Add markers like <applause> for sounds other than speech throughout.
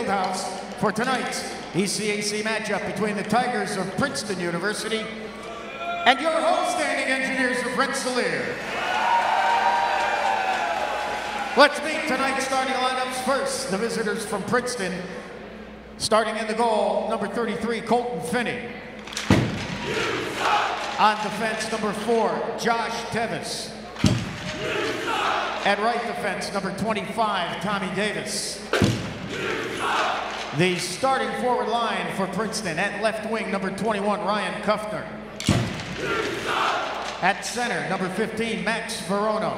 Fieldhouse for tonight's ECAC matchup between the Tigers of Princeton University and your homestanding engineers of Rensselaer. Let's meet tonight's starting lineups first. The visitors from Princeton, starting in the goal, number 33, Colton Phinney. On defense, number four, Josh Teves. At right defense, number 25, Tommy Davis. The starting forward line for Princeton at left wing, number 21, Ryan Kuffner. At center, number 15, Max Veronneau.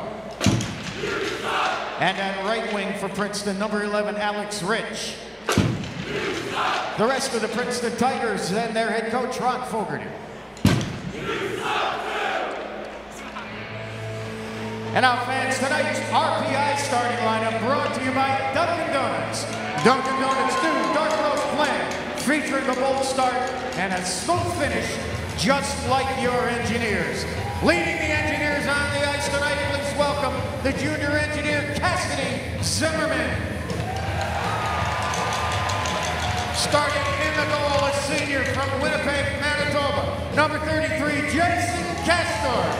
And at right wing for Princeton, number 11, Alex Rich. The rest of the Princeton Tigers and their head coach, Ron Fogarty. And our fans, tonight's RPI starting lineup brought to you by Dunkin' Donuts. Dunkin' Donuts new dark roast plan featuring a bold start and a smooth finish just like your engineers. Leading the engineers on the ice tonight, please welcome the junior engineer Cassidy Zimmerman. Starting in the goal, a senior from Winnipeg, Manitoba, number 33, Jason Kasdorf.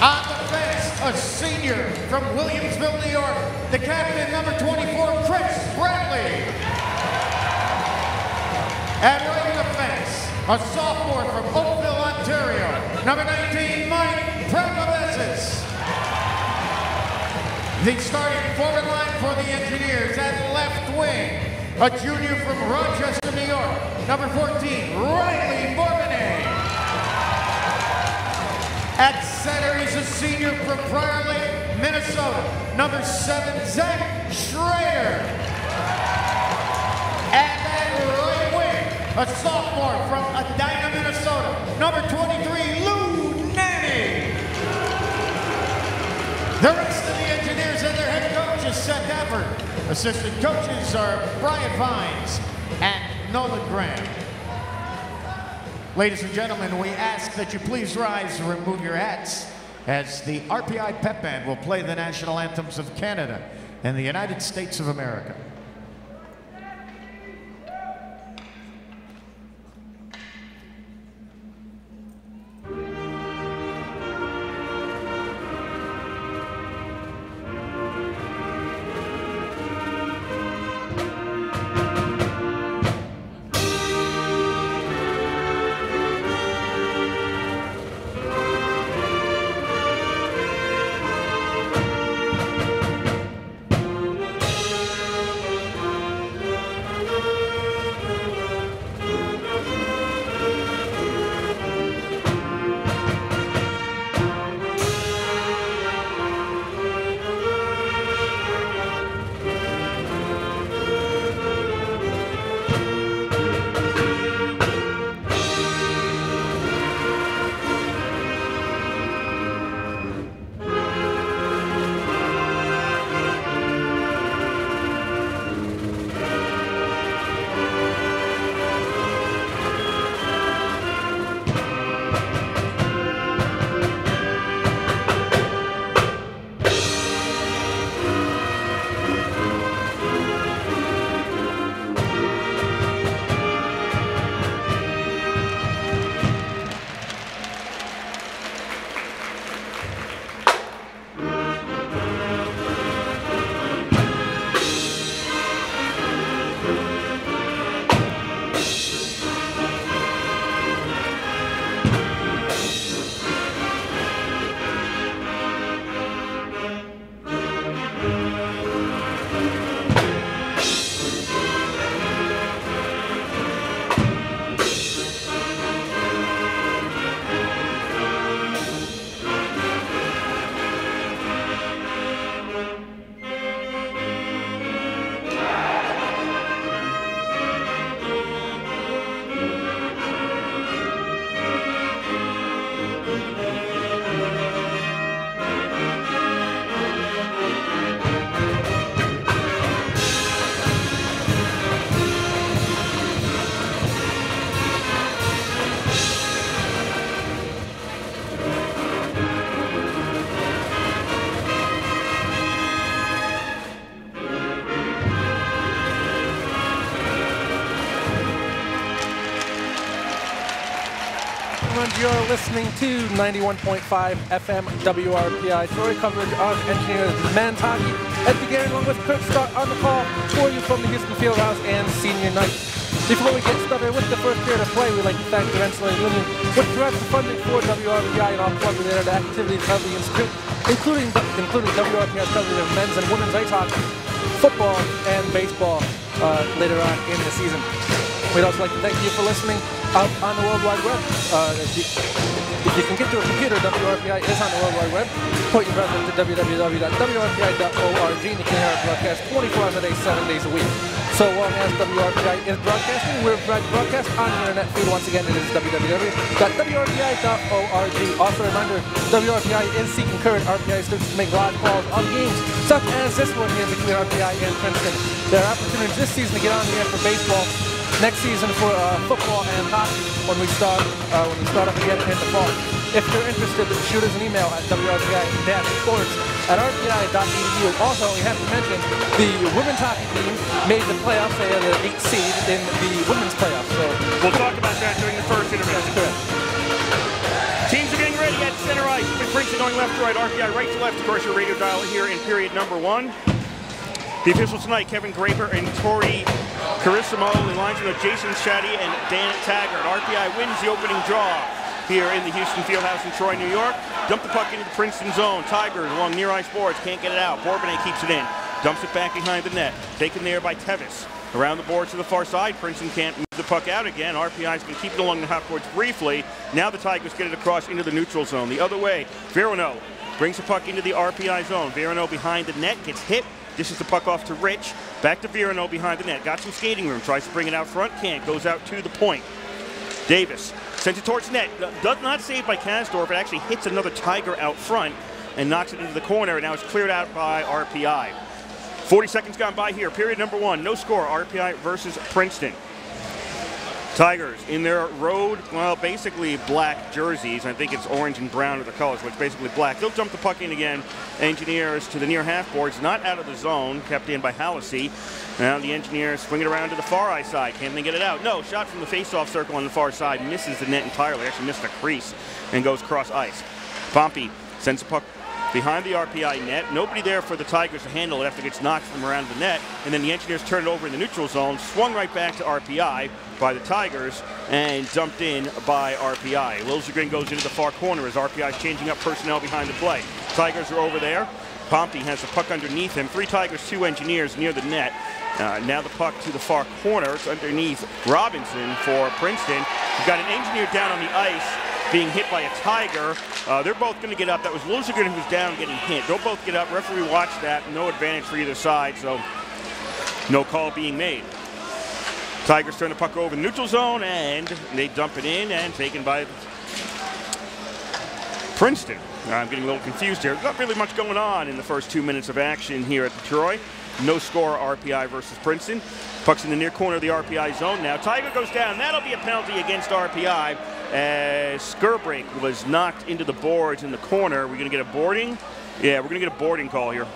On the defense, a senior from Williamsville, New York, the captain, number 24, Chris Bradley. At right defense, a sophomore from Oakville, Ontario, number 19, Mike Prapavessis. The starting forward line for the Engineers at left wing, a junior from Rochester, New York, number 14, Riley Bourbonnais. At center, he's a senior from Prior Lake, Minnesota, number seven, Zach Schrader. At right wing, a sophomore from Edina, Minnesota, number 23, Lou Nanne. The rest of the engineers and their head coach is Seth Appert. Assistant coaches are Brian Vines and Nolan Graham. Ladies and gentlemen, we ask that you please rise and remove your hats as the RPI Pep Band will play the national anthems of Canada and the United States of America. Listening to 91.5 FM WRPI story coverage of Engineers hockey. Ed Gary along with Kurt Stark on the call for you from the Houston Fieldhouse and Senior Night. Before we get started with the first period of play, we'd like to thank the Rensselaer Union, which provides the funding for WRPI and all plug-related activities of the Institute, including, including WRPI's coverage of men's and women's ice hockey, football, and baseball uh, later on in the season. We'd also like to thank you for listening out on the World Wide Web. Uh, if, you, if, you, can get to a computer, WRPI is on the World Wide Web. Point your browser to www.wrpi.org and you can hear our broadcast 24 hours a day, 7 days a week. So long as WRPI is broadcasting, we're broadcast on the internet feed. Once again, it is www.wrpi.org. Also a reminder, WRPI is seeking current RPI students to make live calls on games such as this one here between RPI and Princeton. There are opportunities this season to get on air for baseball next season for uh, football and hockey when we start uh, when we start up again in the fall. If you're interested, shoot us an email at wrpi-sports at rpi.edu. Also, we have to mention the women's hockey team made the playoffs. They are the eighth seed in the women's playoffs. So we'll talk about that during the first correct. Teams are getting ready at center ice. Princeton going left to right, RPI right to left. Of course, your radio dial here in period number one. The officials tonight, Kevin Graper and Tori Carissimo, in lines with Jason Shaddy and Dan Taggart. RPI wins the opening draw here in the Houston Fieldhouse in Troy, New York. Dump the puck into the Princeton zone. Tigers along near ice boards, can't get it out. Bourbonnais keeps it in. Dumps it back behind the net. Taken there by Teves. Around the boards to the far side, Princeton can't move the puck out again. RPI's been keeping along the half boards briefly. Now the Tigers get it across into the neutral zone. The other way, Veronneau brings the puck into the RPI zone. Veronneau behind the net, gets hit, Dishes the puck off to Rich. Back to Veronneau behind the net. Got some skating room. Tries to bring it out front. Can't. Goes out to the point. Davis sends it towards net. Does not save by Kasdorf. It actually hits another Tiger out front and knocks it into the corner. And now it's cleared out by RPI. 40 seconds gone by here. Period number one. No score. RPI versus Princeton. Tigers in their road, well, basically black jerseys. I think it's orange and brown are the colors, which basically black. They'll jump the puck in again. Engineers to the near half boards, not out of the zone, kept in by Hallisey. Now the Engineers swing it around to the far eye side. Can they get it out? No, shot from the face-off circle on the far side. Misses the net entirely. Actually missed the crease and goes cross ice. Pompi sends the puck behind the RPI net. Nobody there for the Tigers to handle it after it gets knocked from around the net. And then the Engineers turn it over in the neutral zone, swung right back to RPI by the Tigers, and dumped in by RPI. Liljegren goes into the far corner as RPI is changing up personnel behind the play. Tigers are over there. Pompi has the puck underneath him. Three Tigers, two Engineers near the net. Uh, now the puck to the far corner. It's underneath Robinson for Princeton. We've got an engineer down on the ice being hit by a Tiger. Uh, they're both going to get up. That was Liljegren who was down getting hit. They'll both get up. Referee watched that. No advantage for either side, so no call being made. Tigers turn the puck over the neutral zone, and they dump it in and taken by Princeton. I'm getting a little confused here. Not really much going on in the first two minutes of action here at Troy. No score RPI versus Princeton. Puck's in the near corner of the RPI zone now. Tiger goes down. That'll be a penalty against RPI as Skurbrink was knocked into the boards in the corner. We're going to get a boarding. Yeah, we're going to get a boarding call here.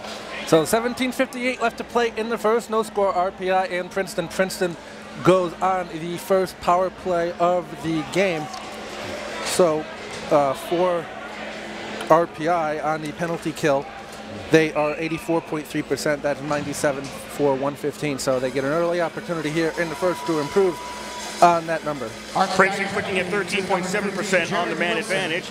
So 17:58 left to play in the first. No score RPI and Princeton. Princeton goes on the first power play of the game. So uh, for RPI on the penalty kill, they are 84.3%. That's 97 for 115. So they get an early opportunity here in the first to improve on that number. Princeton clicking at 13.7% on the man advantage.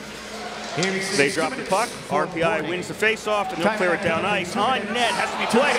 They drop the puck. RPI wins the face-off, and they'll clear it down ice. On net, has to be played.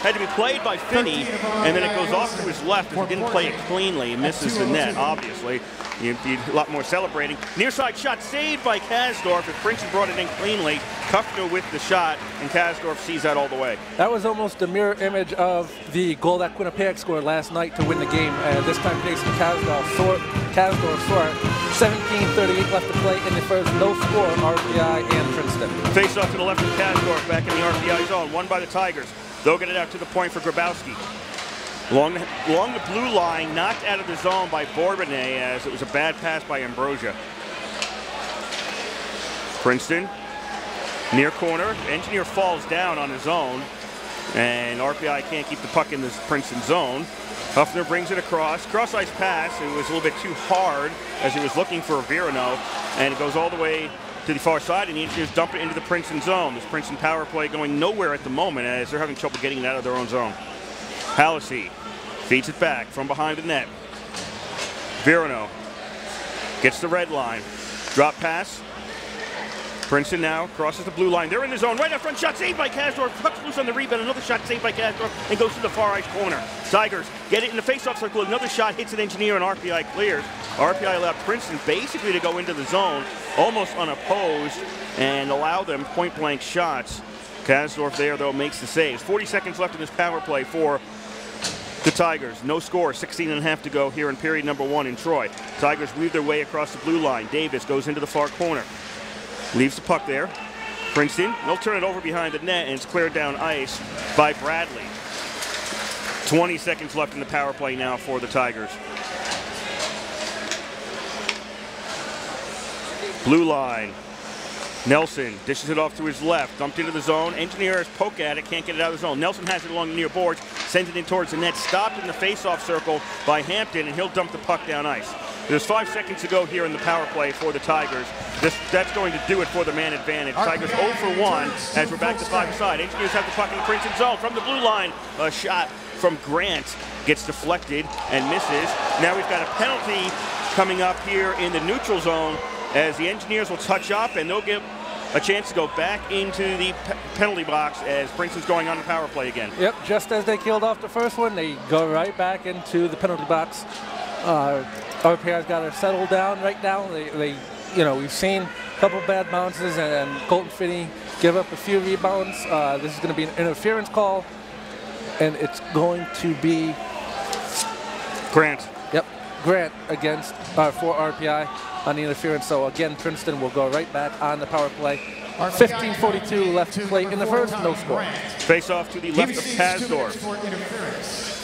Had to be played by Phinney, and then it goes off to his left, he didn't play it cleanly. He misses the net, obviously. You'd be a lot more celebrating. Near side shot saved by Kasdorf. If Princeton brought it in cleanly, Kuffner with the shot, and Kasdorf sees that all the way. That was almost a mirror image of the goal that Quinnipiac scored last night to win the game. And this time, Jason Kasdorf, Kasdorf saw 17:38 left to play in the first. No score, RPI and Princeton. Face off to the left of Kasdorf, back in the RPI zone. Won by the Tigers. They'll get it out to the point for Grabowski. Along the, along the blue line, knocked out of the zone by Bourbonnais as it was a bad pass by Ambrosia. Princeton, near corner. Engineer falls down on his own. and RPI can't keep the puck in this Princeton zone. Kuffner brings it across. Cross ice pass. It was a little bit too hard as he was looking for Veronneau, and it goes all the way to the far side, and the Engineers dump it into the Princeton zone. This Princeton power play going nowhere at the moment as they're having trouble getting it out of their own zone. Hallisey feeds it back from behind the net. Veronneau gets the red line. Drop pass. Princeton now crosses the blue line. They're in the zone. Right up front. Shot saved by Kasdorf. Puck's loose on the rebound. Another shot saved by Kasdorf and goes to the far ice corner. Tigers get it in the faceoff circle. Another shot hits an engineer and RPI clears. RPI allowed Princeton basically to go into the zone almost unopposed and allow them point blank shots. Kasdorf there, though, makes the saves. 40 seconds left in this power play for the Tigers. No score, 16 and a half to go here in period number one in Troy. Tigers weave their way across the blue line. Davis goes into the far corner. Leaves the puck there. Princeton, they'll turn it over behind the net, and it's cleared down ice by Bradley. 20 seconds left in the power play now for the Tigers. Blue line. Nelson dishes it off to his left, dumped into the zone. Engineers poke at it, can't get it out of the zone. Nelson has it along the near boards, sends it in towards the net, stopped in the face-off circle by Hampton, and he'll dump the puck down ice. There's five seconds to go here in the power play for the Tigers. This, that's going to do it for the man advantage. Tigers 0 for 1 as we're back to five side. Engineers have the puck in the Princeton zone from the blue line. A shot from Grant gets deflected and misses. Now we've got a penalty coming up here in the neutral zone as the Engineers will touch up and they'll get a chance to go back into the penalty box as Princeton's going on the power play again. Yep, just as they killed off the first one, they go right back into the penalty box. Uh, RPI's got to settle down right now. They, they, you know, we've seen a couple bad bounces and, and Colton Phinney give up a few rebounds. Uh, this is going to be an interference call, and it's going to be Grant. Yep, Grant against uh, for RPI on the interference. So again, Princeton will go right back on the power play. 15:42 left to play in the first, no score. Face off to the left of Kasdorf.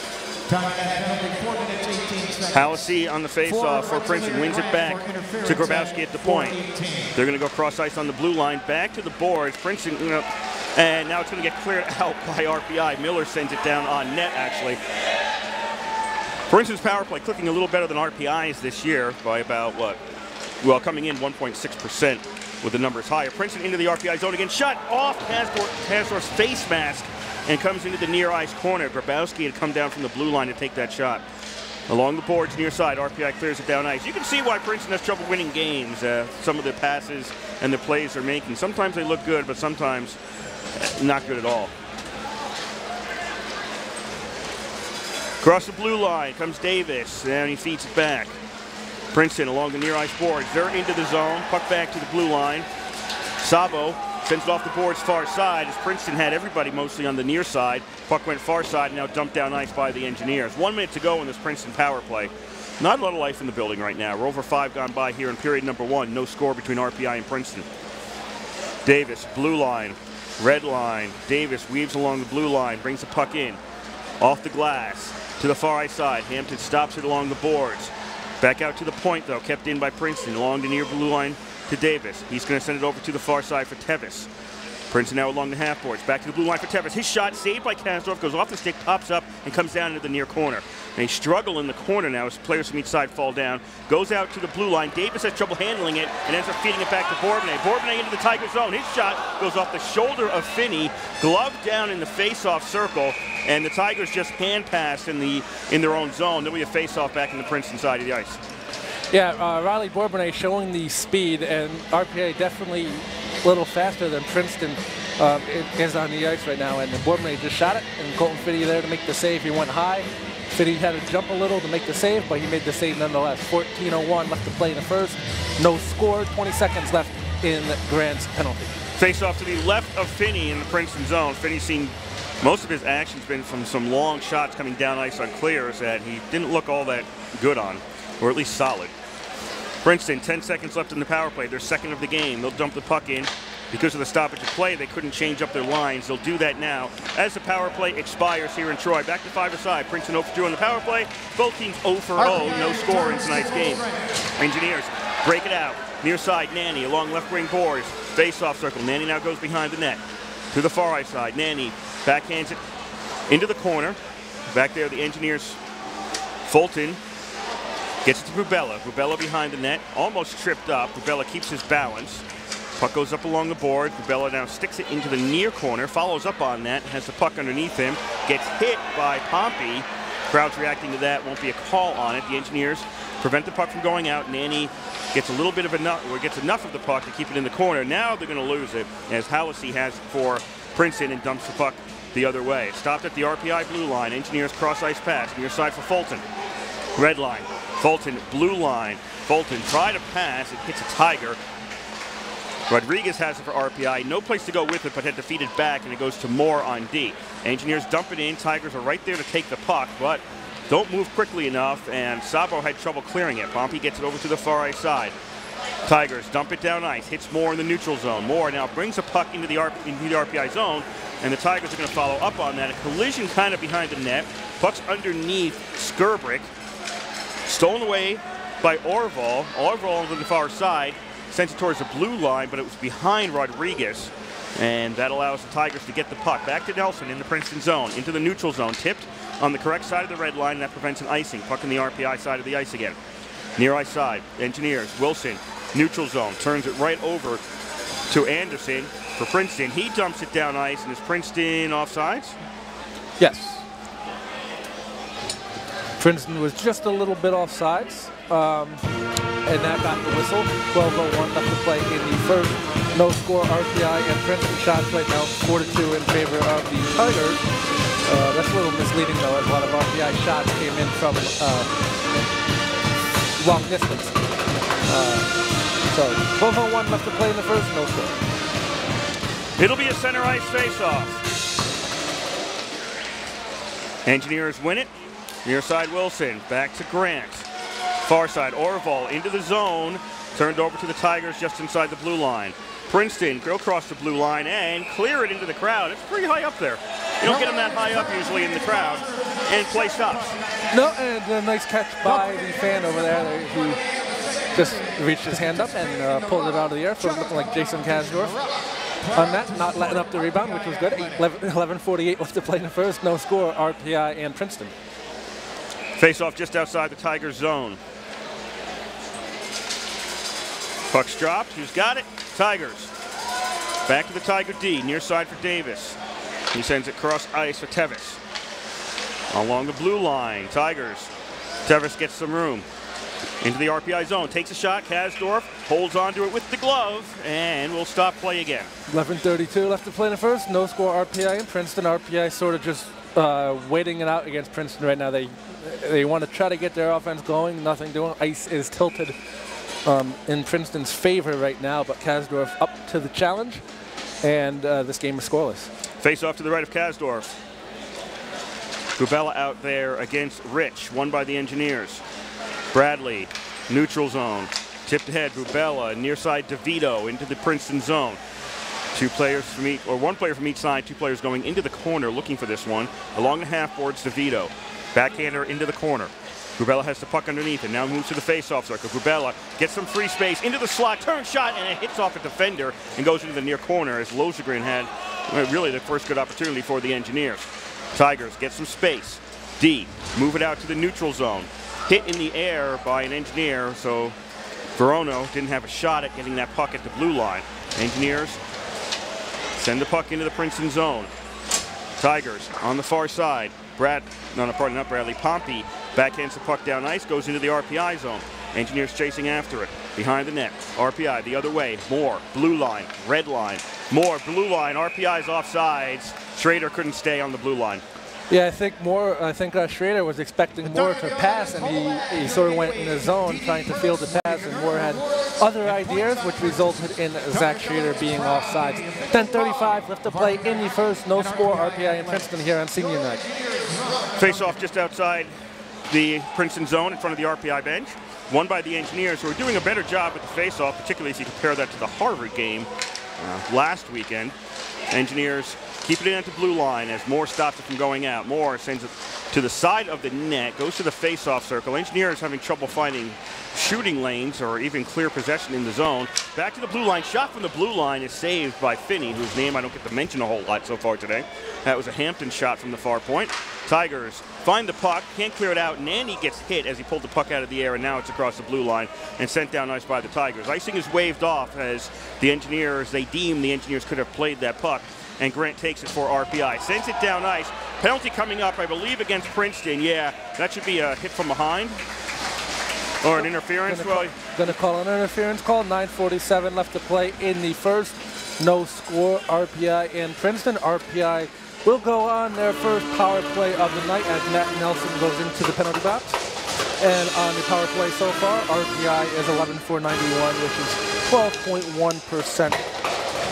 Hallisey on the face-off for Princeton wins it back to Grabowski at the point. They're going to go cross ice on the blue line, back to the boards. Princeton, you know, and now it's going to get cleared <laughs> out by RPI. Miller sends it down on net, actually. Princeton's power play clicking a little better than RPI's this year by about what? Well, coming in 1.6% with the numbers higher. Princeton into the RPI zone again. Shot off Kasdorf's face mask and comes into the near ice corner. Grabowski had come down from the blue line to take that shot. Along the boards near side, RPI clears it down ice. You can see why Princeton has trouble winning games. Uh, some of the passes and the plays they're making. Sometimes they look good, but sometimes not good at all. Across the blue line comes Davis, and he feeds it back. Princeton along the near ice boards. They're into the zone. Puck back to the blue line. Sabo sends it off the boards far side as Princeton had everybody mostly on the near side. Puck went far side, now dumped down ice by the Engineers. One minute to go in this Princeton power play. Not a lot of life in the building right now. We're over five gone by here in period number one. No score between RPI and Princeton. Davis, blue line, red line. Davis weaves along the blue line, brings the puck in. Off the glass to the far right side. Hampton stops it along the boards. Back out to the point, though, kept in by Princeton along the near blue line to Davis. He's going to send it over to the far side for Teves. Princeton now along the half boards. Back to the blue line for Teves. His shot saved by Kasdorf, goes off the stick, pops up, and comes down into the near corner. And they struggle in the corner now as players from each side fall down. Goes out to the blue line. Davis has trouble handling it and ends up feeding it back to Bourbonnais. Bourbonnais into the Tiger zone. His shot goes off the shoulder of Phinney, gloved down in the face-off circle, and the Tigers just hand pass in the in their own zone. There'll be a face-off back in the Princeton side of the ice. Yeah, uh, Riley Bourbonnais showing the speed, and RPA definitely a little faster than Princeton uh, is on the ice right now. And Bourbonnais just shot it, and Colton Phinney there to make the save. He went high. Phinney had to jump a little to make the save, but he made the save nonetheless. 14:01 left to play in the first. No score. 20 seconds left in Grant's penalty. Face off to the left of Phinney in the Princeton zone. Phinney's seen most of his actions been from some long shots coming down ice on clears that he didn't look all that good on or at least solid. Princeton, 10 seconds left in the power play. They're second of the game. They'll dump the puck in. Because of the stoppage of play, they couldn't change up their lines. They'll do that now as the power play expires here in Troy. Back to five aside. Princeton 0 for 2 on the power play. Both teams 0 for 0. No score in tonight's game. Engineers break it out. Near side, Nanne along left wing boards. Face off circle. Nanne now goes behind the net. To the far right side. Nanne backhands it into the corner. Back there, the Engineers, Fulton gets it to Bubela. Bubela behind the net, almost tripped up. Bubela keeps his balance. Puck goes up along the board. Bubela now sticks it into the near corner, follows up on that, has the puck underneath him, gets hit by Pompi. Crowd's reacting to that, won't be a call on it. The Engineers prevent the puck from going out. Nanne gets a little bit of enough, or gets enough of the puck to keep it in the corner. Now they're going to lose it, as Hallisey has it for Princeton and dumps the puck the other way. Stopped at the RPI blue line. Engineers cross ice pass near side for Fulton. Red line. Fulton blue line. Fulton try to pass. It hits a Tiger. Rodriguez has it for RPI. No place to go with it, but had to feed it back, and it goes to Moore on D. Engineers dump it in. Tigers are right there to take the puck, but don't move quickly enough, and Sabo had trouble clearing it. Pompi gets it over to the far right side. Tigers dump it down ice, hits Moore in the neutral zone. Moore now brings a puck into the, into the RPI zone, and the Tigers are going to follow up on that. A collision kind of behind the net. Puck's underneath Skirbrick. Stolen away by Orval. Orval on the far side sends it towards the blue line, but it was behind Rodriguez. And that allows the Tigers to get the puck back to Nelson in the Princeton zone, into the neutral zone, tipped on the correct side of the red line, and that prevents an icing. Puck in the RPI side of the ice again. Near ice side, Engineers, Wilson, neutral zone, turns it right over to Anderson for Princeton. He dumps it down ice, and is Princeton offsides? Yes. Princeton was just a little bit offsides, um, and that got the whistle. 12:01 left to play in the first. No score RPI and Princeton shots right now 4 to 2 in favor of the Tigers. Uh, that's a little misleading though, as a lot of RPI shots came in from uh, long distance. Uh, so 12:01 left to play in the first. No score. It'll be a center ice faceoff. Engineers win it. Near side Wilson, back to Grant. Far side Orval into the zone, turned over to the Tigers just inside the blue line. Princeton go across the blue line and clear it into the crowd. It's pretty high up there. You don't get them that high up usually in the crowd, and play stops. No, and a nice catch by the fan over there who just reached his hand up and uh, pulled it out of the air for looking like Jason Kasdorf. On that, not letting up the rebound, which was good. 11:48 left to play in the first. No score, RPI and Princeton. Face off just outside the Tigers zone. Puck's dropped. Who's got it? Tigers. Back to the Tiger D. Near side for Davis. He sends it cross ice for Teves. Along the blue line. Tigers. Teves gets some room. Into the RPI zone. Takes a shot. Kasdorf holds onto it with the glove. And will stop play again. 11.32 left to play in the first. No score RPI in Princeton. RPI sort of just uh, waiting it out against Princeton right now. They they want to try to get their offense going. Nothing doing. Ice is tilted um, in Princeton's favor right now, but Kasdorf up to the challenge, and uh, this game is scoreless. Face off to the right of Kasdorf. Bubela out there against Rich, won by the Engineers. Bradley, neutral zone. Tipped ahead, Bubela, near side DeVito into the Princeton zone. Two players from each, or one player from each side, two players going into the corner looking for this one. Along the half boards, DeVito. Backhander into the corner. Bubela has the puck underneath and now moves to the face-off circle. Bubela gets some free space into the slot, turn shot, and it hits off a defender and goes into the near corner as Losegren had uh, really the first good opportunity for the Engineers. Tigers get some space. D, move it out to the neutral zone. Hit in the air by an Engineer, so Veronneau didn't have a shot at getting that puck at the blue line. Engineers send the puck into the Princeton zone. Tigers on the far side. Brad, no, no, pardon, not Bradley. Pompi backhands the puck down ice, goes into the RPI zone. Engineers chasing after it. Behind the net. RPI the other way. More. Blue line. Red line. More. Blue line. RPI's offsides. Schrader couldn't stay on the blue line. Yeah, I think more. I think uh, Schrader was expecting Moore to pass, and he, he sort of went in the zone trying to field the pass, and Moore had other ideas, which resulted in Zach Schrader being offsides. 10:35 left to play in the first. No score. RPI in Princeton here on senior night. Face off just outside the Princeton zone in front of the RPI bench. Won by the Engineers, who are doing a better job with the face-off, particularly if you compare that to the Harvard game uh, last weekend. Engineers keep it in at the blue line as Moore stops it from going out. Moore sends it to the side of the net, goes to the face-off circle. Engineers having trouble finding shooting lanes or even clear possession in the zone. Back to the blue line. Shot from the blue line is saved by Phinney, whose name I don't get to mention a whole lot so far today. That was a Hampton shot from the far point. Tigers find the puck, can't clear it out. Nanne gets hit as he pulled the puck out of the air, and now it's across the blue line and sent down ice by the Tigers. Icing is waved off as the Engineers, they deem the Engineers could have played that puck, and Grant takes it for RPI. Sends it down ice. Penalty coming up, I believe, against Princeton. Yeah, that should be a hit from behind. Or an interference. Gonna, Well, call, gonna call an interference call. 9:47 left to play in the first. No score. RPI and Princeton. RPI will go on their first power play of the night as Matt Nelson goes into the penalty box. And on the power play so far, RPI is 11 for 91, which is 12.1%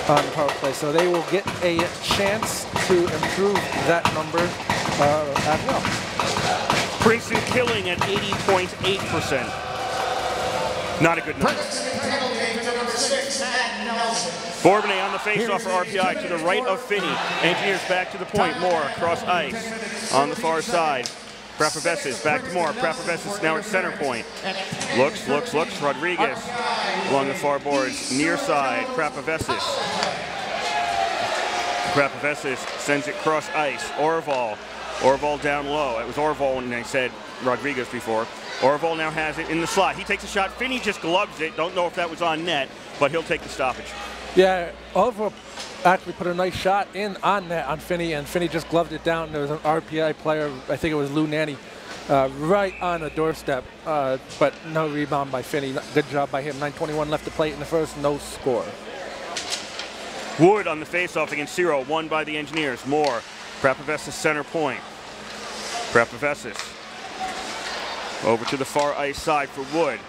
on the power play. So they will get a chance to improve that number uh, as well. Princeton killing at 80.8%. Not a good number. Bourbonnais on the faceoff for RPI to the right of Phinney. Engineers back to the point. Moore across ice on the far side. Prapavessis back to Moore. Prapavessis now at center point. Looks, looks, looks. Rodriguez along the far boards. Near side. Prapavessis. Prapavessis sends it cross ice. Orval. Orval down low. It was Orval when I said Rodriguez before. Orval now has it in the slot. He takes a shot. Phinney just gloves it. Don't know if that was on net, but he'll take the stoppage. Yeah, Oliver actually put a nice shot in on that on Phinney, and Phinney just gloved it down. There was an RPI player, I think it was Lou Nanne, uh, right on the doorstep, uh, but no rebound by Phinney. Good job by him. 9:21 left to play in the first, no score. Wood on the faceoff against Zero, won by the Engineers. Moore, Prapavessis center point. Prapavessis over to the far ice side for Wood.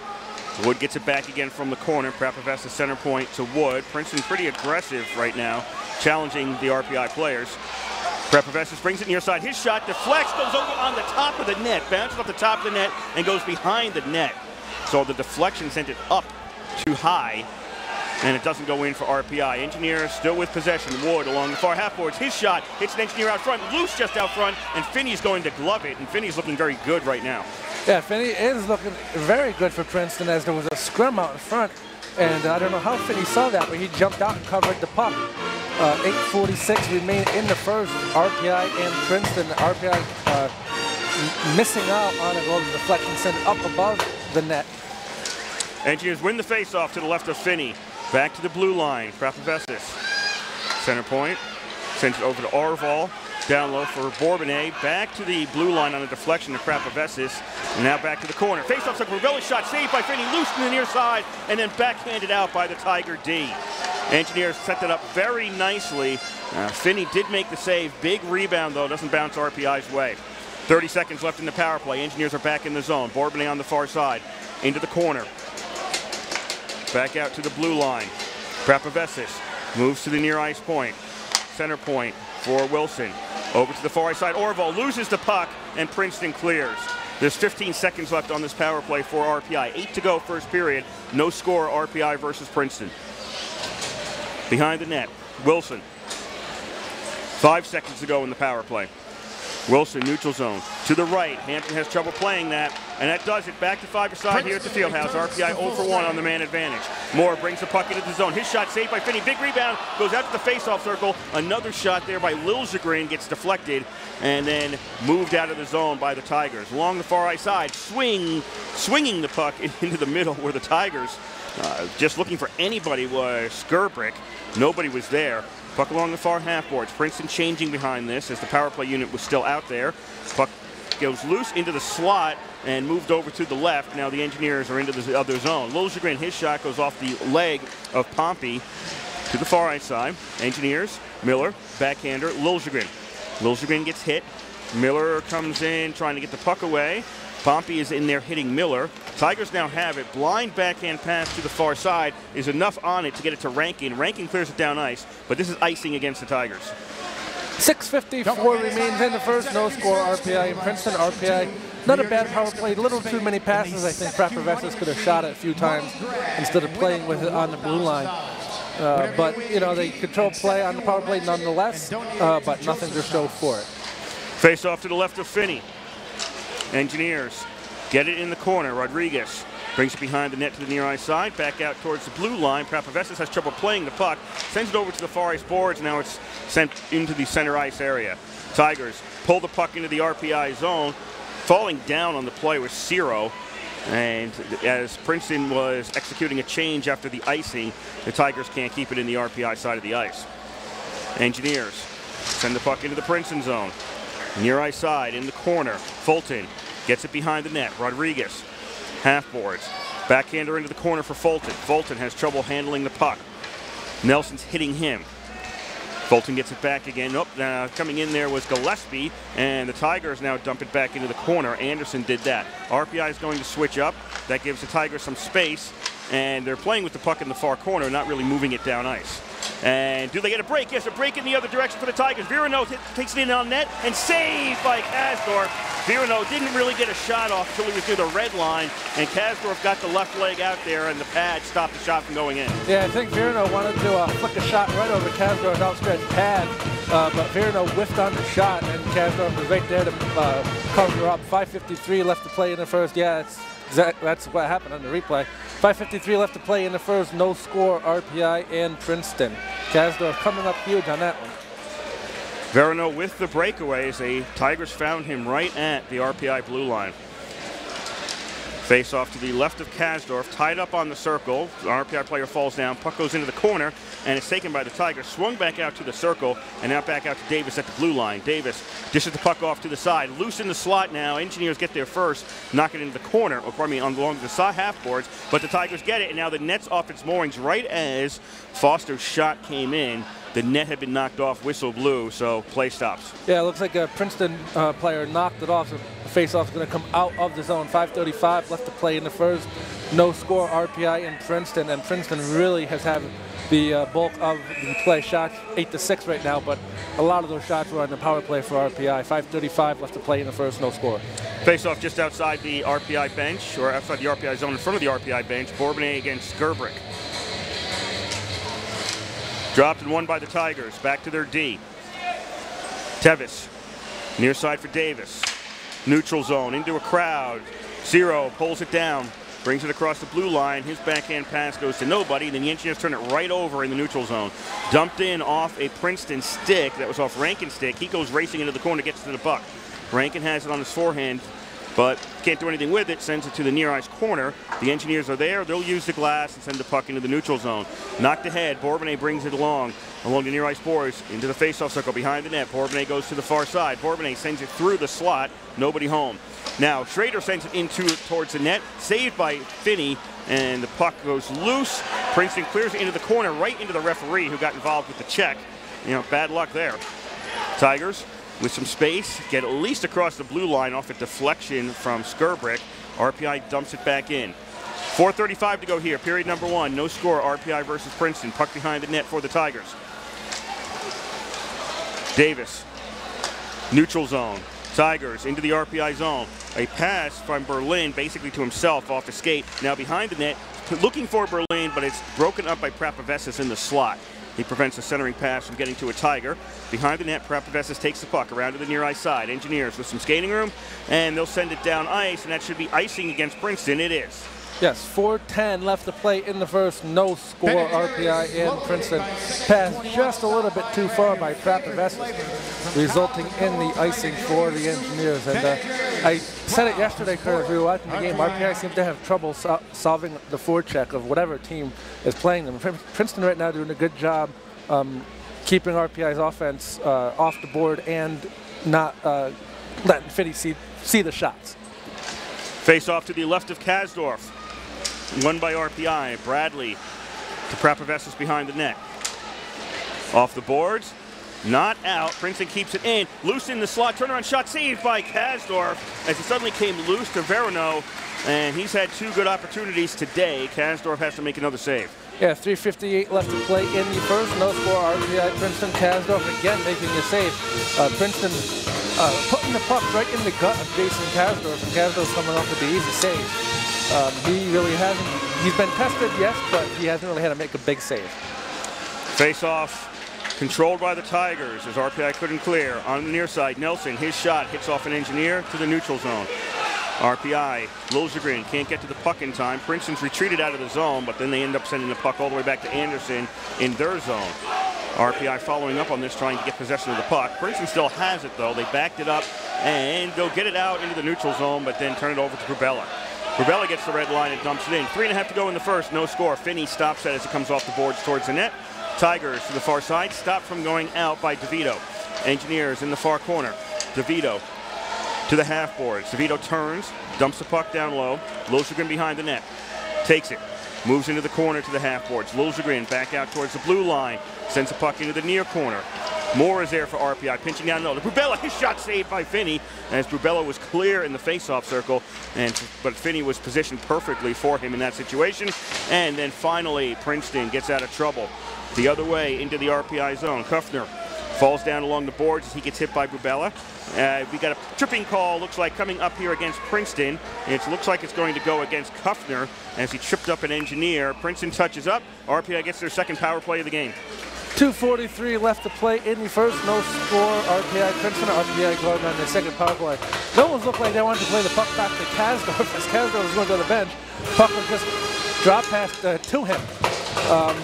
Wood gets it back again from the corner. Prapavessis center point to Wood. Princeton pretty aggressive right now, challenging the RPI players. Prapavessis brings it near side. His shot deflects, goes over on the top of the net, bounces off the top of the net, and goes behind the net. So the deflection sent it up too high, and it doesn't go in for RPI. Engineer still with possession. Wood along the far half boards. His shot hits an engineer out front, loose just out front, and Phinney's going to glove it, and Phinney's looking very good right now. Yeah, Phinney is looking very good for Princeton as there was a scrum out in front. And I don't know how Phinney saw that, but he jumped out and covered the puck. Uh, 8.46 remain in the first. RPI and Princeton. RPI uh, missing out on a goal deflection sent up above the net. Engineers win the faceoff to the left of Phinney. Back to the blue line. Prapavessis. Center point. Sends it over to Orval. Down low for Bourbonnais. Back to the blue line on a deflection to Prapavessis. And now back to the corner. Faceoff to Ravelli shot saved by Phinney. Loose to the near side. And then backhanded out by the Tiger D. Engineers set that up very nicely. Uh, Phinney did make the save. Big rebound, though. Doesn't bounce RPI's way. 30 seconds left in the power play. Engineers are back in the zone. Bourbonnais on the far side. Into the corner. Back out to the blue line. Prapavessis moves to the near ice point. Center point for Wilson. Over to the far right side. Orval loses the puck and Princeton clears. There's 15 seconds left on this power play for RPI. Eight to go first period. No score RPI versus Princeton. Behind the net, Wilson. Five seconds to go in the power play. Wilson, neutral zone. To the right, Hampton has trouble playing that, and that does it. Back to five side here at the Fieldhouse. RPI 0 for 1 on the man advantage. Moore brings the puck into the zone. His shot saved by Phinney. Big rebound, goes out to the faceoff circle. Another shot there by Liljegren gets deflected, and then moved out of the zone by the Tigers. Along the far right side, swing, swinging the puck <laughs> into the middle where the Tigers, uh, just looking for anybody, was Skirbrick. Nobody was there. Puck along the far half boards. Princeton changing behind this as the power play unit was still out there. Puck goes loose into the slot and moved over to the left. Now the Engineers are into the other zone. Liljegren, his shot goes off the leg of Pompi to the far right side. Engineers, Miller, backhander, Liljegren. Liljegren gets hit. Miller comes in trying to get the puck away. Pompi is in there hitting Miller. Tigers now have it. Blind backhand pass to the far side is enough on it to get it to Rankin. Rankin clears it down ice, but this is icing against the Tigers. 6.54 remains in the first. No score RPI in Princeton. RPI, not a bad power play. Little too many passes. I think Prapavessis could have shot it a few times instead of playing with it on the blue line. Uh, but, you know, they control play on the power play nonetheless, uh, but nothing to show for it. Face off to the left of Phinney. Engineers get it in the corner. Rodriguez Brings it behind the net to the near ice side. Back out towards the blue line. Prapavessis has trouble playing the puck. Sends it over to the far ice boards. Now it's sent into the center ice area. Tigers pull the puck into the RPI zone. Falling down on the play was Ciro. And as Princeton was executing a change after the icing, the Tigers can't keep it in the RPI side of the ice. Engineers send the puck into the Princeton zone. Near ice side in the corner. Fulton gets it behind the net. Rodriguez half boards. Backhander into the corner for Fulton. Fulton has trouble handling the puck. Nelson's hitting him. Fulton gets it back again. Nope, uh, coming in there was Gillespie, and the Tigers now dump it back into the corner. Anderson did that. RPI is going to switch up. That gives the Tigers some space, and they're playing with the puck in the far corner, not really moving it down ice. And do they get a break? Yes, a break in the other direction for the Tigers. Veronneau takes it in on net and saved by Kasdorf. Veronneau didn't really get a shot off until he was near the red line, and Kasdorf got the left leg out there, and the pad stopped the shot from going in. Yeah, I think Veronneau wanted to uh, flick a shot right over Kasdorf's outstretched pad, uh, but Veronneau whiffed on the shot, and Kasdorf was right there to uh, cover up. 5.53 left to play in the first. Yeah, it's that's what happened on the replay. 5.53 left to play in the first. No score, RPI and Princeton. Kasdorf coming up huge on that one. Veronneau with the breakaways. The Tigers found him right at the RPI blue line. Face off to the left of Kasdorf, tied up on the circle. The RPI player falls down, puck goes into the corner, and it's taken by the Tigers. Swung back out to the circle, and now back out to Davis at the blue line. Davis dishes the puck off to the side, loose in the slot now. Engineers get there first, knock it into the corner, or pardon me, along the side half boards, but the Tigers get it, and now the net's off its moorings right as Foster's shot came in. The net had been knocked off, whistle blew, so play stops. Yeah, it looks like a Princeton uh, player knocked it off. So the faceoff is going to come out of the zone. 5:35 left to play in the first. No score RPI in Princeton, and Princeton really has had the uh, bulk of the play shots, eight to six right now. But a lot of those shots were on the power play for RPI. 5:35 left to play in the first. No score. Face-off just outside the RPI bench, or outside the RPI zone in front of the RPI bench. Bourbonnais against Gerbrick. Dropped and won by the Tigers. Back to their D. Teves. Near side for Davis. Neutral zone into a crowd. Zero pulls it down. Brings it across the blue line. His backhand pass goes to nobody. Then the Engineers turn it right over in the neutral zone. Dumped in off a Princeton stick that was off Rankin's stick. He goes racing into the corner, gets to the puck. Rankin has it on his forehand, but can't do anything with it, sends it to the near ice corner. The engineers are there, they'll use the glass and send the puck into the neutral zone. Knocked ahead, Bourbonnais brings it along, along the near ice boards, into the faceoff circle behind the net. Bourbonnais goes to the far side. Bourbonnais sends it through the slot, nobody home. Now, Schrader sends it into towards the net, saved by Phinney, and the puck goes loose. Princeton clears it into the corner, right into the referee who got involved with the check. You know, bad luck there. Tigers with some space, get at least across the blue line off a deflection from Skirbrick. RPI dumps it back in. 4.35 to go here, period number one. No score, RPI versus Princeton. Puck behind the net for the Tigers. Davis, neutral zone. Tigers into the RPI zone. A pass from Berlin basically to himself off the skate. Now behind the net, looking for Berlin, but it's broken up by Prapavessis in the slot. He prevents the centering pass from getting to a Tiger. Behind the net, Prapavessis takes the puck around to the near ice side. Engineers with some skating room, and they'll send it down ice, and that should be icing against Princeton. It is. Yes, 4.10 left to play in the first. No score, RPI in Princeton. Passed just a little bit too far by Prapavessis, resulting in the icing for the Engineers. And uh, I said it yesterday, Kurt, we were watching the game, RPI seemed to have trouble so solving the forecheck of whatever team is playing them. Princeton right now doing a good job um, keeping RPI's offense uh, off the board and not uh, letting Phinney see, see the shots. Face off to the left of Kasdorf. Won by RPI. Bradley to Prapavessis behind the net. Off the boards. Not out. Princeton keeps it in. Loose in the slot. Turnaround shot saved by Kasdorf as he suddenly came loose to Veronneau. And he's had two good opportunities today. Kasdorf has to make another save. Yeah, 3.58 left to play in the first. No score, RPI Princeton. Kasdorf again making a save. Uh, Princeton uh, putting the puck right in the gut of Jason Kasdorf, and Kasdorf coming up with the easy save. Um, he really hasn't, he's been tested, yes, but he hasn't really had to make a big save. Face off controlled by the Tigers as RPI couldn't clear. On the near side, Nelson, his shot hits off an engineer to the neutral zone. RPI, Liljegren can't get to the puck in time. Princeton's retreated out of the zone, but then they end up sending the puck all the way back to Anderson in their zone. RPI following up on this, trying to get possession of the puck. Princeton still has it, though. They backed it up and go get it out into the neutral zone, but then turn it over to Bubela. Bubela gets the red line and dumps it in. Three and a half to go in the first, no score. Phinney stops it as it comes off the boards towards the net. Tigers to the far side, stopped from going out by DeVito. Engineers in the far corner. DeVito to the half boards. DeVito turns, dumps the puck down low. Liljegren behind the net. Takes it. Moves into the corner to the half boards. Liljegren back out towards the blue line. Sends the puck into the near corner. Moore is there for RPI, pinching down low. Bubela, his shot saved by Phinney, as Bubela was clear in the face-off circle, and but Phinney was positioned perfectly for him in that situation. And then finally, Princeton gets out of trouble. The other way into the RPI zone. Kuffner falls down along the boards as he gets hit by Bubela. Uh, we got a tripping call, looks like, coming up here against Princeton. It looks like it's going to go against Kuffner as he tripped up an engineer. Princeton touches up. RPI gets their second power play of the game. 2.43 left to play in the first. No score. RPI Princeton. RPI going on the second power play. No one's looked like they wanted to play the puck back to Kasdorf <laughs> as Kasdorf was going to go to the bench. Puck was just drop past uh, to him. Um,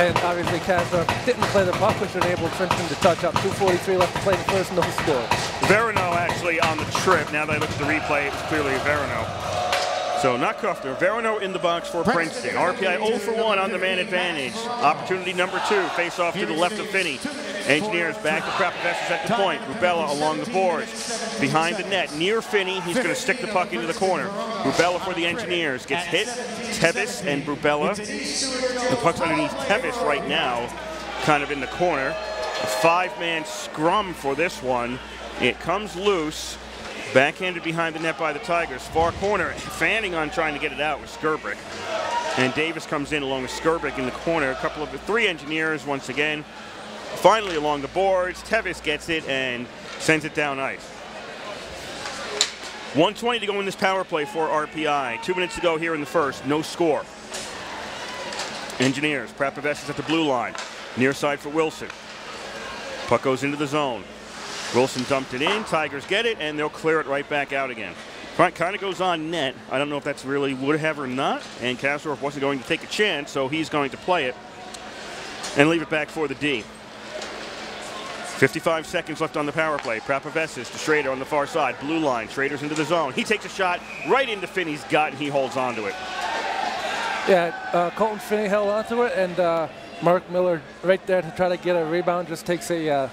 and obviously Kasdorf didn't play the puck, which enabled Princeton to touch up. 2.43 left to play in the first. No score. Veronneau actually on the trip. Now I look at the replay, it was clearly Veronneau. So not Kuffner. Veronneau in the box for Princeton. RPI 0 for 1 on the man advantage. Opportunity number two. Face off to the left of Phinney. Engineers back to Prapavessis at the point. Bubela along the boards. Behind the net, near Phinney. He's going to stick the puck into the corner. Bubela for the Engineers. Gets hit. Teves and Bubela. The puck's underneath Teves right now, kind of in the corner. A five-man scrum for this one. It comes loose. Backhanded behind the net by the Tigers. Far corner, fanning on trying to get it out with Skrbek. And Davis comes in along with Skrbek in the corner. A couple of the three engineers once again. Finally along the boards, Teves gets it and sends it down ice. 120 to go in this power play for RPI. Two minutes to go here in the first. No score. Engineers, Prapavessis at the blue line. Near side for Wilson. Puck goes into the zone. Wilson dumped it in. Tigers get it, and they'll clear it right back out again. Front kind of goes on net. I don't know if that's really would have or not. And Kasdorf wasn't going to take a chance, so he's going to play it and leave it back for the D. 55 seconds left on the power play. Prapavessis to Schrader on the far side. Blue line. Schrader's into the zone. He takes a shot right into Phinney's gut, and he holds on to it. Yeah, uh, Colton Phinney held onto it, and uh, Mark Miller right there to try to get a rebound just takes a uh,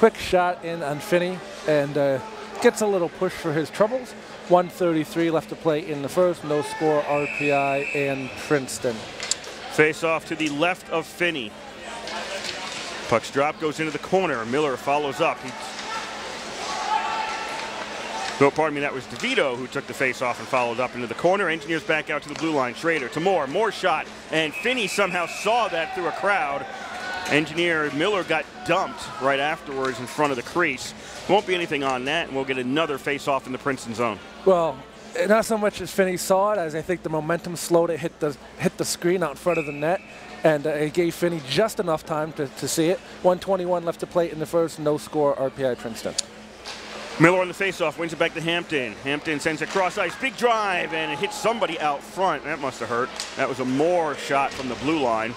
quick shot in on Phinney and uh, gets a little push for his troubles. 133 left to play in the first. No score, RPI and Princeton. Face off to the left of Phinney. Puck's drop goes into the corner. Miller follows up. He no, pardon me, that was DeVito who took the face off and followed up into the corner. Engineers back out to the blue line. Schrader to Moore. More shot. And Phinney somehow saw that through a crowd. Engineer Miller got dumped right afterwards in front of the crease. Won't be anything on that, and we'll get another face-off in the Princeton zone. Well, not so much as Phinney saw it, as I think the momentum slowed it, hit the hit the screen out in front of the net, and uh, it gave Phinney just enough time to, to see it. 121 left to play in the first, no score, RPI Princeton. Miller on the faceoff wins it back to Hampton. Hampton sends it cross ice, big drive, and it hits somebody out front. That must have hurt. That was a Moore shot from the blue line.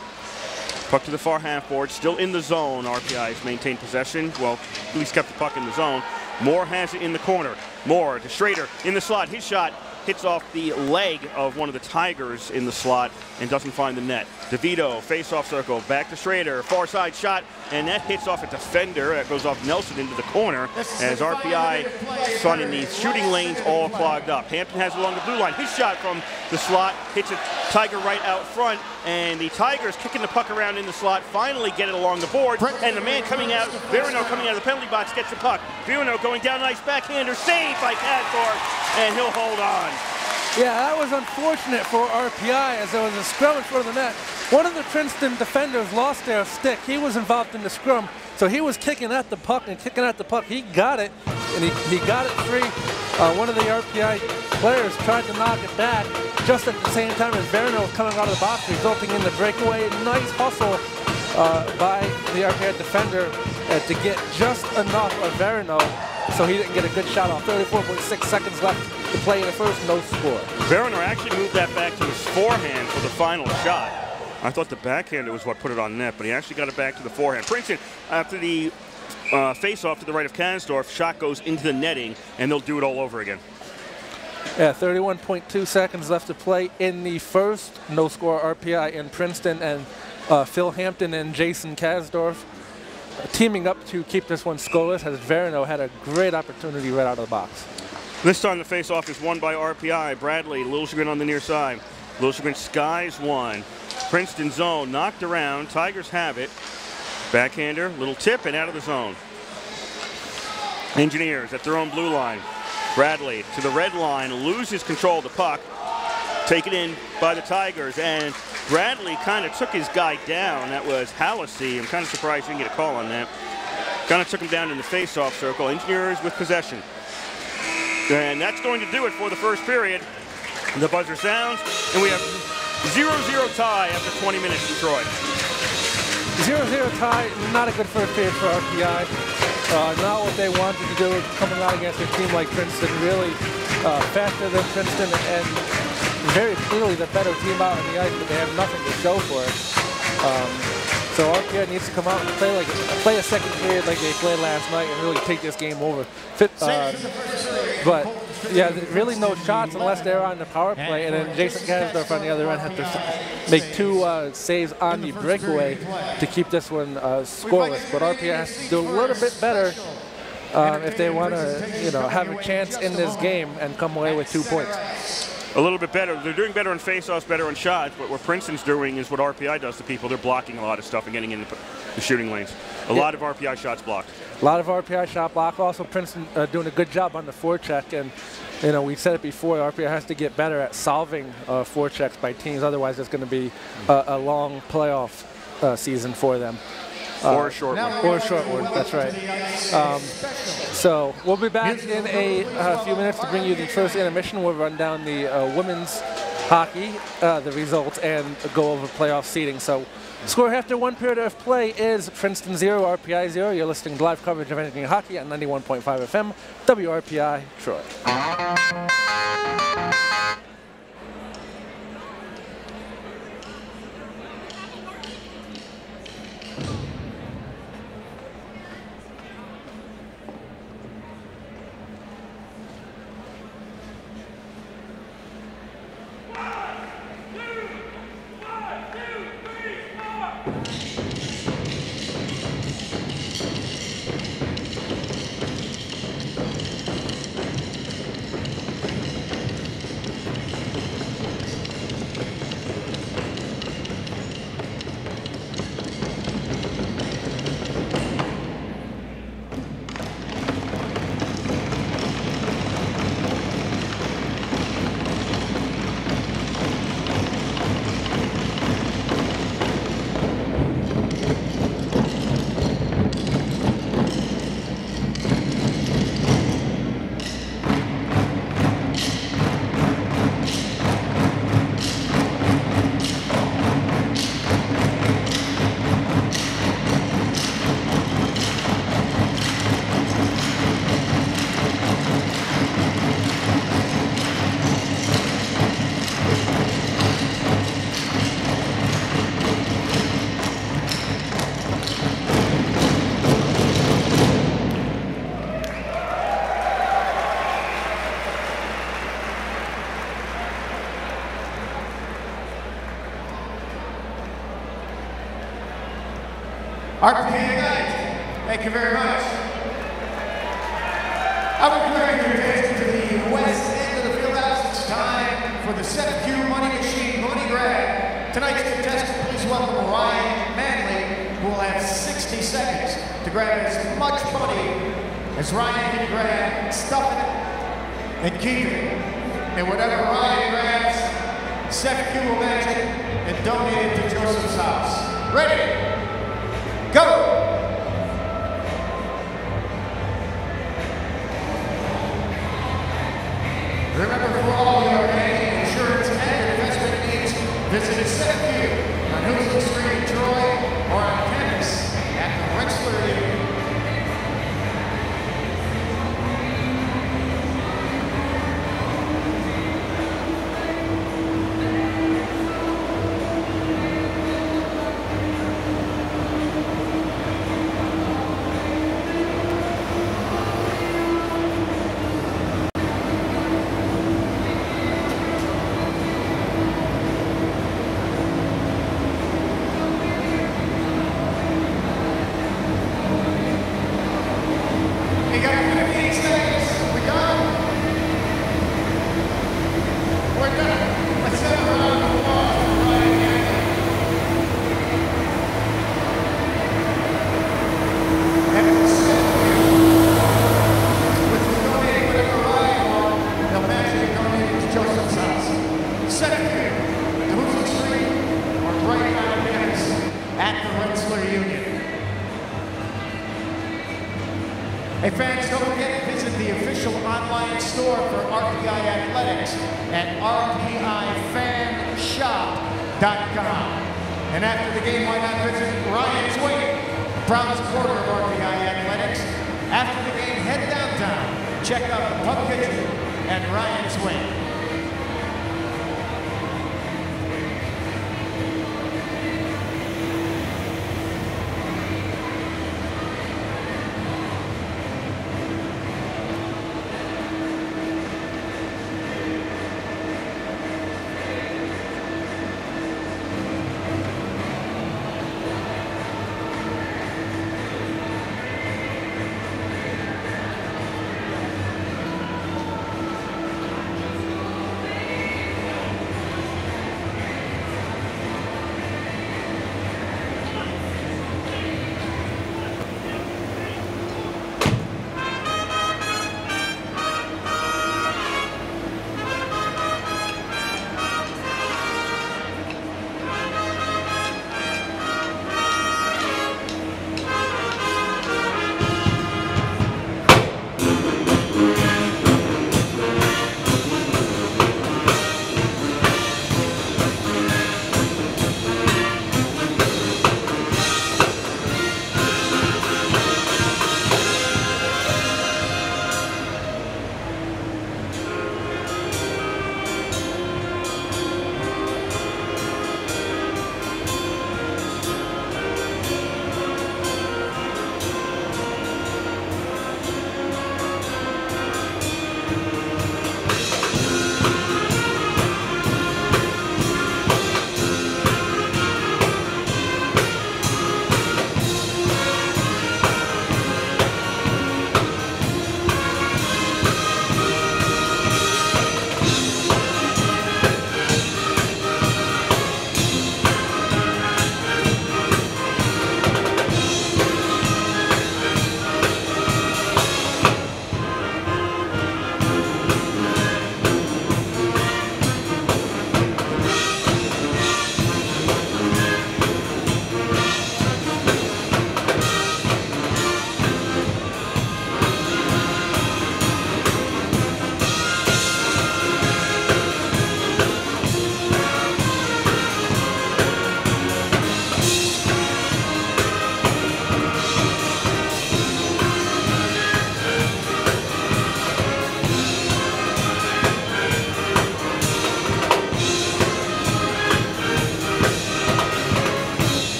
Puck to the far half board, still in the zone. RPI has maintained possession. Well, at least kept the puck in the zone. Moore has it in the corner. Moore to Schrader in the slot. His shot hits off the leg of one of the Tigers in the slot and doesn't find the net. DeVito, face-off circle, back to Schrader, far side shot, and that hits off a defender. That goes off Nelson into the corner as RPI finding the shooting lanes all clogged up. Hampton has it along the blue line. His shot from the slot hits a Tiger right out front, and the Tigers kicking the puck around in the slot, finally get it along the board, and the man coming out, Veronneau coming out of the penalty box, gets the puck. Veronneau going down, nice backhander, saved by Kasdorf, and he'll hold on. Yeah, that was unfortunate for RPI as there was a scrum in front of the net. One of the Princeton defenders lost their stick. He was involved in the scrum, so he was kicking at the puck and kicking at the puck. He got it, and he, he got it free. Uh, one of the RPI players tried to knock it back just at the same time as Veronneau was coming out of the box, resulting in the breakaway. Nice hustle uh, by the RPI defender uh, to get just enough of Veronneau so he didn't get a good shot off. 34.6 seconds left to play in the first, no score. Beriner actually moved that back to his forehand for the final shot. I thought the backhander was what put it on net, but he actually got it back to the forehand. Princeton, after the uh, face-off to the right of Kasdorf, shot goes into the netting, and they'll do it all over again. Yeah, 31.2 seconds left to play in the first. No score RPI in Princeton, and uh, Phil Hampton and Jason Kasdorf teaming up to keep this one scoreless as Veronneau had a great opportunity right out of the box. This time the face-off is won by RPI. Bradley, Liljegren on the near side. Liljegren skies one. Princeton zone knocked around. Tigers have it. Backhander, little tip and out of the zone. Engineers at their own blue line. Bradley to the red line, loses control of the puck. Taken in by the Tigers, and Bradley kind of took his guy down. That was Hallisey. I'm kind of surprised you didn't get a call on that. Kind of took him down in the face-off circle. Engineers with possession. And that's going to do it for the first period. The buzzer sounds, and we have 0-0 tie after 20 minutes in Troy. 0-0 tie, not a good first period for RPI. Uh, not what they wanted to do coming out against a team like Princeton, really uh, faster than Princeton and very clearly the better team out on the ice, but they have nothing to show for it. Um, so RPI needs to come out and play like play a second period like they played last night and really take this game over. Fit, uh, but yeah, really no shots unless they're on the power play, and then Jason Kasdorf on the other end had to make two uh, saves on the breakaway to keep this one uh, scoreless. But RPI has to do a little bit better um, if they want to, you know, have a chance in this game and come away with two points a little bit better. They're doing better on faceoffs, better on shots, but what Princeton's doing is what RPI does to people. They're blocking a lot of stuff and getting into the shooting lanes. A yeah. lot of RPI shots blocked. A lot of RPI shot block. Also, Princeton uh, doing a good job on the forecheck. And, you know, we said it before, RPI has to get better at solving uh, forechecks by teams. Otherwise, it's going to be a, a, long playoff uh, season for them. Uh, or a short one. Or a short one, that's right. Um, so we'll be back in a uh, few minutes to bring you the first intermission. We'll run down the uh, women's hockey, uh, the results, and go over playoff seeding. So score after one period of play is Princeton 0, RPI 0. You're listening to live coverage of Engineering Hockey at 91.5 FM, WRPI Troy. RPA Thank you very much. I'm preparing your attention to the west end of the field house. It's time for the 7Q Money Machine Money Grab. Tonight's contestant, please welcome Ryan Manley, who will have 60 seconds to grab as much money as Ryan can grab, stuff it, and keep it. And whatever Ryan grabs, 7Q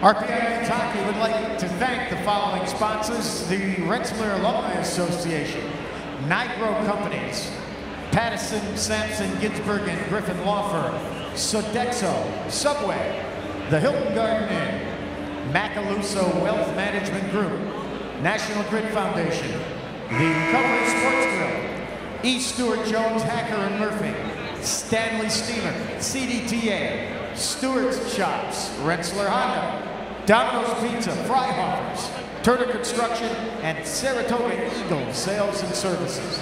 RPI Kentucky would like to thank the following sponsors the Rensselaer Alumni Association, Nigro Companies, Pattison, Sampson, Ginsberg, and Griffin Law Firm, Sodexo, Subway, the Hilton Garden Inn, Macaluso Wealth Management Group, National Grid Foundation, the Recovery Sports Grill, E. Stewart Jones, Hacker and Murphy, Stanley Steamer, CDTA, Stewart's Shops, Rensselaer Honda, Domino's Pizza, Freihofer's, Turner Construction, and Saratoga Eagle Sales and Services.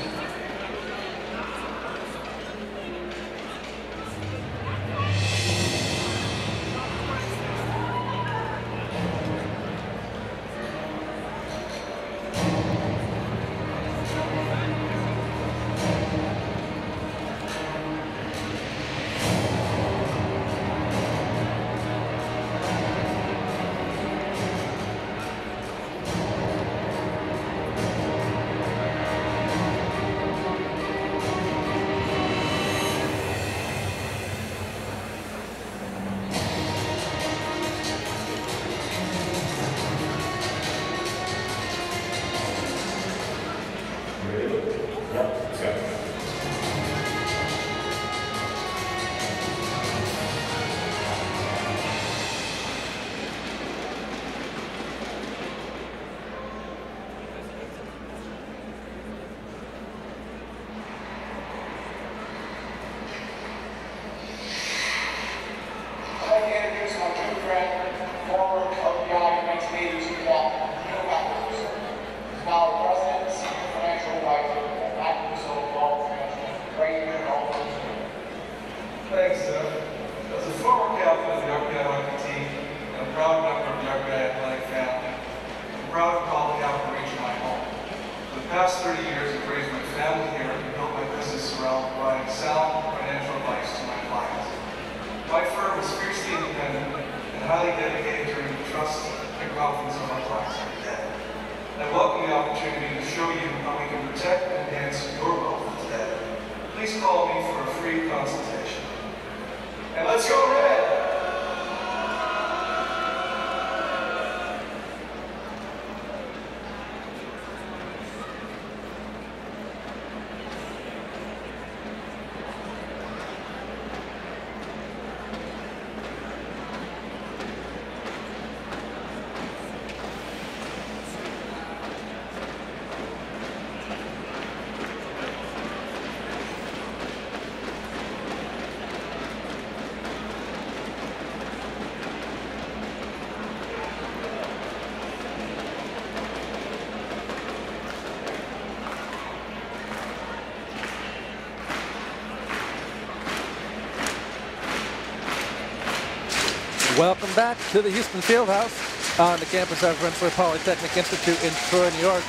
Welcome back to the Houston Fieldhouse on the campus of Rensselaer Polytechnic Institute in Troy, New York.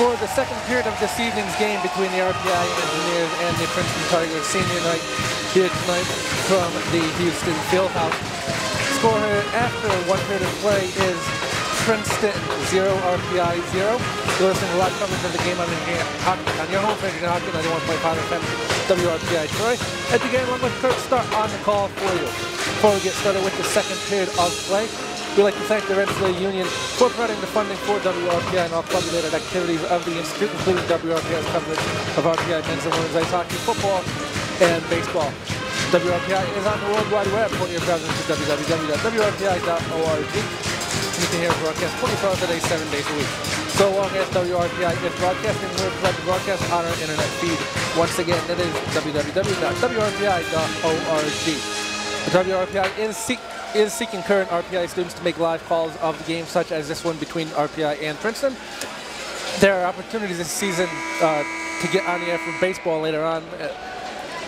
For the second period of this evening's game between the RPI Engineers and the Princeton Tigers senior night here tonight from the Houston Fieldhouse. Score after one period of play is Princeton 0, RPI 0. You're listening to live coverage of the game on, Hockey, on your home for Indiana Hockey 91.5 FM WRPI Troy. Ed again along with Kurt Stark on the call for you. Before we get started with the second period of play, we'd like to thank the Rensselaer Union for providing the funding for WRPI and all club-related activities of the Institute, including WRPI's coverage of RPI men's and women's ice hockey, football, and baseball. WRPI is on the World Wide Web. Point your browser to www.wrpi.org. You can hear broadcast 24 hours a day, 7 days a week. So long as WRPI is broadcasting, we're proud to broadcast on our internet feed. Once again, that is www.wrpi.org. WRPI is, seek, is seeking current RPI students to make live calls of the games such as this one between RPI and Princeton. There are opportunities this season uh, to get on the air for baseball later on. Uh,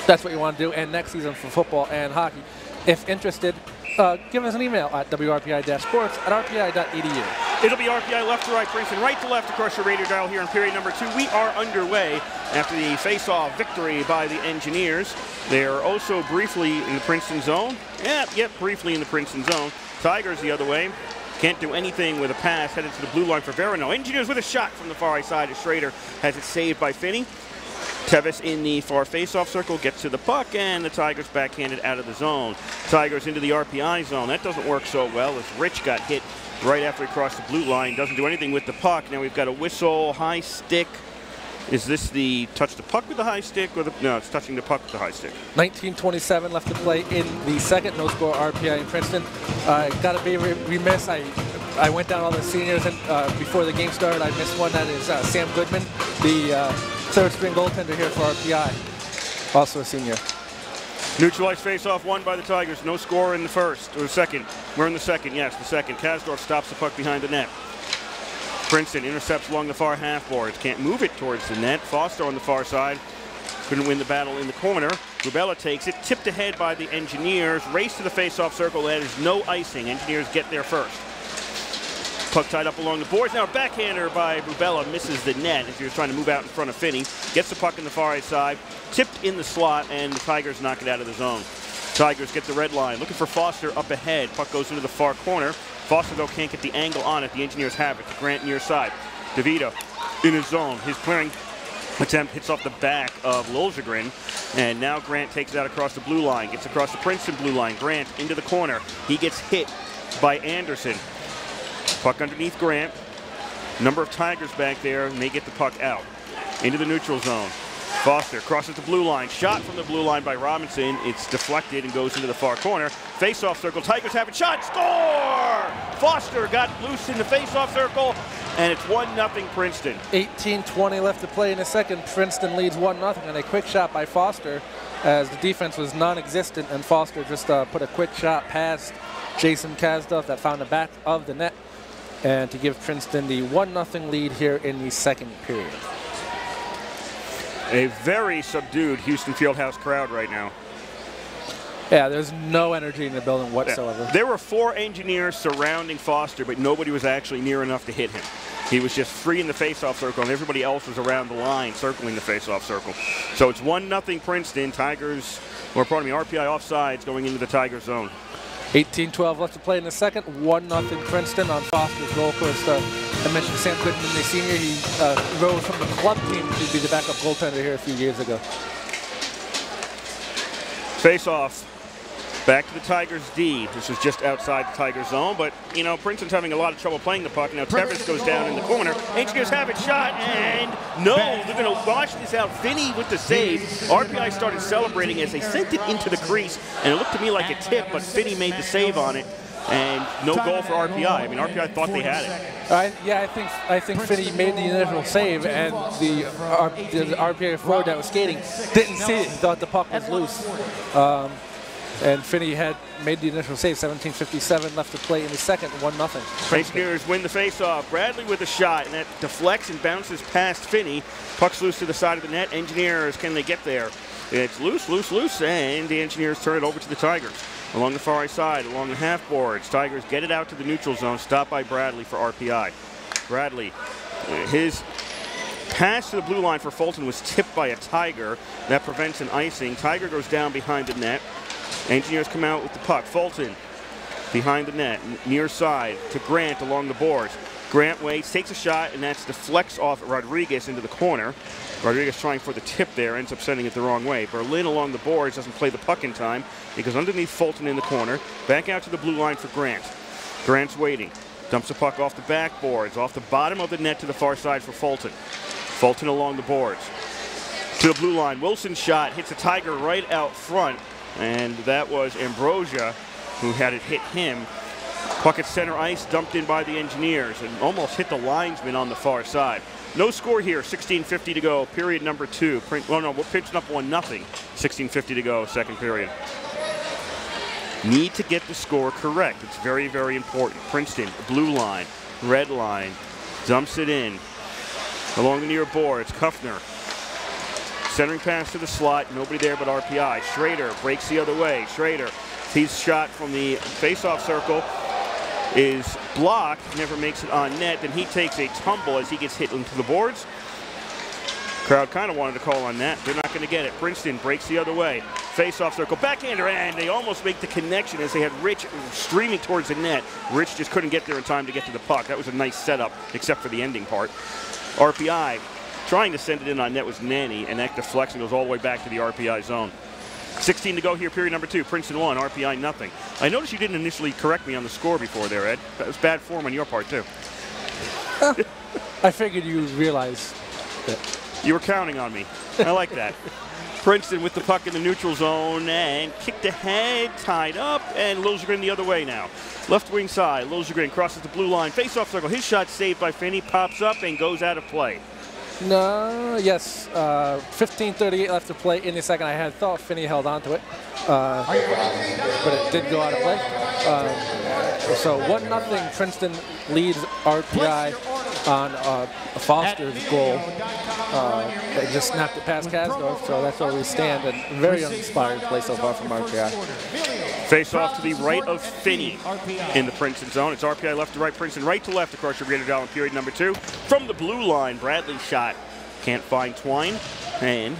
that's what you want to do, and next season for football and hockey. If interested, uh, give us an email at wrpi-sports at rpi.edu. It'll be RPI left to right, Princeton right to left across your radio dial here in period number two. We are underway after the face-off victory by the Engineers. They are also briefly in the Princeton zone. Yep, yep, briefly in the Princeton zone. Tigers the other way. Can't do anything with a pass headed to the blue line for Veronneau. Engineers with a shot from the far right side as Schrader has it saved by Phinney. Teves in the far face-off circle gets to the puck, and the Tigers backhanded out of the zone. Tigers into the RPI zone. That doesn't work so well as Rich got hit right after he crossed the blue line. Doesn't do anything with the puck. Now we've got a whistle, high stick. Is this the touch the puck with the high stick or the no? It's touching the puck with the high stick. 1927 left to play in the second. No score RPI in Princeton. I uh, gotta be re remiss. I I went down all the seniors and uh, before the game started. I missed one. That is uh, Sam Goodman, the uh, third string goaltender here for RPI, also a senior. Neutralized face-off won by the Tigers. No score in the first or second. We're in the second. Yes, the second. Kasdorf stops the puck behind the net. Princeton intercepts along the far half boards. Can't move it towards the net. Foster on the far side. Couldn't win the battle in the corner. Bubela takes it. Tipped ahead by the Engineers. Race to the face-off circle. There's no icing. Engineers get there first. Puck tied up along the boards. Now a backhander by Bubela misses the net as he was trying to move out in front of Phinney. Gets the puck in the far right side. Tipped in the slot, and the Tigers knock it out of the zone. Tigers get the red line. Looking for Foster up ahead. Puck goes into the far corner. Foster, though, can't get the angle on it. The Engineers have it. Grant near side. DeVito in his zone. His clearing attempt hits off the back of Liljegren. And now Grant takes it out across the blue line. Gets across the Princeton blue line. Grant into the corner. He gets hit by Anderson. Puck underneath Grant. Number of Tigers back there, and they get the puck out. Into the neutral zone. Foster crosses the blue line. Shot from the blue line by Robinson. It's deflected and goes into the far corner. Face-off circle. Tigers have a shot. Score! Foster got loose in the face-off circle, and it's 1-0 Princeton. 18-20 left to play in the second. Princeton leads 1-0, and a quick shot by Foster as the defense was non-existent, and Foster just uh, put a quick shot past Jason Kasdorf that found the back of the net and to give Princeton the 1-0 lead here in the second period. A very subdued Houston Fieldhouse crowd right now. Yeah, there's no energy in the building whatsoever. Yeah. There were four engineers surrounding Foster, but nobody was actually near enough to hit him. He was just free in the faceoff circle, and everybody else was around the line circling the faceoff circle. So it's 1-0 Princeton. Tigers, or pardon me, RPI offsides going into the Tiger zone. 18-12 left to play in the second. 1-0 Princeton on Foster's goal. Of course, uh, I mentioned Sam Goodman, the senior. He uh, rose from the club team to be the backup goaltender here a few years ago. Face off. Back to the Tigers D. This is just outside the Tigers zone, but, you know, Princeton's having a lot of trouble playing the puck. Now Teves goes down in the corner. Engineers have it shot, and no, they're going to wash this out. Phinney with the save. RPI started celebrating as they sent it into the crease, and it looked to me like a tip, but Phinney made the save on it. And no goal for RPI. I mean, RPI thought they had it. I, yeah, I think I think Phinney made the initial save, and the, uh, the RPI forward that was skating didn't see it. He thought the puck was loose. Um, and Phinney had made the initial save, 17.57 left to play in the second, 1-0. Engineers win the faceoff. Bradley with a shot, and that deflects and bounces past Phinney. Puck's loose to the side of the net. Engineers, can they get there? It's loose, loose, loose, and the Engineers turn it over to the Tigers. Along the far right side, along the half boards, Tigers get it out to the neutral zone, stopped by Bradley for RPI. Bradley, his pass to the blue line for Fulton was tipped by a Tiger. That prevents an icing. Tiger goes down behind the net. Engineers come out with the puck. Fulton behind the net, near side to Grant along the boards. Grant waits, takes a shot, and that's deflects off Rodriguez into the corner. Rodriguez trying for the tip there, ends up sending it the wrong way. Berlin along the boards doesn't play the puck in time. He goes underneath Fulton in the corner. Back out to the blue line for Grant. Grant's waiting. Dumps the puck off the backboards, off the bottom of the net to the far side for Fulton. Fulton along the boards. To the blue line. Wilson's shot hits a Tiger right out front and that was Ambrosia who had it hit him. Puck at center ice, dumped in by the Engineers, and almost hit the linesman on the far side. No score here, 16.50 to go, period number two. Print, oh, well, no, we're pitching up 1 nothing. 16.50 to go, second period. Need to get the score correct. It's very, very important. Princeton, blue line, red line, dumps it in. Along the near boards, Kuffner Centering pass to the slot, nobody there but RPI. Schrader breaks the other way. Schrader, he's shot from the face-off circle, is blocked, never makes it on net. Then he takes a tumble as he gets hit into the boards. Crowd kind of wanted to call on that. They're not going to get it. Princeton breaks the other way. Face-off circle, backhander, and they almost make the connection as they had Rich streaming towards the net. Rich just couldn't get there in time to get to the puck. That was a nice setup, except for the ending part. RPI trying to send it in on net was Nanne, and that deflection goes all the way back to the RPI zone. 16 to go here, period number two. Princeton 1, RPI nothing. I noticed you didn't initially correct me on the score before there, Ed. That was bad form on your part, too. <laughs> I figured you realize that. You were counting on me. I like that. <laughs> Princeton with the puck in the neutral zone and kicked ahead, tied up, and Liljegren the other way now. Left wing side, Liljegren crosses the blue line, face-off circle. His shot saved by Phinney, pops up and goes out of play. No, yes, uh, 15:38 left to play in the second. I had thought Phinney held on to it, uh, but it did go out of play. Uh, so one nothing. Princeton leads RPI on uh, Foster's goal. Uh, they just snapped it past Kasdorf, so that's where we stand. And very uninspired play so far from RPI. Face off to the right of Phinney in the Princeton zone. It's RPI left to right, Princeton right to left across your Gator Down period number two. From the blue line, Bradley shot. Can't find Twine. And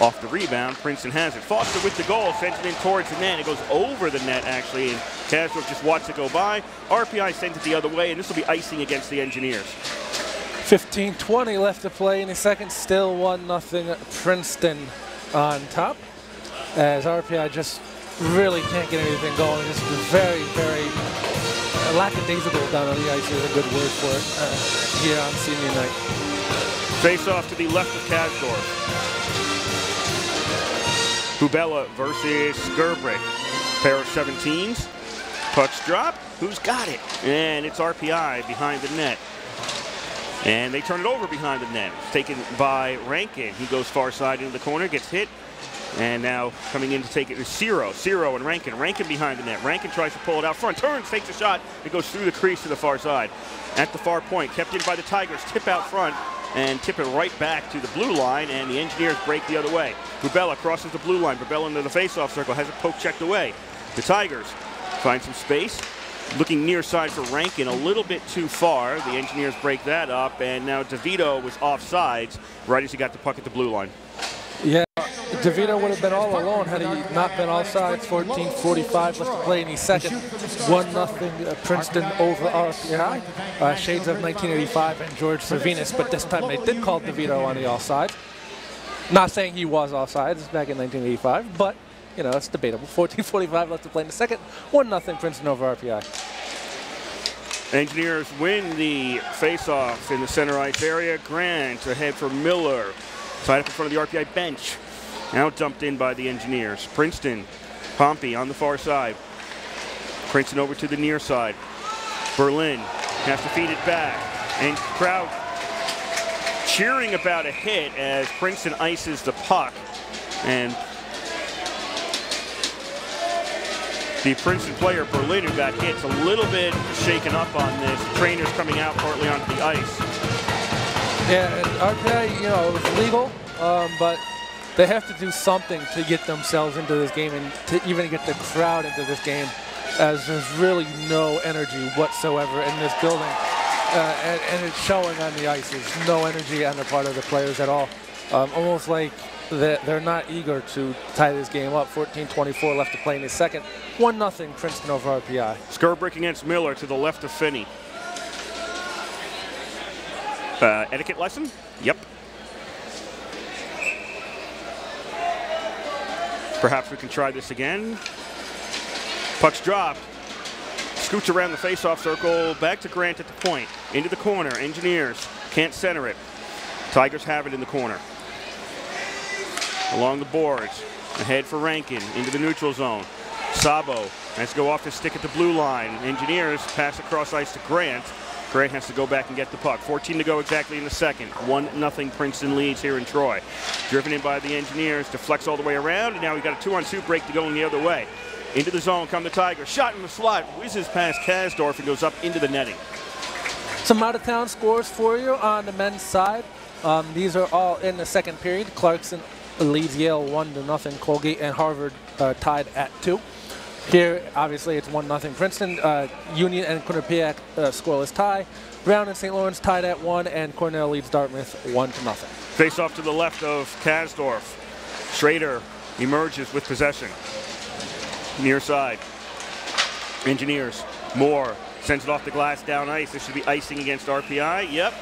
off the rebound, Princeton has it. Foster with the goal, sends it in towards the net. It goes over the net, actually, and Kasdorf just watched it go by. RPI sends it the other way, and this will be icing against the Engineers. 15-20 left to play in the second. Still 1-0 Princeton on top. As RPI just really can't get anything going. Just very, very lackadaisical down on the ice is a good word for it uh, here on senior night. Face off to the left of Kasdorf. Bubela versus Skirbrick. Pair of 17s. Pucks drop. Who's got it? And it's RPI behind the net. And they turn it over behind the net. It's taken by Rankin. He goes far side into the corner, gets hit. And now coming in to take it is Ciro. Ciro and Rankin. Rankin behind the net. Rankin tries to pull it out front. Turns, takes a shot. It goes through the crease to the far side. At the far point, kept in by the Tigers. Tip out front and tip it right back to the blue line, and the Engineers break the other way. Bubela crosses the blue line. Bubela into the faceoff circle, has it poke checked away. The Tigers find some space. Looking near side for Rankin, a little bit too far. The Engineers break that up, and now DeVito was offsides right as he got the puck at the blue line. Yeah, DeVito would have been all alone had he not been offsides. 14:45 left to play in the second. One nothing uh, Princeton over RPI. Uh, shades of 1985 and George Servinis, but this time they did call DeVito on the offside. Not saying he was offsides back in 1985, but you know it's debatable. 14:45 left to play in the second. One nothing Princeton over RPI. Engineers win the face-off in the center ice area. Grant ahead for Miller. Tied up in front of the RPI bench. Now dumped in by the Engineers. Princeton, Pompi on the far side. Princeton over to the near side. Berlin has to feed it back. And crowd cheering about a hit as Princeton ices the puck. And the Princeton player, Berlin, who got hit, is a little bit shaken up on this. Trainers coming out partly onto the ice. Yeah, RPI, you know, it was legal, um, but they have to do something to get themselves into this game and to even get the crowd into this game as there's really no energy whatsoever in this building. Uh, and, and, it's showing on the ice. There's no energy on the part of the players at all. Um, almost like they're not eager to tie this game up. 14-24 left to play in the second. 1-0 Princeton over RPI. Skirbrick against Miller to the left of Phinney. Uh, etiquette lesson? Yep. Perhaps we can try this again. Puck's dropped. Scoots around the face-off circle, back to Grant at the point. Into the corner, Engineers can't center it. Tigers have it in the corner. Along the boards, ahead for Rankin, into the neutral zone. Sabo has to go off the stick at the blue line. Engineers pass across ice to Grant. Grant has to go back and get the puck. 14 to go exactly in the second. 1-0 Princeton leads here in Troy. Driven in by the Engineers, deflects all the way around, and now we've got a two-on-two break to go in the other way. Into the zone come the Tigers. Shot in the slot, whizzes past Kasdorf and goes up into the netting. Some out-of-town scores for you on the men's side. Um, these are all in the second period. Clarkson leads Yale 1 to nothing. Colgate and Harvard uh, tied at 2. Here, obviously, it's 1-0 Princeton. Uh, Union and Quinnipiac uh, scoreless tie. Brown and St. Lawrence tied at 1, and Cornell leads Dartmouth 1 to nothing. Face off to the left of Kasdorf. Schrader emerges with possession. Near side. Engineers. Moore sends it off the glass down ice. This should be icing against RPI. Yep.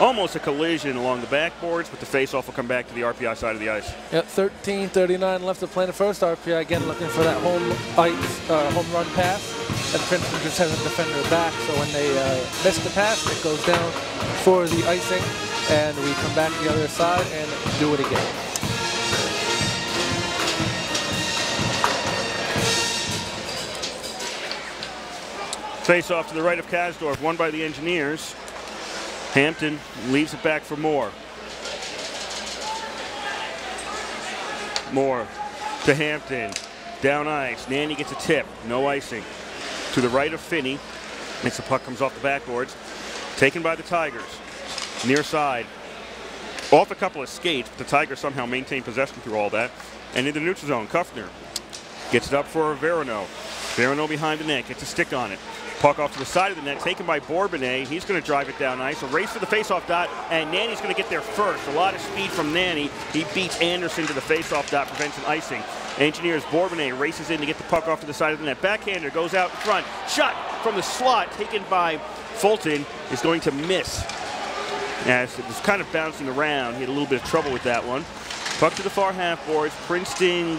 Almost a collision along the backboards, but the face-off will come back to the RPI side of the ice. Yep, 13:39 left to play the first. RPI again looking for that home ice, uh, home run pass, and Princeton just has a defender back. So when they uh, miss the pass, it goes down for the icing, and we come back to the other side and do it again. Face off to the right of Kasdorf, won by the Engineers. Hampton leaves it back for Moore. Moore to Hampton. Down ice. Nanne gets a tip. No icing. To the right of Phinney. Makes the puck comes off the backboards. Taken by the Tigers. Near side. Off a couple of skates, but the Tigers somehow maintain possession through all that. And in the neutral zone, Kuffner gets it up for Veronneau. Veronneau behind the net, gets a stick on it. Puck off to the side of the net, taken by Bourbonnais. He's going to drive it down ice. A race for the faceoff dot, and Nanne's going to get there first. A lot of speed from Nanne. He beats Anderson to the faceoff dot, prevents an icing. Engineers Bourbonnais races in to get the puck off to the side of the net. Backhander goes out in front. Shot from the slot, taken by Fulton, is going to miss. As it was kind of bouncing around. He had a little bit of trouble with that one. Puck to the far half boards. Princeton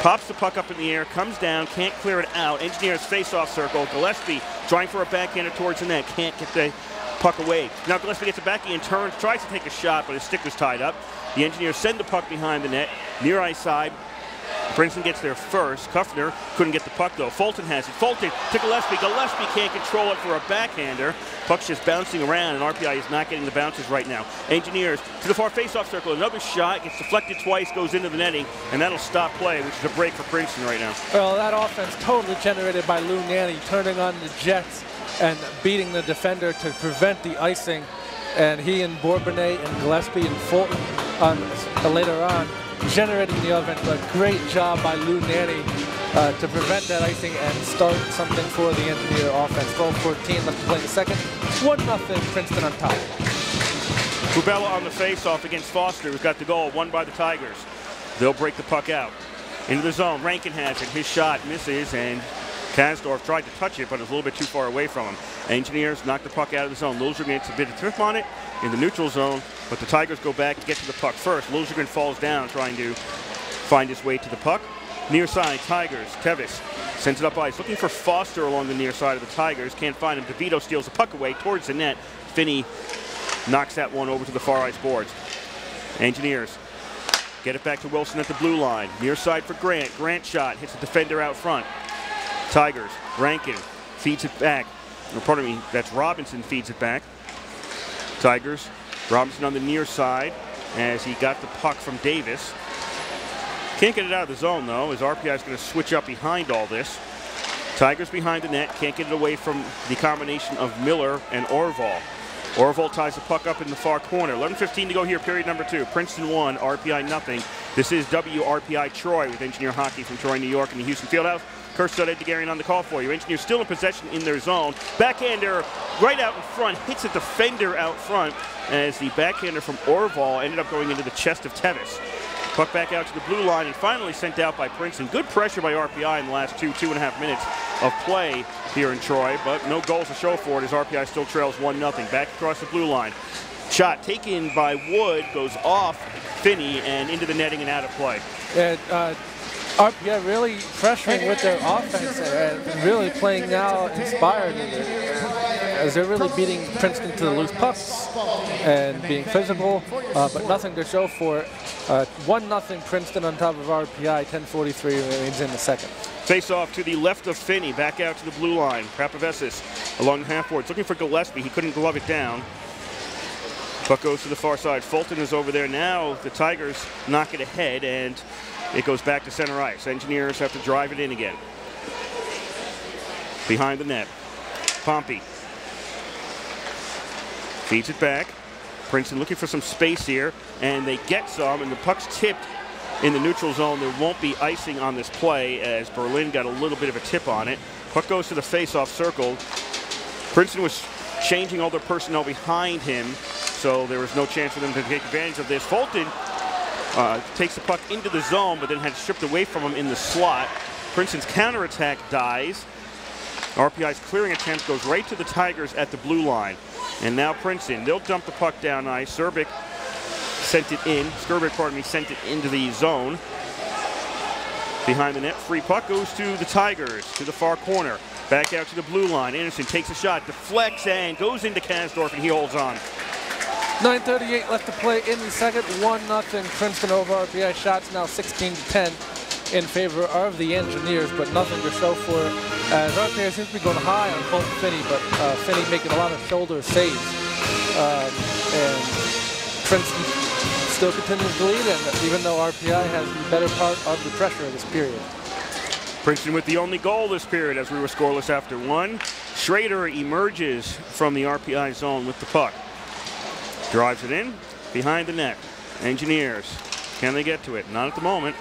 Pops the puck up in the air, comes down, can't clear it out. Engineers face-off circle. Gillespie trying for a backhander towards the net, can't get the puck away. Now Gillespie gets it back and turns, tries to take a shot, but his stick was tied up. The Engineers send the puck behind the net, near ice side. Princeton gets there first. Kuffner couldn't get the puck though. Fulton has it. Fulton to Gillespie. Gillespie can't control it for a backhander. Puck's just bouncing around, and RPI is not getting the bounces right now. Engineers to the far face-off circle. Another shot gets deflected twice, goes into the netting, and that'll stop play, which is a break for Princeton right now. Well, that offense totally generated by Lou Nanne, turning on the Jets and beating the defender to prevent the icing. And he and Bourbonnais and Gillespie and Fulton on, later on generating the offense. But great job by Lou Nanne uh, to prevent that icing and start something for the Engineer offense. 12-14 left to play the second. 1-0 Princeton on top. Bubela on the face-off against Foster, who's got the goal, won by the Tigers. They'll break the puck out. Into the zone, Rankin has it. His shot misses, and Kasdorf tried to touch it, but it was a little bit too far away from him. Engineers knock the puck out of the zone. Liljegren gets a bit of trip on it in the neutral zone, but the Tigers go back to get to the puck first. Liljegren falls down trying to find his way to the puck. Near side, Tigers. Teves sends it up ice, looking for Foster along the near side of the Tigers. Can't find him. DeVito steals the puck away towards the net. Phinney knocks that one over to the far ice boards. Engineers get it back to Wilson at the blue line. Near side for Grant. Grant shot hits the defender out front. Tigers. Rankin feeds it back. Or pardon me, that's Robinson feeds it back. Tigers. Robinson on the near side as he got the puck from Davis. Can't get it out of the zone though, as RPI is going to switch up behind all this. Tigers behind the net, can't get it away from the combination of Miller and Orval. Orval ties the puck up in the far corner. 11.15 to go here, period number two. Princeton 1, RPI nothing. This is WRPI Troy with Engineer Hockey from Troy, New York in the Houston Fieldhouse. Kirsten Ed DeGarian on the call for you. Engineers still in possession in their zone. Backhander right out in front, hits a defender out front as the backhander from Orval ended up going into the chest of Teves. Puck back out to the blue line and finally sent out by Princeton. Good pressure by RPI in the last two, two and a half minutes of play here in Troy, but no goals to show for it as RPI still trails 1-0. Back across the blue line. Shot taken by Wood, goes off Phinney and into the netting and out of play. Yeah, uh, RPI really pressuring with their offense and really playing now inspired as they're really beating Princeton to the loose pucks and being physical, uh, but nothing to show for it. Uh, 1-0 Princeton on top of RPI, 10.43 remains in the second. Face off to the left of Phinney, back out to the blue line. Prapavessis along the half boards, looking for Gillespie. He couldn't glove it down. Puck goes to the far side. Fulton is over there now. The Tigers knock it ahead, and it goes back to center ice. Engineers have to drive it in again. Behind the net. Pompi feeds it back. Princeton looking for some space here, and they get some, and the puck's tipped in the neutral zone. There won't be icing on this play as Berlin got a little bit of a tip on it. Puck goes to the face-off circle. Princeton was changing all their personnel behind him, so there was no chance for them to take advantage of this. Fulton uh, takes the puck into the zone, but then had stripped away from him in the slot. Princeton's counterattack dies. RPI's clearing attempt goes right to the Tigers at the blue line. And now Princeton, they'll dump the puck down ice. Serbic sent it in. Skirbic, pardon me, sent it into the zone. Behind the net, free puck goes to the Tigers, to the far corner. Back out to the blue line. Anderson takes a shot, deflects, and goes into Kasdorf, and he holds on. 9.38 left to play in the second. 1 nothing Princeton over RPI. Shots now 16 to 10 in favor of the Engineers, but nothing to show for it. As RPI seems to be going high on Colton Phinney, but uh, Phinney making a lot of shoulder saves. Um, and Princeton still continues to lead, and even though RPI has the better part of the pressure of this period. Princeton with the only goal this period as we were scoreless after one. Schrader emerges from the RPI zone with the puck. Drives it in behind the net. Engineers, can they get to it? Not at the moment.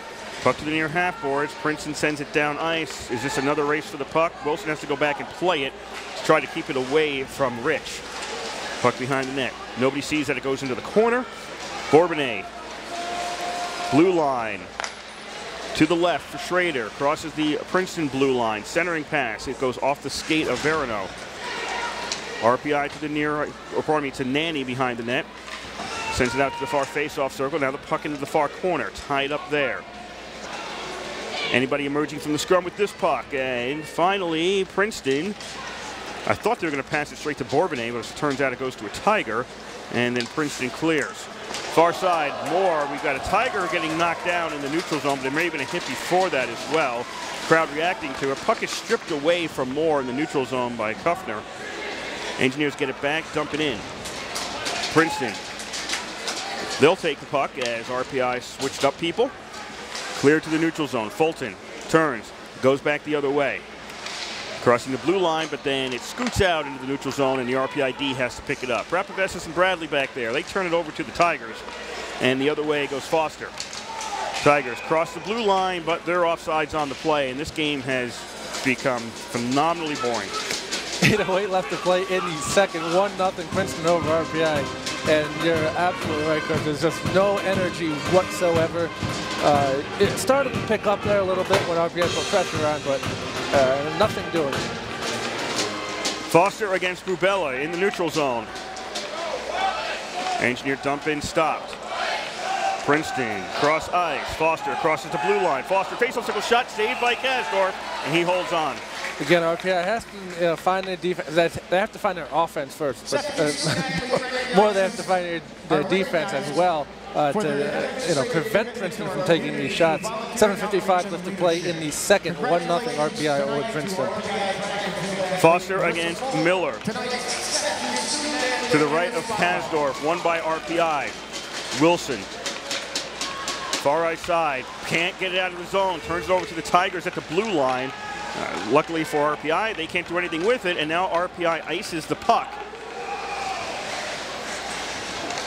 Puck to the near half boards. Princeton sends it down ice. Is this another race for the puck? Wilson has to go back and play it to try to keep it away from Rich. Puck behind the net. Nobody sees that it goes into the corner. Bourbonnais. Blue line. To the left for Schrader. Crosses the Princeton blue line. Centering pass. It goes off the skate of Veronneau. RPI to the near, or pardon me, to Nanne behind the net. Sends it out to the far face-off circle. Now the puck into the far corner. Tied up there. Anybody emerging from the scrum with this puck. And finally, Princeton. I thought they were going to pass it straight to Bourbonnais, but it turns out it goes to a Tiger. And then Princeton clears. Far side, more. We've got a Tiger getting knocked down in the neutral zone, but there may have been a hit before that as well. Crowd reacting to it. Puck is stripped away from Moore in the neutral zone by Kuffner. Engineers get it back, dump it in. Princeton. They'll take the puck as RPI switched up people. Clear to the neutral zone. Fulton turns, goes back the other way. Crossing the blue line, but then it scoots out into the neutral zone, and the RPID has to pick it up. Prapavessis and Bradley back there. They turn it over to the Tigers, and the other way goes Foster. Tigers cross the blue line, but they're offsides on the play, and this game has become phenomenally boring. <laughs> 808 left to play in the second. 1 nothing Princeton over RPI. And you're absolutely right, because there's just no energy whatsoever. Uh, it started to pick up there a little bit when RPI put pressure on, but uh, nothing doing. Foster against Bubela in the neutral zone. Engineer dump in stopped. Princeton cross ice. Foster crosses the blue line. Foster face-off circle shot saved by Kasdorf, and he holds on. Again, RPI has to uh, find their defense. They have to find their offense first, but uh, <laughs> more they have to find their, their defense as well uh, to uh, you know prevent Princeton from taking these shots. 7:55 left to play in the second. One nothing RPI over Princeton. Foster against Miller. To the right of Kasdorf, one by RPI. Wilson. Far right side, can't get it out of the zone. Turns it over to the Tigers at the blue line. Uh, luckily for RPI, they can't do anything with it, and now RPI ices the puck.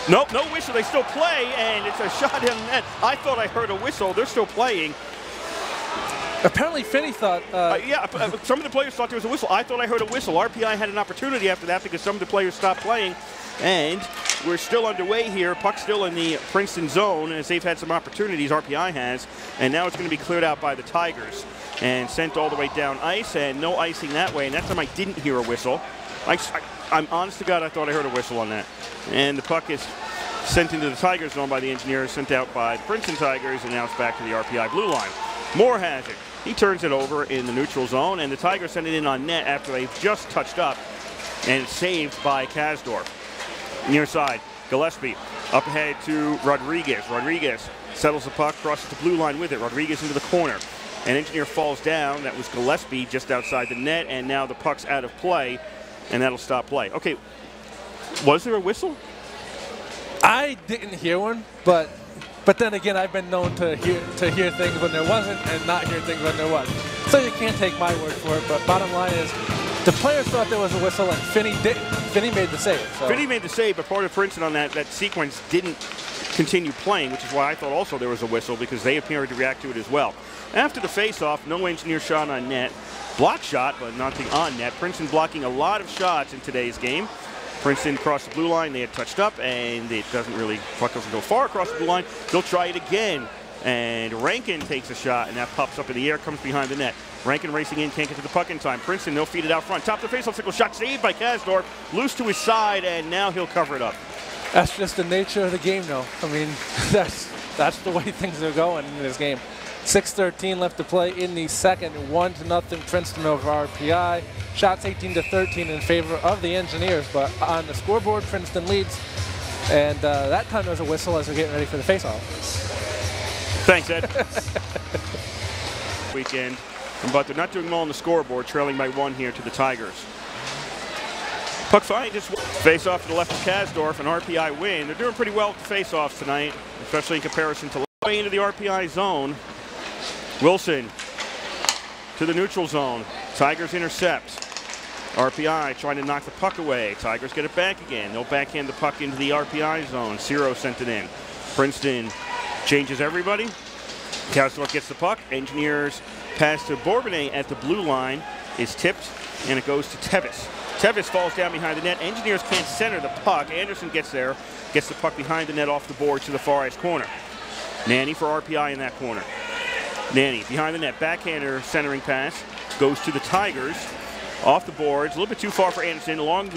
Nope, no whistle. They still play, and it's a shot in net. I thought I heard a whistle. They're still playing. Apparently, Phinney thought. Uh, uh, yeah, uh, some of the players thought there was a whistle. I thought I heard a whistle. RPI had an opportunity after that because some of the players stopped playing, and we're still underway here. Puck still in the Princeton zone as they've had some opportunities. RPI has, and now it's going to be cleared out by the Tigers and sent all the way down ice, and no icing that way. And that time I didn't hear a whistle. I, am honest to God, I thought I heard a whistle on that. And the puck is sent into the Tigers zone by the engineers, sent out by the Princeton Tigers, and now it's back to the RPI blue line. Moore has it. He turns it over in the neutral zone, and the Tigers send it in on net after they've just touched up, and saved by Kasdorf. Near side, Gillespie up ahead to Rodriguez. Rodriguez settles the puck, crosses the blue line with it. Rodriguez into the corner. An engineer falls down. That was Gillespie just outside the net, and now the puck's out of play, and that'll stop play. Okay, was there a whistle? I didn't hear one, but but then again, I've been known to hear to hear things when there wasn't and not hear things when there was. So you can't take my word for it. But bottom line is, the players thought there was a whistle, and Phinney did. Phinney made the save. So. Phinney made the save, but part of Princeton on that that sequence didn't continue playing, which is why I thought also there was a whistle because they appeared to react to it as well. After the face-off, no engineer shot on net. Block shot, but nothing on net. Princeton blocking a lot of shots in today's game. Princeton crossed the blue line. They had touched up, and it doesn't really, puck doesn't go far across the blue line. They'll try it again And Rankin takes a shot, and that pops up in the air, comes behind the net. Rankin racing in, can't get to the puck in time. Princeton, they'll feed it out front. Top of the faceoff circle, shot saved by Kasdorf. Loose to his side, and now he'll cover it up. That's just the nature of the game, though. I mean, <laughs> that's that's the way things are going in this game. 6:13 left to play in the second. One to nothing, Princeton over RPI. Shots 18 to 13 in favor of the Engineers, but on the scoreboard, Princeton leads. And uh, that time there's a whistle as we're getting ready for the faceoff. Thanks, Ed. <laughs> Weekend, but they're not doing well on the scoreboard, trailing by one here to the Tigers. Puck fight just face off to the left of Kasdorf, an RPI win. They're doing pretty well with the face-offs tonight, especially in comparison to way into the RPI zone. Wilson to the neutral zone. Tigers intercept. RPI trying to knock the puck away. Tigers get it back again. They'll backhand the puck into the RPI zone. Zero sent it in. Princeton changes everybody. Kasdorf gets the puck. Engineers pass to Bourbonnais at the blue line. Is tipped, and it goes to Teves. Teves falls down behind the net. Engineers can't center the puck. Anderson gets there, gets the puck behind the net off the board to the far ice corner. Nanne for RPI in that corner. Nanne behind the net, backhander centering pass goes to the Tigers. Off the boards, a little bit too far for Anderson. Along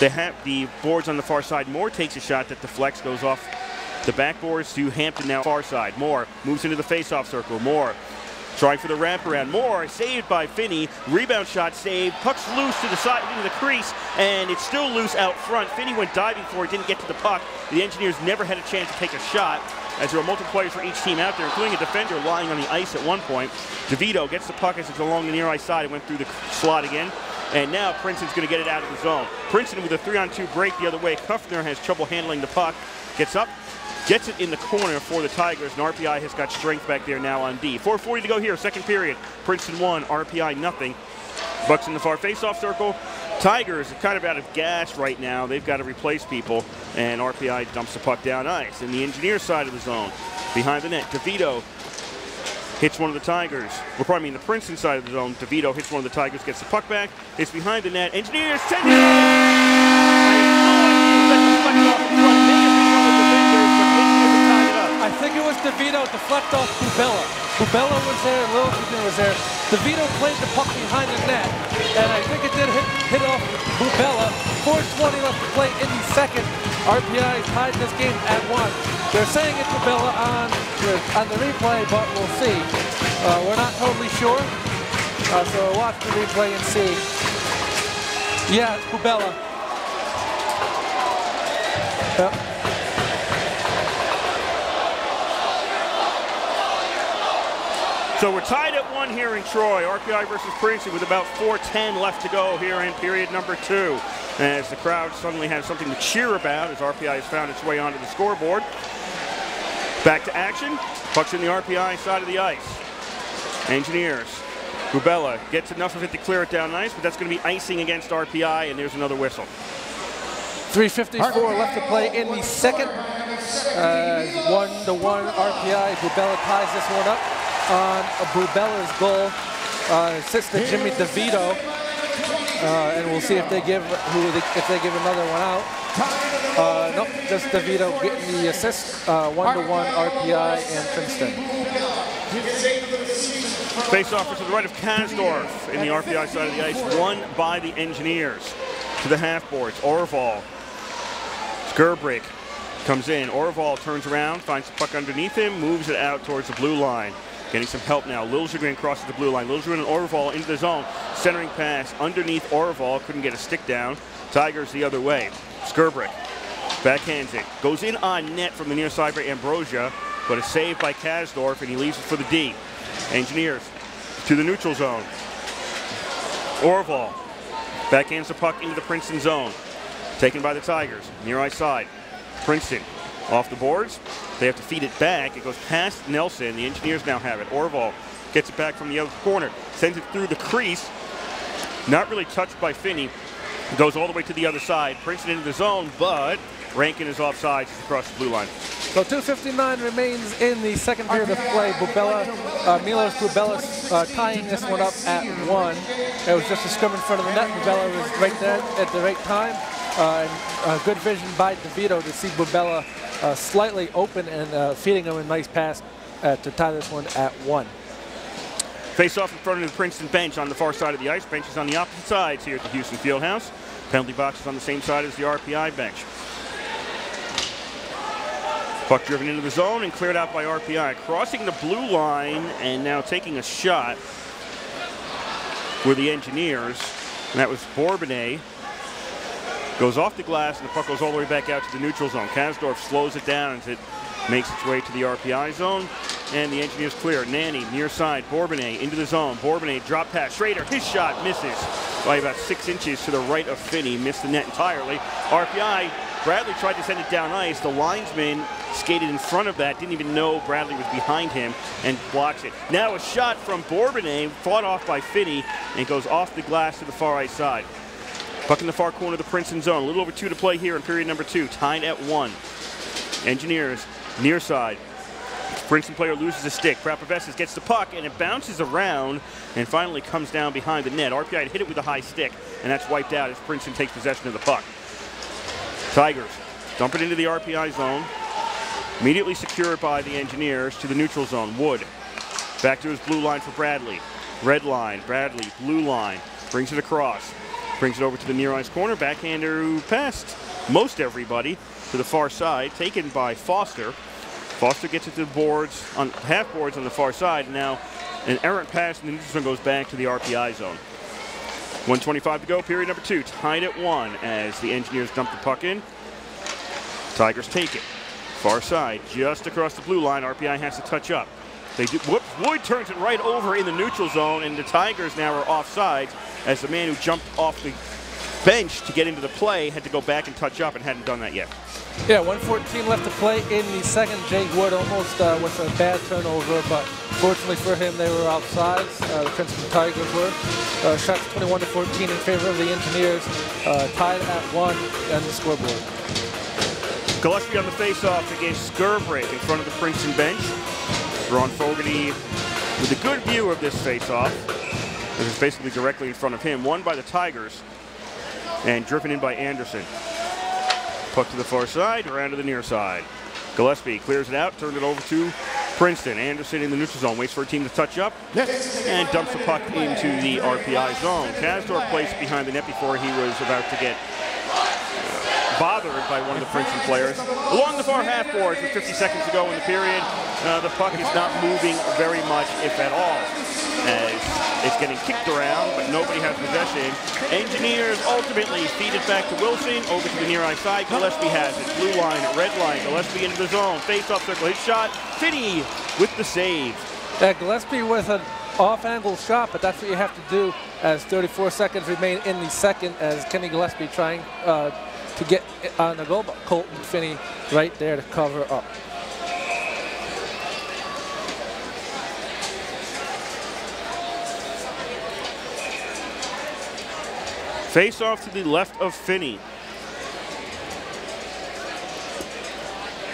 the, the, boards on the far side, Moore takes a shot that deflects, goes off the backboards to Hampton now far side. Moore moves into the face-off circle. Moore trying for the wraparound. Moore saved by Phinney. Rebound shot saved. Puck's loose to the side into the crease, and it's still loose out front. Phinney went diving for it, didn't get to the puck. The Engineers never had a chance to take a shot as there are multiple players for each team out there, including a defender lying on the ice at one point. DeVito gets the puck as it's along the near ice side. It went through the slot again. And now Princeton's going to get it out of the zone. Princeton with a three-on-two break the other way. Kuffner has trouble handling the puck. Gets up, gets it in the corner for the Tigers, and RPI has got strength back there now on D. 4.40 to go here, second period. Princeton 1, RPI nothing. Bucks in the far face-off circle. Tigers are kind of out of gas right now. They've got to replace people, and RPI dumps the puck down ice. In the engineer side of the zone, behind the net, DeVito hits one of the Tigers. Well, probably mean the Princeton side of the zone. DeVito hits one of the Tigers, gets the puck back. It's behind the net. Engineers send it in! I think it was DeVito deflect off Bubela. Bubela was there, Littleton was there. DeVito played the puck behind the net, and I think it did hit, hit off Bubela. 4.20 left to play in the second. RPI tied this game at one. They're saying it's Bubela on the, on the replay, but we'll see. Uh, we're not totally sure, uh, so we'll watch the replay and see. Yeah, it's Bubela. Yep. So we're tied at one here in Troy. RPI versus Princeton with about 4.10 left to go here in period number two. As the crowd suddenly has something to cheer about as RPI has found its way onto the scoreboard. Back to action. Puck's in the RPI side of the ice. Engineers. Bubela gets enough of it to clear it down nice, but that's going to be icing against RPI, and there's another whistle. 354 left to play in the second. Uh, one to one RPI. Bubela ties this one up on Bubela's goal. Uh, to Jimmy DeVito. Uh, and we'll see if they give who they, if they give another one out. Uh, nope, just DeVito getting the assist. Uh, one to one RPI and Princeton. Face off to the right of Kasdorf in the RPI side of the ice, won by the Engineers. To the half boards, Orval. Skurbrick comes in. Orval turns around, finds the puck underneath him, moves it out towards the blue line. Getting some help now. Liljegren crosses the blue line. Liljegren and Orval into the zone. Centering pass underneath Orval. Couldn't get a stick down. Tigers the other way. Skurbrick backhands it. Goes in on net from the near side by Ambrosia, but is saved by Kasdorf, and he leaves it for the D. Engineers to the neutral zone. Orval backhands the puck into the Princeton zone. Taken by the Tigers. Near ice side. Princeton off the boards. They have to feed it back. It goes past Nelson. The Engineers now have it. Orval gets it back from the other corner. Sends it through the crease. Not really touched by Phinney. Goes all the way to the other side. Princeton into the zone, but Rankin is offside across the blue line. So 2.59 remains in the second period of play. Bubela, uh, Milos Bubela uh, tying this one up at one. It was just a scrum in front of the net. Bubela was right there at the right time. Uh, uh, good vision by DeVito to see Bubela uh, slightly open and uh, feeding him a nice pass uh, to tie this one at one. Face off in front of the Princeton bench on the far side of the ice. Bench is on the opposite sides here at the Houston Fieldhouse. Penalty box is on the same side as the RPI bench. Puck driven into the zone and cleared out by RPI. Crossing the blue line and now taking a shot were the Engineers. And that was Bourbonnais. Goes off the glass and the puck goes all the way back out to the neutral zone. Kasdorf slows it down as it makes its way to the RPI zone. And the Engineers clear. Nanne near side. Bourbonnais into the zone. Bourbonnais drop pass. Schrader, his shot misses by about six inches to the right of Phinney. Missed the net entirely. RPI, Bradley tried to send it down ice. The linesman skated in front of that. Didn't even know Bradley was behind him and blocks it. Now a shot from Bourbonnais, fought off by Phinney, and goes off the glass to the far right side. Puck in the far corner of the Princeton zone. A little over two to play here in period number two. Tied at one. Engineers near side. Princeton player loses a stick. Prapavessis gets the puck and it bounces around and finally comes down behind the net. RPI had hit it with a high stick and that's wiped out as Princeton takes possession of the puck. Tigers dump it into the RPI zone. Immediately secured by the Engineers to the neutral zone. Wood back to his blue line for Bradley. Red line, Bradley, blue line, brings it across. Brings it over to the near ice corner. Backhander who passed most everybody to the far side, taken by Foster. Foster gets it to the boards, on half boards on the far side. Now an errant pass and the neutral zone goes back to the RPI zone. 125 to go, period number two. Tied at one as the Engineers dump the puck in. Tigers take it. Far side, just across the blue line. RPI has to touch up. They do, whoops, Wood turns it right over in the neutral zone, and the Tigers now are offside as the man who jumped off the bench to get into the play had to go back and touch up and hadn't done that yet. Yeah, 114 left to play in the second. Jake Wood almost uh, with a bad turnover, but fortunately for him, they were outside. Uh, the Princeton Tigers were. Uh, shots 21 to 14 in favor of the Engineers, uh, tied at one on the scoreboard. Gillespie on the faceoff against Skirbrick in front of the Princeton bench. Ron Fogarty with a good view of this faceoff. This is basically directly in front of him. Won by the Tigers and driven in by Anderson. Puck to the far side, around to the near side. Gillespie clears it out, turned it over to Princeton. Anderson in the neutral zone, waits for a team to touch up, and dumps the puck into the RPI zone. Kasdorf placed behind the net before he was about to get bothered by one of the Princeton players. Along the far half boards with 50 seconds to go in the period, uh, the puck is not moving very much, if at all, as it's getting kicked around, but nobody has possession. Engineers ultimately feed it back to Wilson, over to the near ice side. Gillespie has it. Blue line, red line. Gillespie into the zone. Face-off circle. His shot. Phinney with the save. Yeah, Gillespie with an off-angle shot, but that's what you have to do as 34 seconds remain in the second as Kenny Gillespie trying uh, to get on the goal, but Colton Phinney right there to cover up. Face off to the left of Phinney.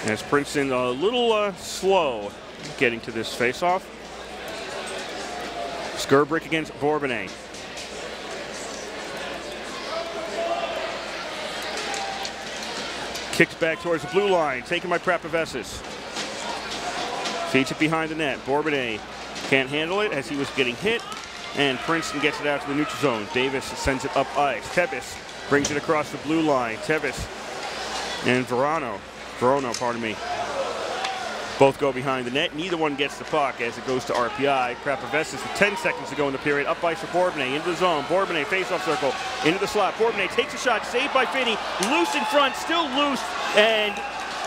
As Princeton a little uh, slow getting to this face off. Skirbrick against Bourbonnais. Kicks back towards the blue line, taken by Prapavessis. Feeds it behind the net. Bourbonnais can't handle it as he was getting hit. And Princeton gets it out to the neutral zone. Davis sends it up ice. Teves brings it across the blue line. Teves and Verano, Verono, pardon me, both go behind the net. Neither one gets the puck as it goes to RPI. Prapavessis with 10 seconds to go in the period. Up ice for Bourbonnais into the zone. Bourbonnais face-off circle into the slot. Bourbonnais takes a shot, saved by Phinney. Loose in front, still loose, and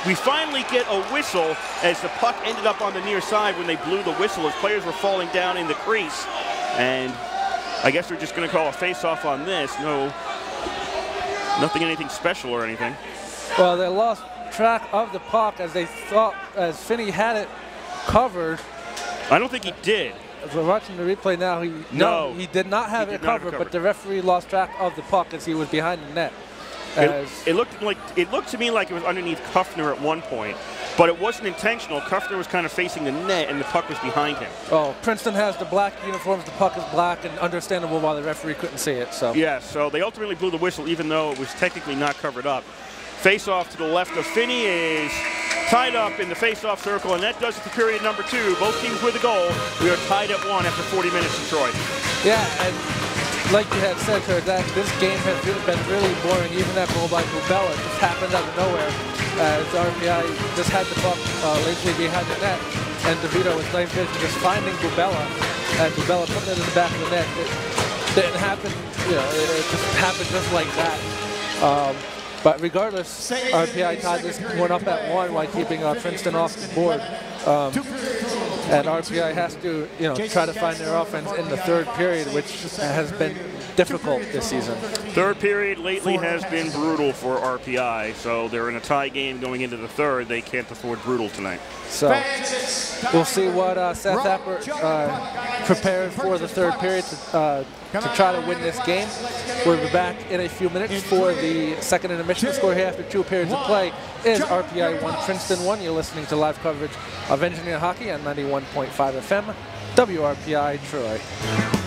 we finally get a whistle as the puck ended up on the near side when they blew the whistle as players were falling down in the crease. And I guess they're just going to call a face-off on this. No, nothing, anything special or anything. Well, they lost track of the puck as they thought, as Phinney had it covered. I don't think he did. As we're watching the replay now, he No. he did not have it covered, but the referee lost track of the puck as he was behind the net. It, it looked like it looked to me like it was underneath Kuffner at one point, but it wasn't intentional. Kuffner was kind of facing the net, and the puck was behind him. oh, Princeton has the black uniforms. The puck is black, and understandable why the referee couldn't see it. So Yeah, so they ultimately blew the whistle, even though it was technically not covered up. Face off to the left of Phinney is tied up in the face-off circle, and that does it to period number two. Both teams with a goal. We are tied at one after 40 minutes in Troy. Yeah, and like you had said, sir, that this game has been really boring. Even that goal by Bubela just happened out of nowhere. As RPI just had the puck uh, lazily behind the net, and DeVito was night vision just finding Bubela, and Bubela putting it in the back of the net. It didn't happen, you know, it, it just happened just like that. Um, but regardless, RPI tied this one up at one while keeping uh, Princeton off the board. Um, and RPI has to, you know, try to find their offense in the third period, which has been difficult this season. Third period lately has been brutal for RPI, so they're in a tie game going into the third. They can't afford brutal tonight. So we'll see what uh, Seth Appert uh, prepared for the third period to, uh, to try to win this game. We'll be back in a few minutes for the second intermission. The score here after two periods of play is RPI 1, Princeton 1. You're listening to live coverage of Engineer Hockey on 91.5 FM, WRPI Troy.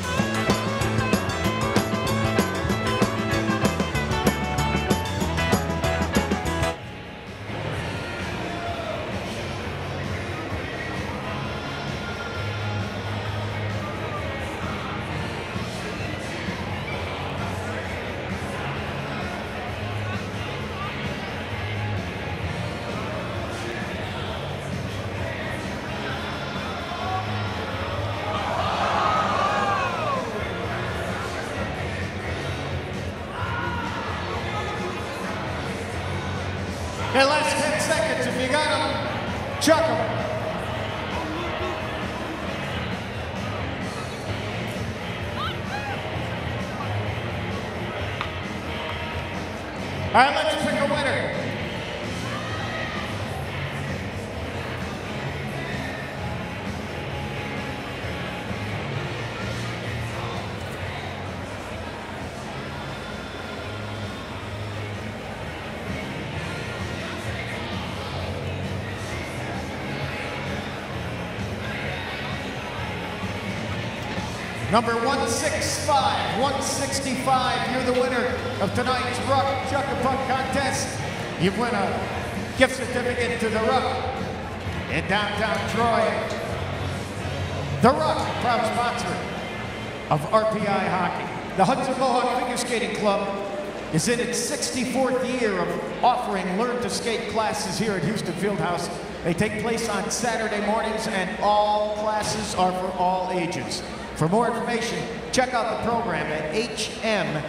Number 165, 165, you're the winner of tonight's Ruck Chuck a Puck contest. You win a gift certificate to the Ruck in downtown Troy. The Ruck, proud sponsor of RPI Hockey. The Hudson Mohawk Figure Skating Club is in its 64th year of offering Learn to Skate classes here at Houston Fieldhouse. They take place on Saturday mornings and all classes are for all ages. For more information, check out the program at hmfsc.org.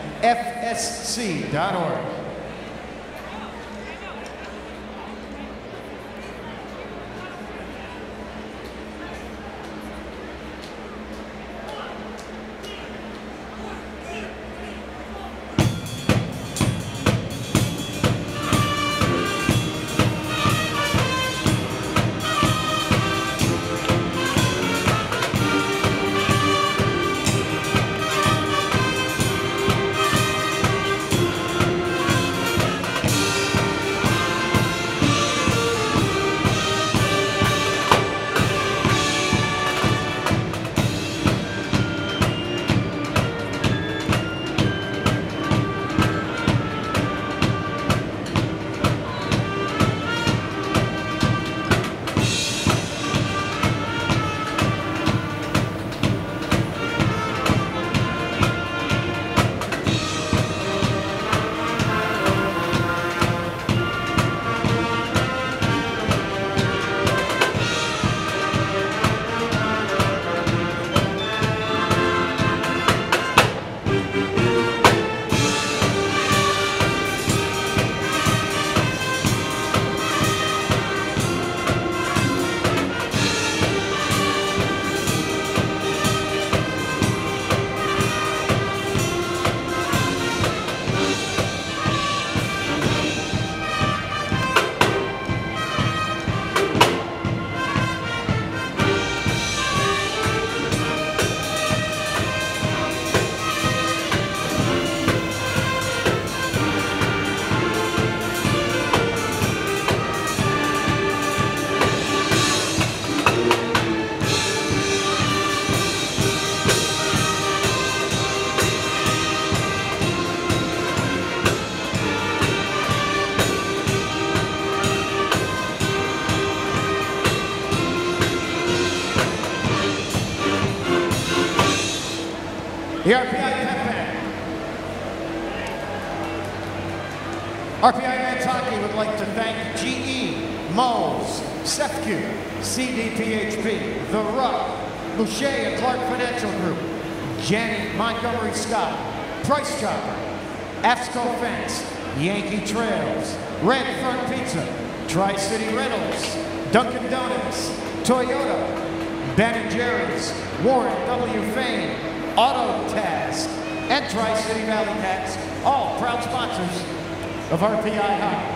Boucher and Clark Financial Group, Janney Montgomery Scott, Price Chopper, AFSCO Fence, Yankee Trails, Red Front Pizza, Tri-City Rentals, Dunkin' Donuts, Toyota, Ben & Jerry's, Warren W. Fain, Autotask, and Tri-City Valley Cats, all proud sponsors of RPI Hockey.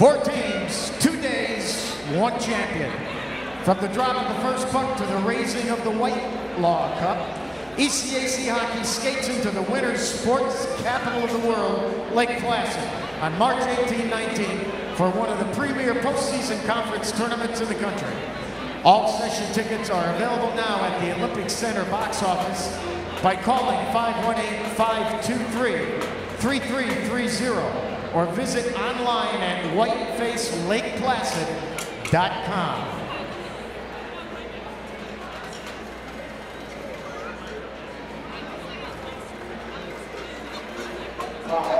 Four teams, two days, one champion. From the drop of the first puck to the raising of the Whitelaw Cup, ECAC hockey skates into the winter's sports capital of the world, Lake Placid, on March 18, 19, for one of the premier postseason conference tournaments in the country. All session tickets are available now at the Olympic Center box office by calling 518-523-3330 or visit online at whitefacelakeplacid.com. Stay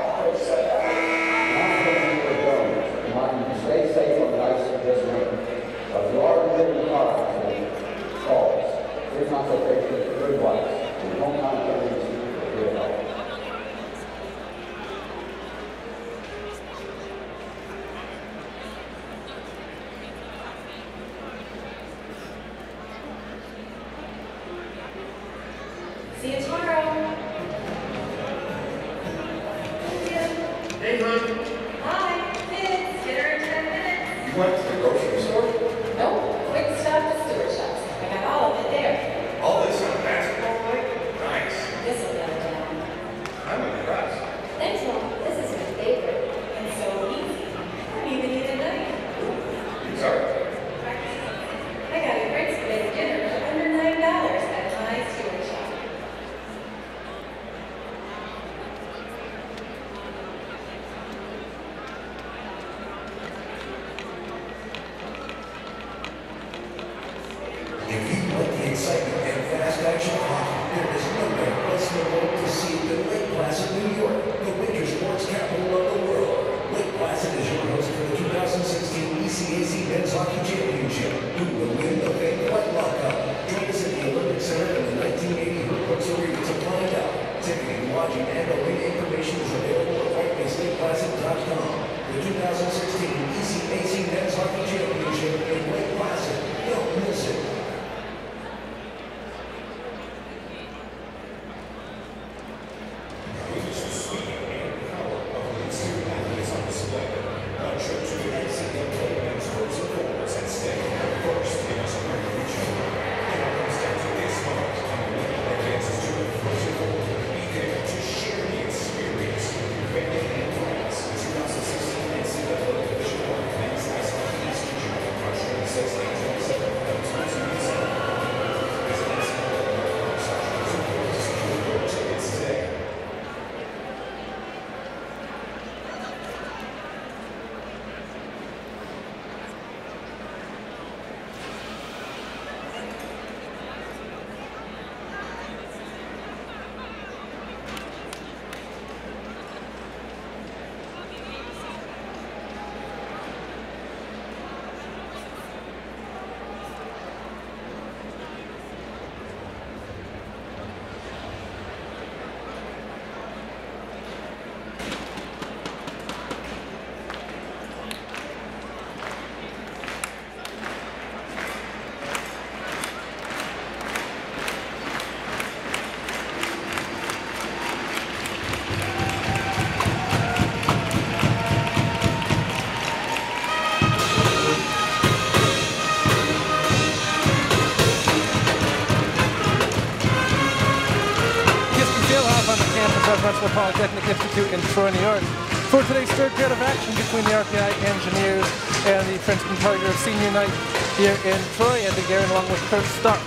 Polytechnic Institute in Troy, New York. For today's third period of action between the RPI Engineers and the Princeton Tigers Senior Night here in Troy, and again along with Kurt Stark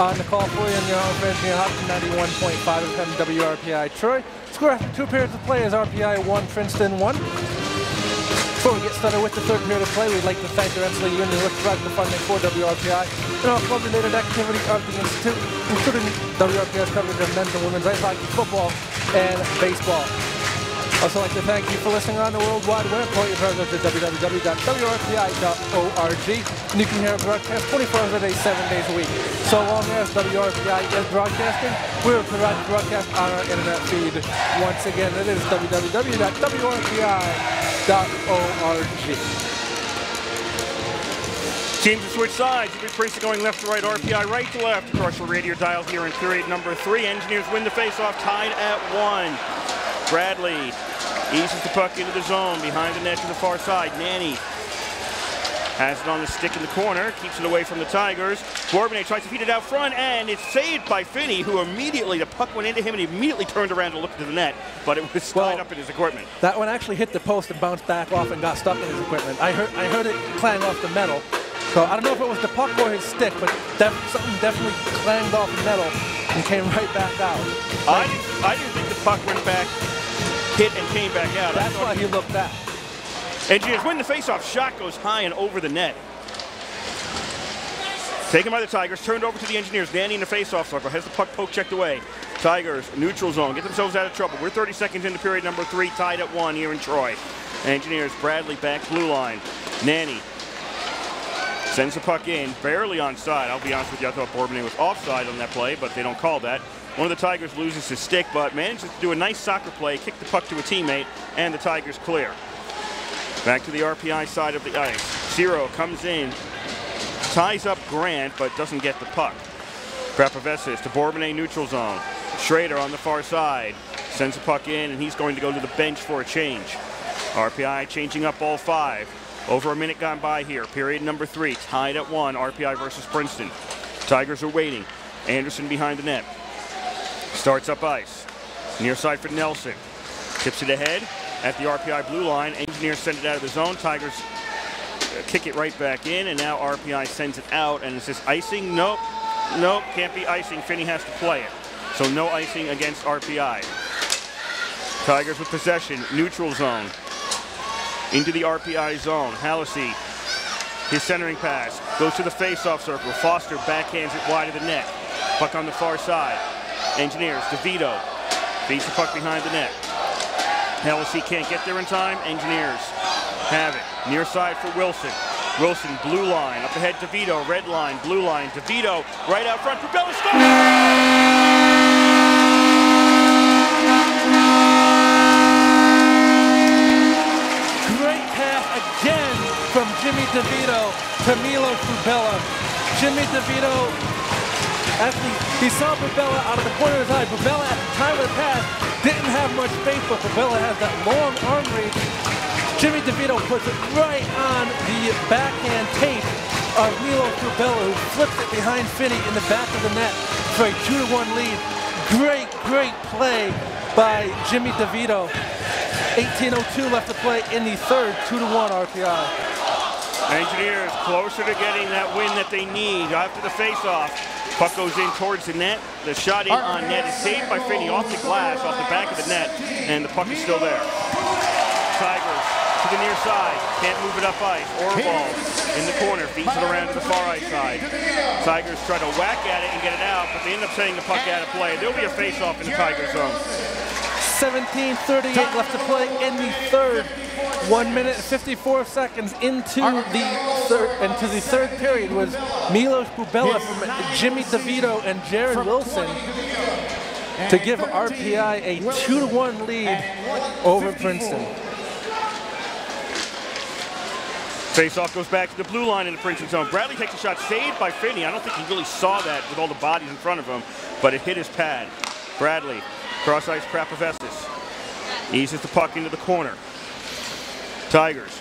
on the call for you in your home for Engineer Hopkins 91.5 FM WRPI Troy. Score after two periods of play is RPI 1, Princeton 1. Before we get started with the third period of play, we'd like to thank the Rensselaer Union provides the funding for WRPI and all club-related activity of the Institute, including WRPI's coverage of men's and women's ice hockey, football, and baseball. Also like to thank you for listening on the World Wide Web. Point your browser to www.wrpi.org. And you can hear our broadcast 24 hours a day, 7 days a week. So long as WRPI is broadcasting, we will provide broadcast on our internet feed. Once again, it is www.wrpi.org. Teams to switch sides. You'll be Princeton going left to right, RPI right to left across the radio dial here in period number three. Engineers win the faceoff tied at one. Bradley Eases the puck into the zone behind the net to the far side. Nanne has it on the stick in the corner, keeps it away from the Tigers. Bourbonnais tries to feed it out front, and it's saved by Phinney, who immediately, the puck went into him, and he immediately turned around to look into the net, but it was tied Well- up in his equipment. That one actually hit the post and bounced back off and got stuck in his equipment. I heard I heard it clang off the metal. So I don't know if it was the puck or his stick, but def- something definitely clanged off the metal and came <laughs> right back out. I didn't, I didn't think the puck went back, hit, and came back out. That's why he looked back. Engineers when the faceoff. Shot goes high and over the net. Taken by the Tigers, turned over to the Engineers. Danny in the faceoff circle has the puck poke checked away. Tigers, neutral zone, get themselves out of trouble. We're 30 seconds into period number three, tied at one here in Troy. Engineers, Bradley back blue line. Nanne sends the puck in, barely onside. I'll be honest with you, I thought Bourbonnais was offside on that play, but they don't call that. One of the Tigers loses his stick, but manages to do a nice soccer play, kick the puck to a teammate, and the Tigers clear. Back to the RPI side of the ice. Zero comes in, ties up Grant, but doesn't get the puck. Prapavessis to Bourbonnais neutral zone. Schrader on the far side sends the puck in, and he's going to go to the bench for a change. RPI changing up all five. Over a minute gone by here. Period number three, tied at one. RPI versus Princeton. Tigers are waiting. Anderson behind the net. Starts up ice. Near side for Nelson. Tips it ahead at the RPI blue line. Engineers send it out of the zone. Tigers kick it right back in, and now RPI sends it out. And is this icing? Nope. Nope, can't be icing. Phinney has to play it. So no icing against RPI. Tigers with possession, neutral zone. Into the RPI zone. Hallisey, his centering pass, goes to the face-off circle. Foster backhands it wide of the net. Puck on the far side. Engineers, DeVito beats the puck behind the net. Hallisey can't get there in time. Engineers have it. Near side for Wilson. Wilson, blue line. Up ahead, DeVito. Red line, blue line. DeVito right out front for Bella! Great pass again from Jimmy DeVito to Milo Bubela. Jimmy DeVito, actually, he saw Bubela out of the corner of his eye. Bubela, at the time of the pass, didn't have much space, but Bubela has that long arm reach. Jimmy DeVito puts it right on the backhand tape of Milo Bubela, who flips it behind Phinney in the back of the net for a 2-1 lead. Great, great play by Jimmy DeVito. 18.02 left to play in the third, 2 to 1 RPI. Engineers closer to getting that win that they need after the face-off. Puck goes in towards the net. The shot in on net is saved by Phinney off the glass, off the back of the net, and the puck is still there. Tigers to the near side. Can't move it up ice. Ohrvall in the corner, feeds it around to the far right side. Tigers try to whack at it and get it out, but they end up sending the puck out of play. There'll be a face-off in the Tiger zone. 17.38 left to play in the third. One minute 54 seconds into the third into the third period was Milos Bubela from Jimmy DeVito and Jared Wilson to give RPI a 2 to 1 lead over Princeton. Face-off goes back to the blue line in the Princeton zone. Bradley takes a shot saved by Phinney. I don't think he really saw that with all the bodies in front of him, but it hit his pad. Bradley, cross ice Prapavessis. Eases the puck into the corner. Tigers.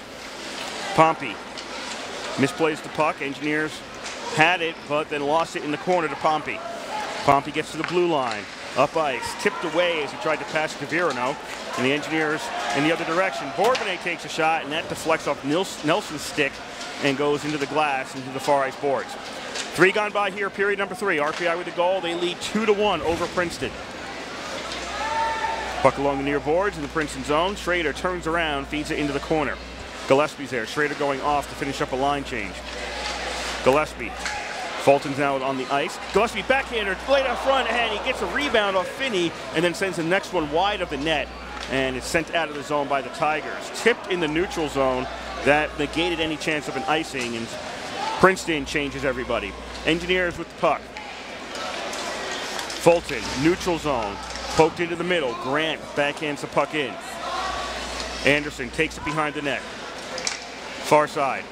Pompi misplays the puck. Engineers had it, but then lost it in the corner to Pompi. Pompi gets to the blue line. Up ice, tipped away as he tried to pass to Veronneau. And the Engineers in the other direction. Bourbonnais takes a shot, and that deflects off Nelson's stick and goes into the glass, into the far ice boards. Three gone by here, period number three. RPI with the goal. They lead two to one over Princeton. Puck along the near boards in the Princeton zone. Schrader turns around, feeds it into the corner. Gillespie's there. Schrader going off to finish up a line change. Gillespie. Fulton's now on the ice. Gillespie backhander, laid out front, and he gets a rebound off Phinney, and then sends the next one wide of the net, and it's sent out of the zone by the Tigers. Tipped in the neutral zone, that negated any chance of an icing, and Princeton changes everybody. Engineers with the puck. Fulton, neutral zone, poked into the middle. Grant backhands the puck in. Anderson takes it behind the net. Far side.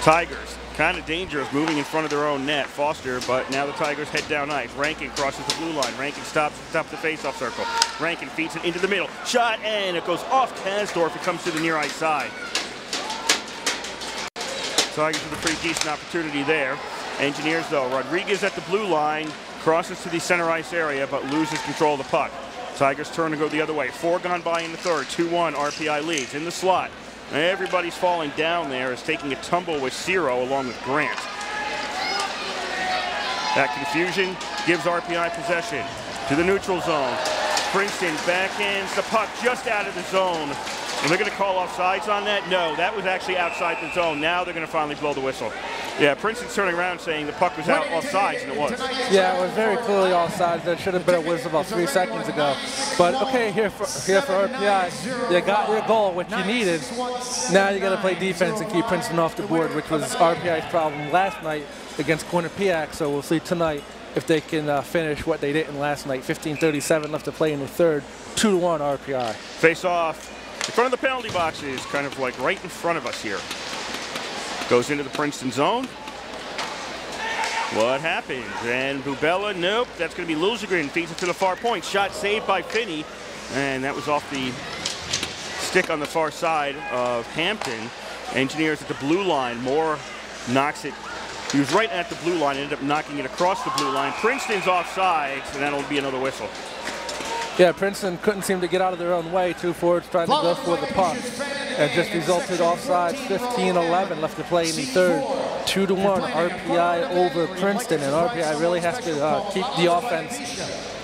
Tigers kind of dangerous moving in front of their own net. Foster, but now the Tigers head down ice. Rankin crosses the blue line. Rankin stops at the faceoff circle. Rankin feeds it into the middle. Shot, and it goes off Kasdorf. It comes to the near ice side. Tigers with a pretty decent opportunity there. Engineers, though, Rodriguez at the blue line, crosses to the center ice area, but loses control of the puck. Tigers turn to go the other way. Four gone by in the third. 2-1, RPI leads. In the slot, everybody's falling down there, is taking a tumble with Zero along with Grant. That confusion gives RPI possession to the neutral zone. Princeton backhands the puck just out of the zone. And they're going to call offsides on that? No, that was actually outside the zone. Now they're going to finally blow the whistle. Yeah, Princeton's turning around saying the puck was out offsides, and it was. Yeah, it was very clearly offside. That should have been a whistle about three seconds ago. But okay, here for here for RPI, you got your goal, which you needed. Now you got to play defense and keep Princeton off the board, which was RPI's problem last night against Quinnipiac. So we'll see tonight if they can uh, finish what they didn't last night. 15:37 left to play in the third. Two to one RPI. Face off in front of the penalty boxes, kind of like right in front of us here. Goes into the Princeton zone. What happens? And Bubela, nope, that's going to be Liljegren, feeds it to the far point. Shot saved by Phinney, and that was off the stick on the far side of Hampton. Engineers at the blue line, Moore knocks it. He was right at the blue line, ended up knocking it across the blue line. Princeton's offside, and that'll be another whistle. Yeah, Princeton couldn't seem to get out of their own way. Two forwards trying to go for the puck. And just resulted offside 15-11 left to play in the third. Two to one RPI over Princeton. And RPI really has to uh, keep the offense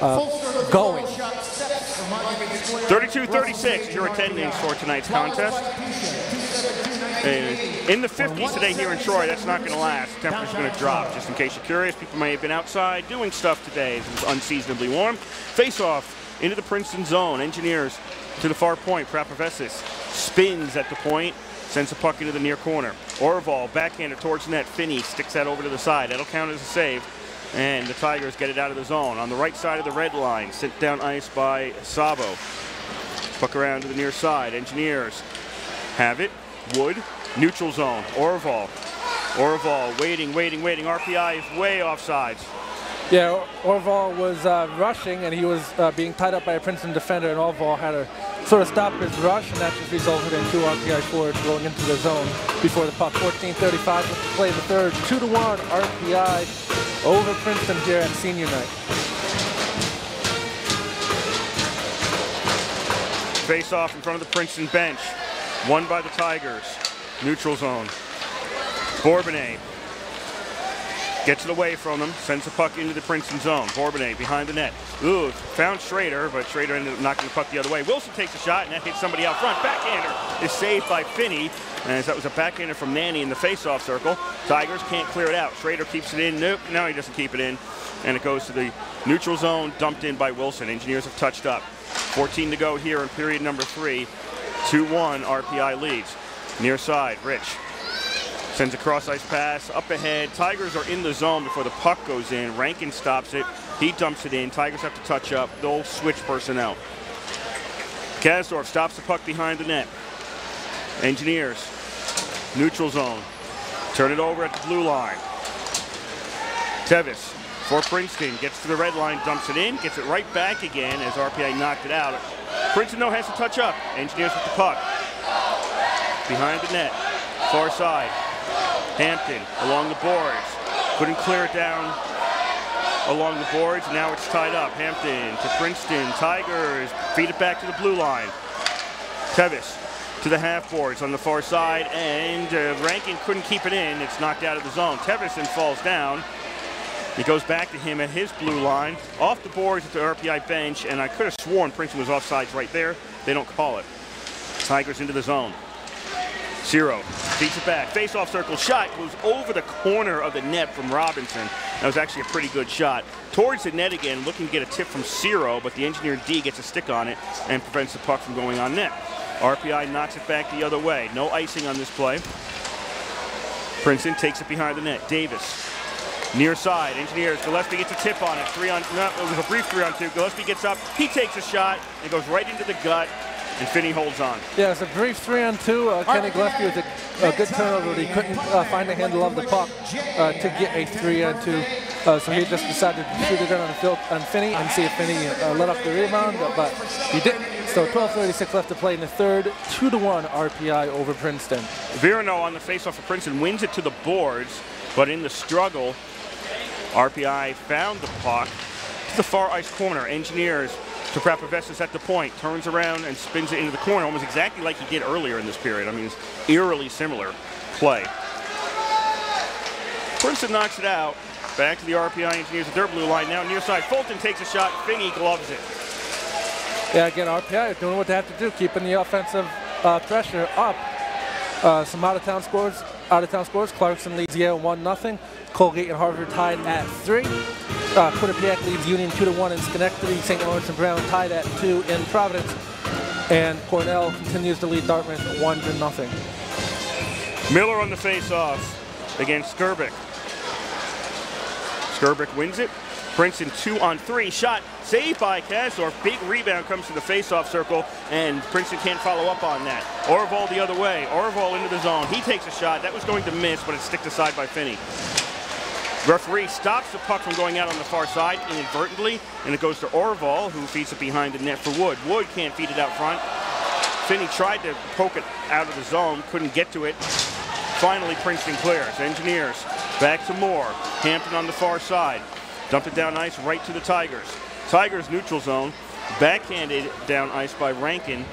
uh, going. 32-36 is your attendance for tonight's contest. In the 50s today here in Troy, that's not going to last. Temperature's going to drop. Just in case you're curious, people may have been outside doing stuff today. It was unseasonably warm. Face off into the Princeton zone. Engineers to the far point. Prapavessis spins at the point, sends a puck into the near corner. Ohrvall backhanded towards net. Phinney sticks that over to the side. That'll count as a save. And the Tigers get it out of the zone. On the right side of the red line, sent down ice by Sabo. Puck around to the near side. Engineers have it. Wood, neutral zone. Ohrvall. Ohrvall waiting, waiting, waiting. RPI is way offsides. Yeah, Ohrvall was uh, rushing and he was uh, being tied up by a Princeton defender, and Ohrvall had to sort of stop his rush, and that just resulted in two RPI forwards going into the zone before the puck. 14:35 with the play the third, two to one RPI over Princeton here at senior night. Face off in front of the Princeton bench, won by the Tigers. Neutral zone. Bourbonnais Gets it away from them, sends the puck into the Princeton zone. Bourbonnais behind the net. Ooh, found Schrader, but Schrader ended up knocking the puck the other way. Wilson takes a shot, and that hits somebody out front. Backhander is saved by Phinney, as that was a backhander from Nanne in the faceoff circle. Tigers can't clear it out. Schrader keeps it in. Nope, no, he doesn't keep it in. And it goes to the neutral zone, dumped in by Wilson. Engineers have touched up. 14 to go here in period number three. 2-1, RPI leads. Near side, Rich Sends a cross ice pass up ahead. Tigers are in the zone before the puck goes in. Rankin stops it. He dumps it in. Tigers have to touch up. They'll switch personnel. Kasdorf stops the puck behind the net. Engineers, neutral zone. Turn it over at the blue line. Teves for Princeton gets to the red line, dumps it in, gets it right back again as RPI knocked it out. Princeton though has to touch up. Engineers with the puck. Behind the net. Far side. Hampton along the boards. Couldn't clear it down along the boards. Now it's tied up. Hampton to Princeton. Tigers feed it back to the blue line. Teves to the half boards on the far side, and uh, Rankin couldn't keep it in. It's knocked out of the zone. Tevison falls down. He goes back to him at his blue line, off the boards at the RPI bench, and I could have sworn Princeton was offsides right there. They don't call it. Tigers into the zone. Zero. Beats it back. Face-off circle shot goes over the corner of the net from Robinson. That was actually a pretty good shot. Towards the net again, looking to get a tip from Zero, but the engineer D gets a stick on it and prevents the puck from going on net. RPI knocks it back the other way. No icing on this play. Princeton takes it behind the net. Davis, near side. Engineers, Gillespie gets a tip on it. Three on, no, it was a brief three on two. Gillespie gets up, he takes a shot, and goes right into the gut and Phinney holds on. Yeah, it's a brief three on two. Uh, Kenny Gillespie with a, a good turnover, but he couldn't uh, find the handle of the puck uh, to get a three on two. Uh, so he just decided to shoot it in on, Phil, on Phinney and see if Finney uh, let up the rebound, but he didn't. So 12:36 left to play in the third. Two to one RPI over Princeton. Veronneau on the faceoff for Princeton wins it to the boards, but in the struggle, RPI found the puck to the far ice corner. Engineers to Prapavessis at the point, turns around and spins it into the corner, almost exactly like he did earlier in this period. I mean, it's eerily similar play. Princeton knocks it out. Back to the RPI engineers at their blue line. Now near side, Fulton takes a shot. Phinney gloves it. Yeah, again, RPI doing what they have to do, keeping the offensive uh, pressure up. Uh, some out-of-town scores. Out-of-town scores. Clarkson leads Yale one 0 Colgate and Harvard tied at three. Uh, Quinnipiac leads Union two to one in Schenectady. St. Lawrence and Brown tied at two in Providence. And Cornell continues to lead Dartmouth one to nothing. Miller on the face-off against Skirbick. Skirbick wins it. Princeton two on three. Shot saved by Kasdorf. Big rebound comes to the face-off circle, and Princeton can't follow up on that. Ohrvall the other way. Ohrvall into the zone. He takes a shot. That was going to miss, but it's sticked aside by Phinney. Referee stops the puck from going out on the far side inadvertently, and it goes to Ohrvall, who feeds it behind the net for Wood. Wood can't feed it out front. Phinney tried to poke it out of the zone, couldn't get to it. Finally, Princeton clears. Engineers back to Moore. Hampton on the far side. Dump it down ice right to the Tigers. Tigers neutral zone. Backhanded down ice by Rankin.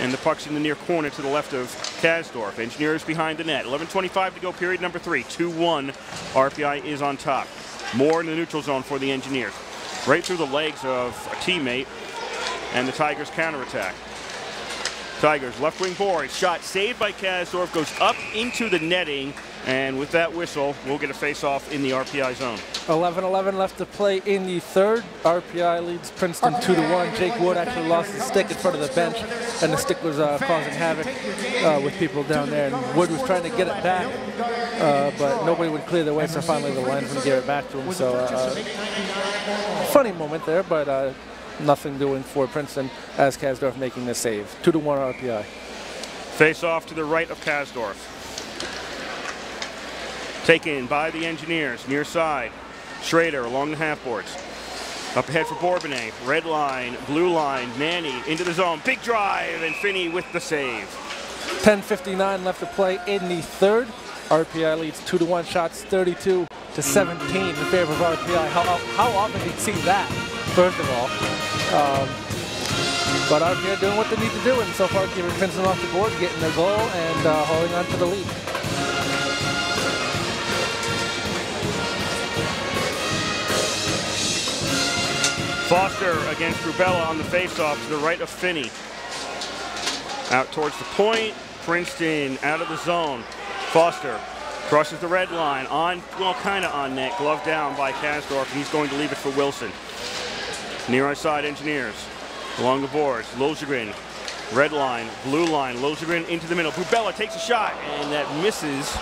And the puck's in the near corner to the left of Kasdorf. Engineers behind the net. 11.25 to go, period number three. 2-1. RPI is on top. More in the neutral zone for the Engineers. Right through the legs of a teammate. And the Tigers counterattack. Tigers left wing board. Shot saved by Kasdorf. Goes up into the netting. And with that whistle, we'll get a face-off in the RPI zone. 11-11 left to play in the third. RPI leads Princeton 2 to 1. Jake Wood actually lost his stick in front of the bench, and the stick was uh, causing havoc uh, with people down there. And Wood was trying to get it back, uh, but nobody would clear the way, so finally the linesman gave it back to him. So, uh, funny moment there, but uh, nothing doing for Princeton as Kasdorf making the save. 2-1 RPI. Face off to the right of Kasdorf. Taken by the engineers, near side. Schrader along the half boards. Up ahead for Bourbonnais. Red line, blue line, Manny into the zone. Big drive, and Phinney with the save. 10.59 left to play in the third. RPI leads 2 to 1 shots, 32 to 17 in favor of RPI. How, how often do you see that, first of all? Um, but RPI doing what they need to do, and so far keeping Princeton off the board, getting their goal, and uh, holding on to the lead. Foster against Bubela on the faceoff to the right of Phinney. Out towards the point. Princeton out of the zone. Foster crosses the red line on, well, kind of on net. Glove down by Kasdorf, and he's going to leave it for Wilson. Near our side, Engineers along the boards. Liljegren, red line, blue line. Liljegren into the middle. Bubela takes a shot, and that misses.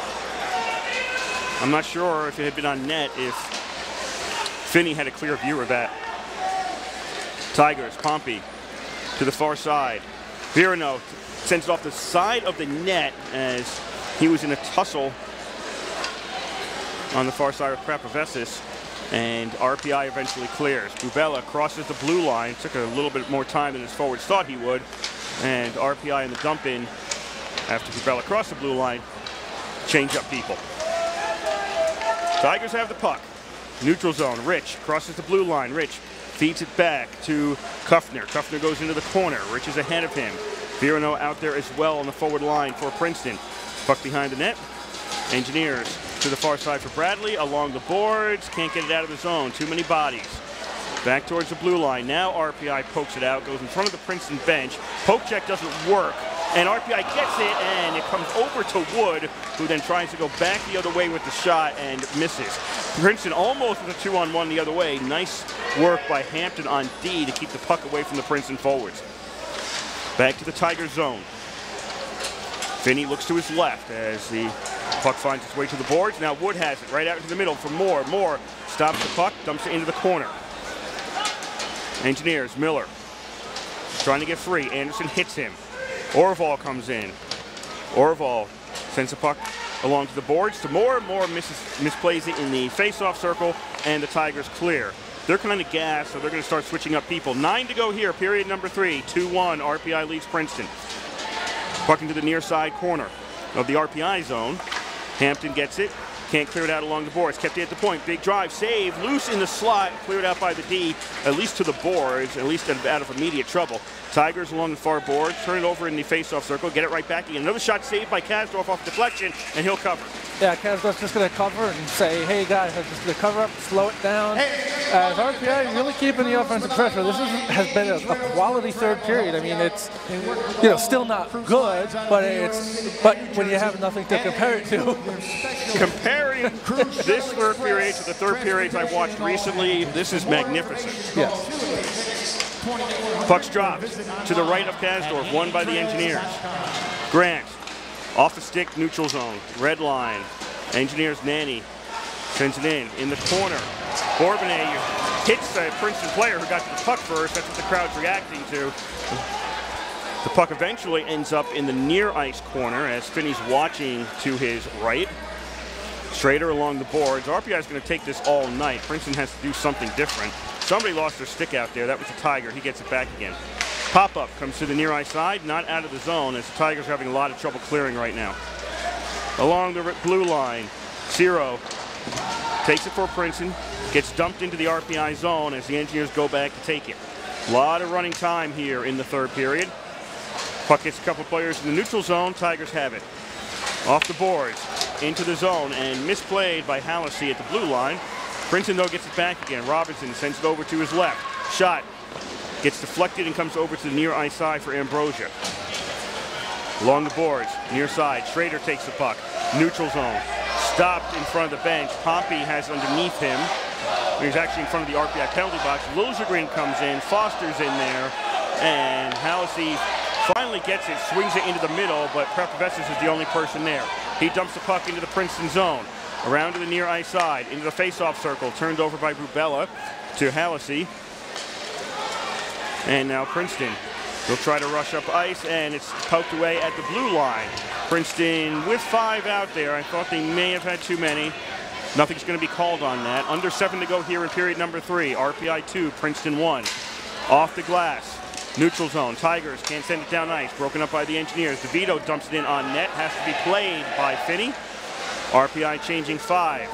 I'm not sure if it had been on net if Phinney had a clear view of that. Tigers, Pompi to the far side. Veronneau sends it off the side of the net as he was in a tussle on the far side of Prapavessis, and RPI eventually clears. Bubela crosses the blue line, took a little bit more time than his forwards thought he would, and RPI in the dump in after Bubela crossed the blue line, change up people. Tigers have the puck. Neutral zone, Rich crosses the blue line. Rich feeds it back to Kuffner. Kuffner goes into the corner. Rich is ahead of him. Veronneau out there as well on the forward line for Princeton. Puck behind the net. Engineers to the far side for Bradley. Along the boards. Can't get it out of the zone. Too many bodies. Back towards the blue line. Now RPI pokes it out. Goes in front of the Princeton bench. Poke check doesn't work. And RPI gets it, and it comes over to Wood, who then tries to go back the other way with the shot and misses. Princeton almost with a two-on-one the other way. Nice work by Hampton on D to keep the puck away from the Princeton forwards. Back to the Tiger zone. Phinney looks to his left as the puck finds its way to the boards. Now Wood has it right out into the middle for Moore. Moore stops the puck, dumps it into the corner. Engineers, Miller. trying to get free. Anderson hits him. Ohrvall comes in. Ohrvall sends the puck along to the boards to Moore. Moore misses, misplays it in the face-off circle, and the Tigers clear. They're kind of gassed, so they're going to start switching up people. Nine to go here, period number three. 2-1, RPI leads Princeton. Puck into the near side corner of the RPI zone. Hampton gets it. Can't clear it out along the boards. Kept it at the point. Big drive. Save. Loose in the slot. Cleared out by the D. At least to the boards. At least out of immediate trouble. Tigers along the far board. Turn it over in the face-off circle. Get it right back again. Another shot saved by Kasdorf off deflection. And he'll cover. Yeah, Kasdorf's just going to cover and say, hey guys, I'm just going to cover up, slow it down. As RPI really keeping the offensive pressure. This is, has been a, a, quality third period. I mean, it's you know still not good, but it's but when you have nothing to compare it to. <laughs> Comparing this third period to the third periods I've watched recently, this is magnificent. Yes. Puck's dropped to the right of Kasdorf, won by the Engineers. Grant off the stick, neutral zone, red line. Engineers Nanne sends it in, in the corner. Bourbonnais hits a Princeton player who got to the puck first. That's what the crowd's reacting to. The puck eventually ends up in the near ice corner as Phinney's watching to his right. Schrader along the boards. RPI is going to take this all night. Princeton has to do something different. Somebody lost their stick out there. That was the Tiger. He gets it back again. Pop-up comes to the near ice side, not out of the zone as the Tigers are having a lot of trouble clearing right now. Along the blue line, Zero takes it for Princeton, gets dumped into the RPI zone as the Engineers go back to take it. A lot of running time here in the third period. Puck gets a couple players in the neutral zone. Tigers have it. Off the boards, into the zone, and misplayed by Hallisey at the blue line. Princeton, though, gets it back again. Robinson sends it over to his left. Shot gets deflected and comes over to the near ice side for Ambrosia. Along the boards, near side, Schrader takes the puck. Neutral zone. Stopped in front of the bench. Pompi has underneath him. He's actually in front of the RPI penalty box. Liljegren comes in. Foster's in there. And Hallisey finally gets it, swings it into the middle, but Prapavessis is the only person there. He dumps the puck into the Princeton zone. Around to the near ice side, into the face-off circle, turned over by Bubela to Hallisey. And now Princeton will try to rush up ice, and it's poked away at the blue line. Princeton with five out there. I thought they may have had too many. Nothing's going to be called on that. Under seven to go here in period number three. RPI two, Princeton one. Off the glass. Neutral zone. Tigers can't send it down ice. Broken up by the Engineers. DeVito dumps it in on net. Has to be played by Phinney. RPI changing five.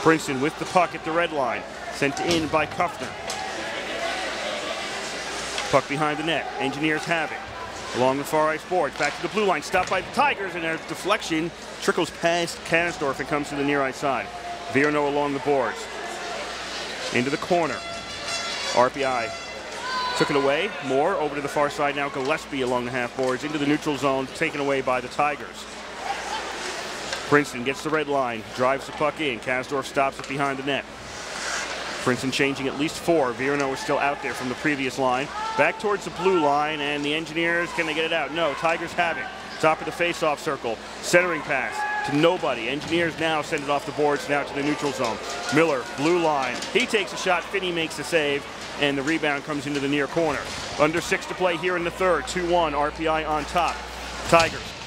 Princeton with the puck at the red line. Sent in by Kuffner. Puck behind the net. Engineers have it. Along the far ice boards. Back to the blue line. Stopped by the Tigers, and a deflection trickles past Kasdorf and comes to the near ice side. Veronneau along the boards. Into the corner. RPI took it away. Moore over to the far side now. Gillespie along the half boards into the neutral zone, taken away by the Tigers. Princeton gets the red line, drives the puck in. Kasdorf stops it behind the net. Princeton changing at least four. Veronneau is still out there from the previous line. Back towards the blue line, and the Engineers, can they get it out? No, Tigers have it. Top of the face-off circle. Centering pass to nobody. Engineers now send it off the boards now to the neutral zone. Miller, blue line. He takes a shot. Phinney makes the save, and the rebound comes into the near corner. Under six to play here in the third. 2-1, RPI on top. Tigers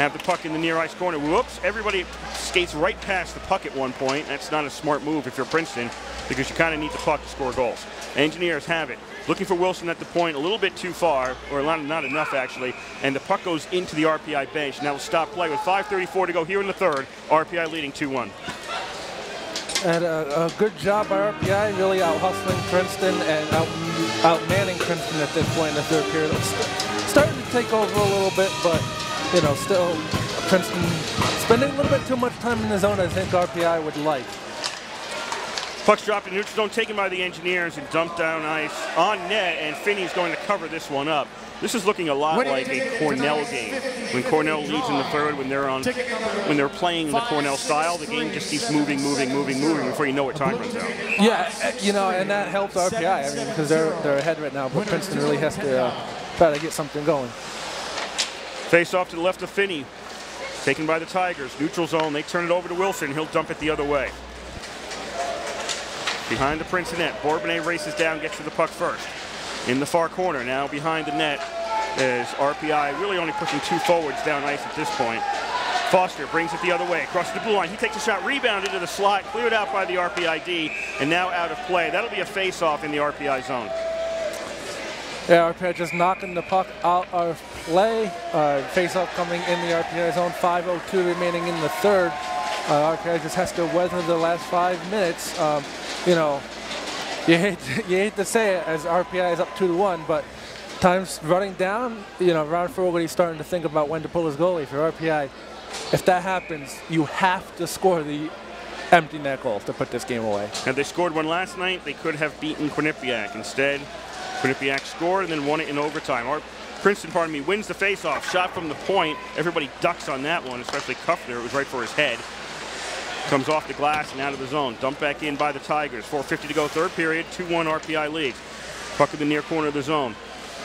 have the puck in the near ice corner. Whoops, everybody skates right past the puck at one point. That's not a smart move if you're Princeton because you kind of need the puck to score goals. Engineers have it. Looking for Wilson at the point, a little bit too far, or not, not enough actually, and the puck goes into the RPI bench. And that will stop play with 5.34 to go here in the third. RPI leading 2-1. And a, a, good job by RPI, really out hustling Princeton and out, out manning Princeton at this point in the third period. It's Starting to take over a little bit, but you know, still Princeton spending a little bit too much time in the zone I think RPI would like. Puck's dropped in neutral zone, taken by the Engineers and dumped down ice on net, and Phinney's going to cover this one up. This is looking a lot like a Cornell game. When Cornell leads in the third, when they're on, when they're playing the Cornell style, the game just keeps moving, moving, moving, moving before you know what time runs out. Yeah, you know, and that helps RPI. I mean, because they're they're ahead right now, but Princeton really has to uh, try to get something going. Face off to the left of Phinney. Taken by the Tigers. Neutral zone. They turn it over to Wilson. He'll dump it the other way. Behind the Princeton net. Bourbonnais races down, gets to the puck first. in the far corner. Now behind the net is RPI really only pushing two forwards down ice at this point. Foster brings it the other way, across the blue line. He takes a shot, rebound into the slot, cleared out by the RPID, and now out of play. That'll be a face-off in the RPI zone. Yeah, RPI just knocking the puck out of play. Uh, face-off coming in the RPI zone. 5.02 remaining in the third. Uh, RPI just has to weather the last five minutes. Um, you know, you hate, <laughs> you hate to say it as RPI is up 2 to 1, but time's running down. You know, Ron Fogarty's starting to think about when to pull his goalie for RPI. If that happens, you have to score the empty net goal to put this game away. And they scored one last night, they could have beaten Quinnipiac. Instead, Quinnipiac scored and then won it in overtime. Princeton, pardon me, wins the faceoff. Shot from the point. Everybody ducks on that one, especially Kuffner. It was right for his head. Comes off the glass and out of the zone. Dumped back in by the Tigers. 4.50 to go, third period. 2-1 RPI lead. Puck in the near corner of the zone.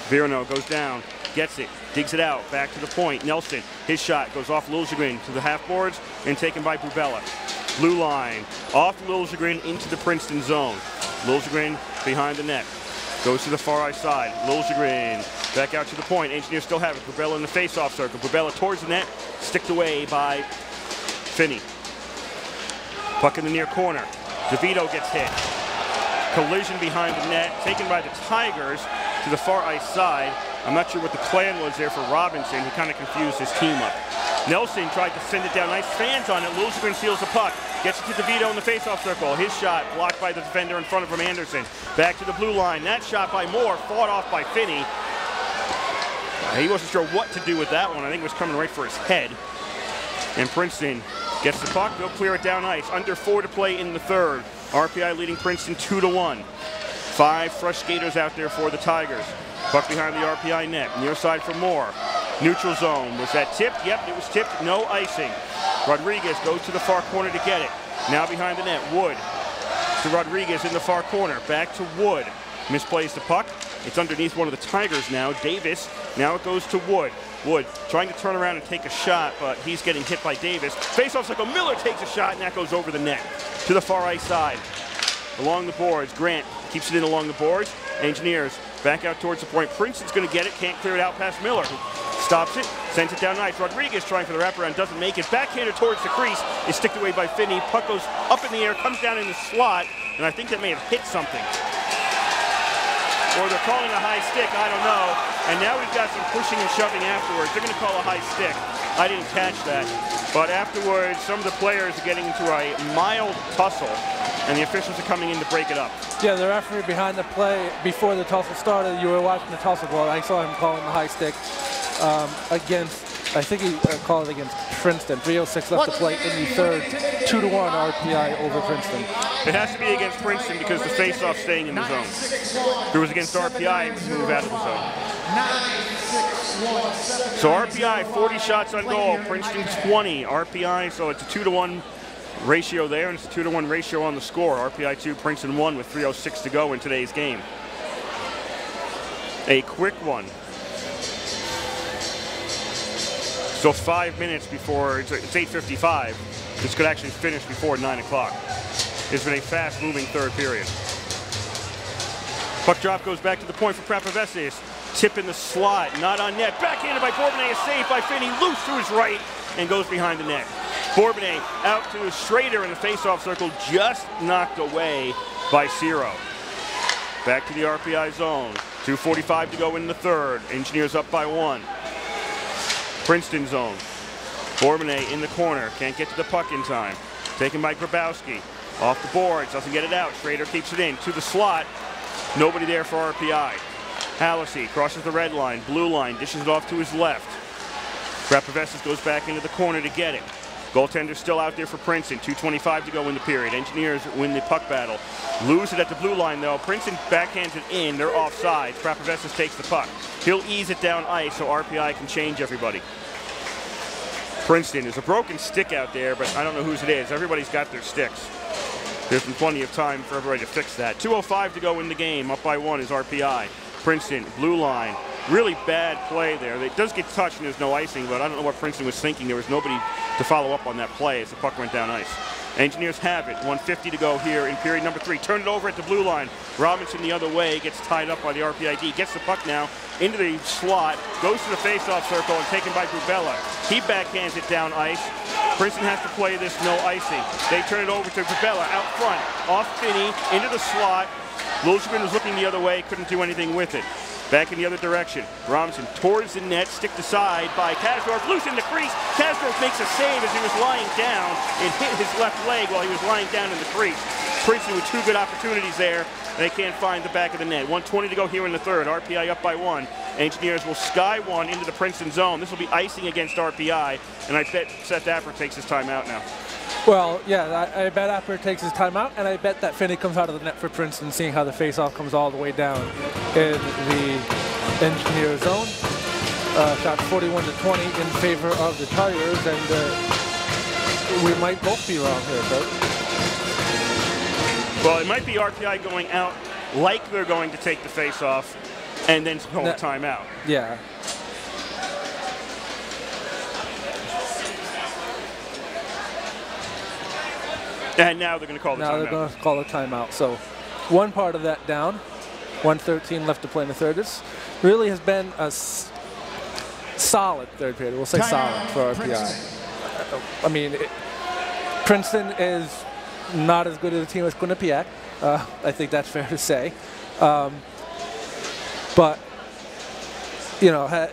Veronneau goes down, gets it, digs it out, back to the point. Nelson, his shot goes off Liljegren to the half boards and taken by Bubela. Blue line, off Liljegren into the Princeton zone. Liljegren behind the net. Goes to the far right side. Liljegren back out to the point. Engineers still have it. Bubela in the face-off circle. Bubela towards the net, sticked away by Phinney. Puck in the near corner. DeVito gets hit. Collision behind the net, taken by the Tigers to the far ice side. I'm not sure what the plan was there for Robinson. He kind of confused his team up. Nelson tried to send it down. Nice fans on it. Liljegren steals the puck. Gets it to DeVito in the faceoff circle. His shot blocked by the defender in front of him, Anderson. Back to the blue line. That shot by Moore, fought off by Phinney. He wasn't sure what to do with that one. I think it was coming right for his head. And Princeton gets the puck. They'll clear it down ice. Under four to play in the third. RPI leading Princeton two to one. Five fresh skaters out there for the Tigers. Puck behind the RPI net. Near side for Moore. Neutral zone. Was that tipped? Yep, it was tipped. No icing. Rodriguez goes to the far corner to get it. Now behind the net. Wood to Rodriguez in the far corner. Back to Wood. Misplays the puck. It's underneath one of the Tigers now. Davis. Now it goes to Wood. Wood trying to turn around and take a shot, but he's getting hit by Davis. Face-off cycle. Miller takes a shot, and that goes over the net to the far right side. Along the boards, Grant keeps it in along the boards. Engineers back out towards the point. Princeton's going to get it, can't clear it out past Miller. Stops it, sends it down nice. Rodriguez trying for the wraparound, doesn't make it. Backhanded towards the crease is sticked away by Phinney. Puck goes up in the air, comes down in the slot, and I think that may have hit something. Or they're calling a high stick, I don't know. And now we've got some pushing and shoving afterwards. They're going to call a high stick. I didn't catch that. But afterwards, some of the players are getting into a mild tussle, and the officials are coming in to break it up. Yeah, the referee behind the play before the tussle started, you were watching the tussle ball. I saw him calling the high stick um, against, I think he uh, called it against Princeton. 306 left to play in the third. 2 to 1 RPI over Princeton. It has to be against Princeton because the face-off staying in the zone. If it was against RPI, it would move out of the zone. So RPI 40 shots on goal, Princeton 20. RPI, so it's a 2 to 1 ratio there, and it's a 2 to 1 ratio on the score. RPI 2, Princeton 1 with 3.06 to go in today's game. A quick one. So five minutes before, it's, it's 8.55. This could actually finish before 9 o'clock. It's been a fast-moving third period. Puck drop goes back to the point for Prapavessis. Tip in the slot, not on net. Backhanded by Bourbonnais, a save by Phinney, loose to his right, and goes behind the net. Bourbonnais out to Schrader in the faceoff circle, just knocked away by Ciro. Back to the RPI zone. 2.45 to go in the third. Engineers up by one. Princeton zone. Bourbonnais in the corner, can't get to the puck in time. Taken by Grabowski. Off the boards, doesn't get it out. Schrader keeps it in to the slot. Nobody there for RPI. Hallisey crosses the red line, blue line, dishes it off to his left. Prapavessis goes back into the corner to get it. Goaltender still out there for Princeton. 2.25 to go in the period. Engineers win the puck battle. Lose it at the blue line though. Princeton backhands it in. They're offside. Prapavessis takes the puck. He'll ease it down ice so RPI can change everybody. Princeton, there's a broken stick out there, but I don't know whose it is. Everybody's got their sticks. There's been plenty of time for everybody to fix that. 2.05 to go in the game. Up by one is RPI. Princeton, blue line. Really bad play there. It does get touched and there's no icing, but I don't know what Princeton was thinking. There was nobody to follow up on that play as the puck went down ice. Engineers have it. 150 to go here in period number three. Turn it over at the blue line. Robinson the other way gets tied up by the RPID. Gets the puck now into the slot. Goes to the faceoff circle and taken by Bubela. He backhands it down ice. Princeton has to play this no icing. They turn it over to Bubela out front. Off Phinney into the slot. Liljegren was looking the other way. Couldn't do anything with it. Back in the other direction. Robinson towards the net, sticked aside by Kasdorf, loose in the crease. Kasdorf makes a save as he was lying down. It hit his left leg while he was lying down in the crease. Princeton with two good opportunities there. They can't find the back of the net. 120 to go here in the third. RPI up by one. Engineers will sky one into the Princeton zone. This will be icing against RPI, and I bet Seth Appert takes his time out now. Well, yeah, I, I bet Appert takes his time out, and I bet that Phinney comes out of the net for Princeton, seeing how the faceoff comes all the way down in the engineer zone. Uh, shot 41 to 20 in favor of the Tigers, and uh, we might both be wrong here, but Well, it might be RPI going out like they're going to take the faceoff, and then call a No. timeout. yeah. <laughs> And now they're going to call the Now they're timeout. going to call a timeout. So one part of that down, 113 left to play in the third. This really has been a s- solid third period. We'll say solid for RPI. Princeton. I mean, it, Princeton is not as good as a team as Quinnipiac. Uh, I think that's fair to say. Um, but, you know, ha-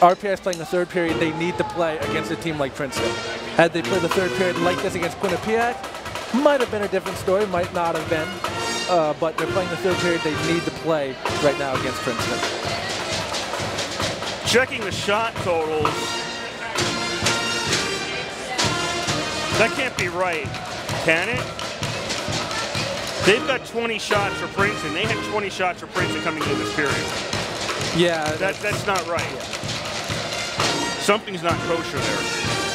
RPI is playing the third period. They need to play against a team like Princeton. Had they played the third period like this against Quinnipiac, might have been a different story, might not have been. Uh, but they're playing the third period. They need to play right now against Princeton. Checking the shot totals. That can't be right, can it? They've got 20 shots for Princeton. They had 20 shots for Princeton coming into this period. Yeah, That, that's not right. Something's not kosher there.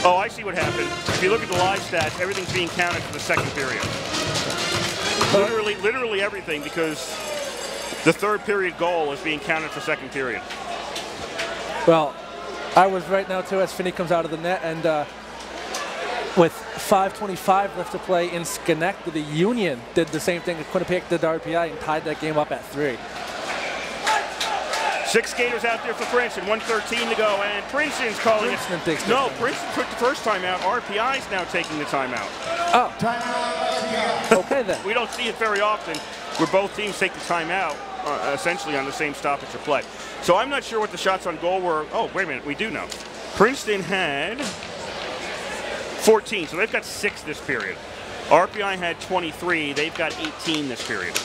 Oh, I see what happened. If you look at the live stats, everything's being counted for the second period. Literally, literally everything because the third period goal is being counted for second period. Well, I was right now too as Phinney comes out of the net, and uh, with 5:25 left to play in Schenectady, the Union did the same thing that Quinnipiac did to RPI and tied that game up at three. Six skaters out there for Princeton, 113 to go, and Princeton's calling Princeton it. takes no. Princeton took the first time out. RPI's now taking the timeout. Timeout, Okay then. We don't see it very often where both teams take the timeout uh, essentially on the same stoppage of play. So I'm not sure what the shots on goal were. Oh, wait a minute, we do know. Princeton had 14, so they've got six this period. RPI had 23, they've got 18 this period.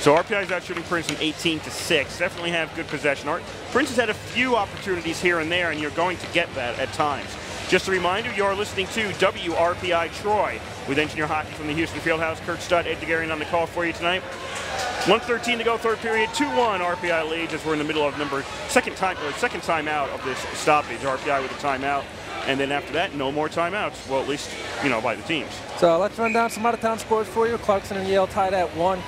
So RPI is out shooting Princeton 18 to 6. Definitely have good possession. Princeton's had a few opportunities here and there, and you're going to get that at times. Just a reminder, you're listening to WRPI Troy with Engineer Hockey from the Houston Fieldhouse. Kurt Stott, Ed DeGarian on the call for you tonight. 113 to go, third period, 2-1 RPI leads as we're in the middle of number second time or second time out of this stoppage. RPI with a timeout, and then after that, no more timeouts. Well, at least you know by the teams. So let's run down some out-of-town scores for you. Clarkson and Yale tied at one.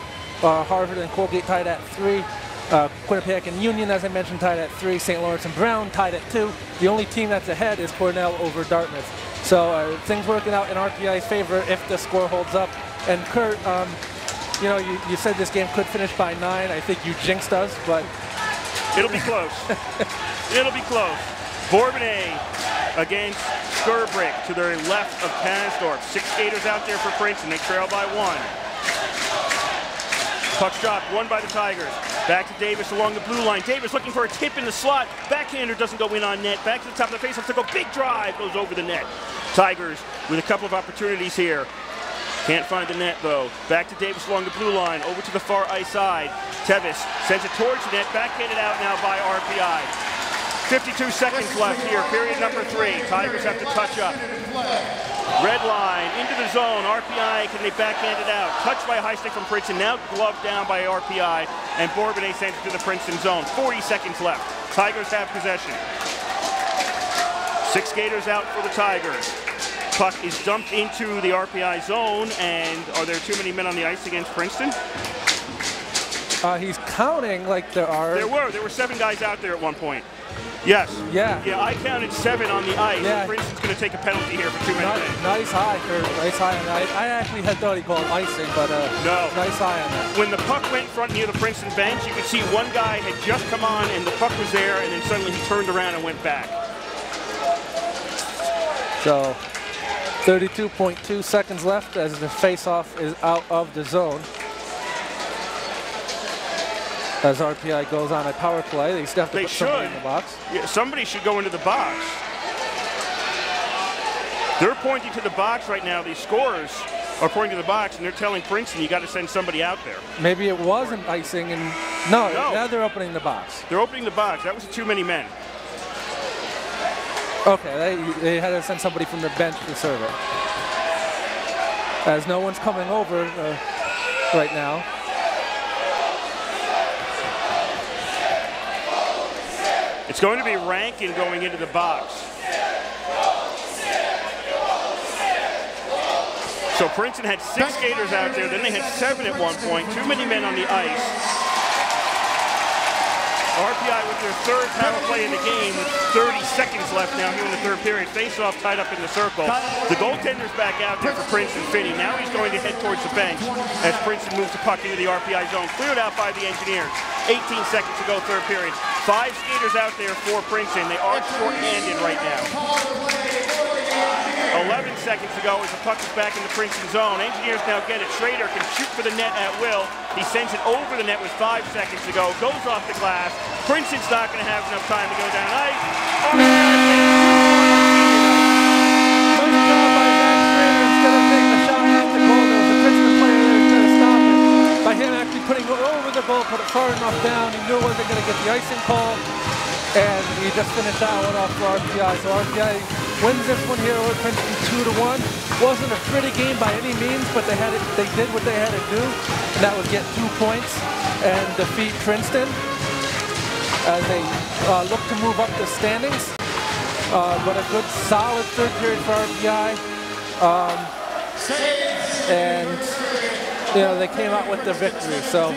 Uh, Harvard and Colgate tied at three. Uh, Quinnipiac and Union, as I mentioned, tied at three. St. Lawrence and Brown tied at two. The only team that's ahead is Cornell over Dartmouth. So uh, things working out in RPI's favor if the score holds up. And Kurt, um, you know, you, you said this game could finish by nine. I think you jinxed us, but It'll be close. <laughs> It'll be close. Bourbonnais against Skurbrick to their left of Kasdorf. Six skaters out there for Princeton. They trail by one. Puck dropped, won by the Tigers. Back to Davis along the blue line. Davis looking for a tip in the slot. Backhander doesn't go in on net. Back to the top of the faceoff to go. Big drive goes over the net. Tigers with a couple of opportunities here. Can't find the net though. Back to Davis along the blue line, over to the far ice side. Teves sends it towards the net, backhanded out now by RPI. 52 seconds left here, period number three. Tigers have to touch up. Red line into the zone. RPI, can they backhand it out? Touched by high stick from Princeton, now gloved down by RPI, and Bourbonnais sends it to the Princeton zone. 40 seconds left. Tigers have possession. Six skaters out for the Tigers. Puck is dumped into the RPI zone, and are there too many men on the ice against Princeton? uh, he's counting like there are. There were. There were seven guys out there at one point. Yes. Yeah. Yeah, I counted seven on the ice. Yeah. Princeton's going to take a penalty here for too many Nice, high, Kurt. Nice high on that. I actually had thought he called icing, but uh, No. nice high on that. When the puck went in front near the Princeton bench, you could see one guy had just come on and the puck was there, and then suddenly he turned around and went back. So 32.2 seconds left as the face-off is out of the zone. As RPI goes on a power play, they still have to They put somebody should. in the box. Yeah, somebody should go into the box. They're pointing to the box right now. These scorers are pointing to the box, and they're telling Princeton, you got to send somebody out there. Maybe it wasn't icing, and no, No. now they're opening the box. They're opening the box. That was too many men. Okay, they, they had to send somebody from the bench to serve it. As no one's coming over uh, right now. It's going to be Rankin going into the box. So Princeton had six skaters out there, then they had seven at one point, too many men on the ice. RPI with their third power play in the game with 30 seconds left now here in the third period. Face-off tied up in the circle. The goaltender's back out there for Princeton Phinney. Now he's going to head towards the bench as Princeton moves the puck into the RPI zone. Cleared out by the Engineers. 18 seconds to go, third period. Five skaters out there for Princeton. They are short-handed right now. 11 seconds to go as the puck is back in the Princeton zone. Engineers now get it. Schrader can shoot for the net at will. He sends it over the net with five seconds to go. Goes off the glass. Princeton's not going to have enough time to go down ice. Oh, Nice job by Zach Schrader instead of taking a shot at the goal. There was a Princeton player there trying to stop it. By him actually putting it over the goal, put it far enough down. He knew it wasn't going to get the icing call. And he just finished that one off for RPI. So RPI wins this one here over Princeton 2 to 1. Wasn't a pretty game by any means, but they had it, they did what they had to do. And that was get two points and defeat Princeton as they uh, look to move up the standings. Uh, but a good solid third period for RPI. Um, and, you know, they came out with the victory. So,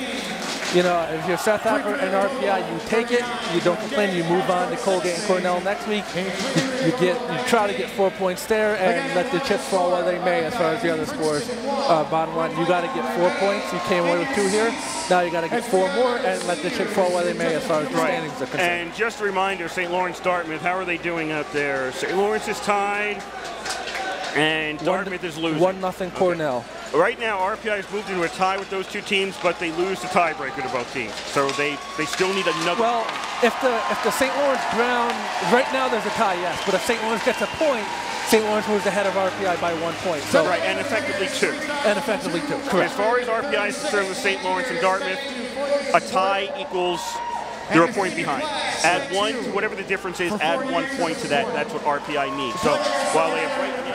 you know, if you're South Africa and RPI, you take it, you don't complain, you move on to Colgate and Cornell next week. You, get, you try to get four points there and let the chips fall where they may as far as the other scores. Uh, bottom line, you got to get four points. You came away with two here. Now you got to get four more and let the chips fall where they may as far as the standings are concerned. And just a reminder, St. Lawrence Dartmouth, how are they doing out there? St. Lawrence is tied, and Dartmouth is losing. One nothing Cornell. Right now, RPI has moved into a tie with those two teams, but they lose the tiebreaker to both teams. So they, they still need another. Well, if the if the St. Lawrence Brown right now there's a tie, yes, but if St. Lawrence gets a point, St. Lawrence moves ahead of RPI by one point. So right, and effectively two. and effectively two. correct. As far as RPI is concerned with St. Lawrence and Dartmouth, a tie equals they're a point behind. Add one whatever the difference is, add one point to that. That's what RPI needs. So while they have right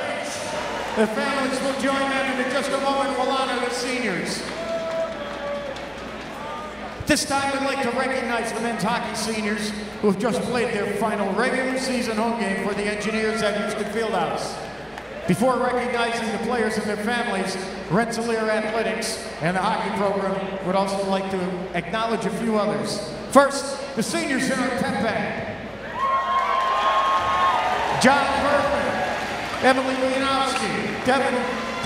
The families will join them in just a moment. We'll honor the seniors. This time, we'd like to recognize the men's hockey seniors who have just played their final regular season home game for the Engineers at Houston Fieldhouse. Before recognizing the players and their families, Rensselaer Athletics and the hockey program would also like to acknowledge a few others. First, the seniors in our pep. John Bergman, Emily Leonowski, Devin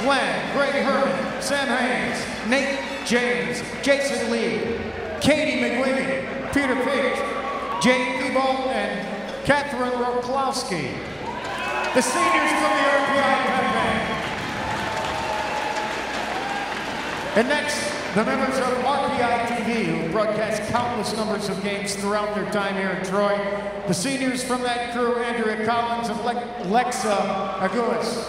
Glenn, Greg Herman, Sam Haynes, Nate James, Jason Lee, Katie McWiggin, Peter Page, Jane Thibault, and Catherine Roklowski. The seniors from the RPI Pep Band. And next, the members of RPI TV who broadcast countless numbers of games throughout their time here in Troy. The seniors from that crew, Andrea Collins and Le- Lexa Aguas.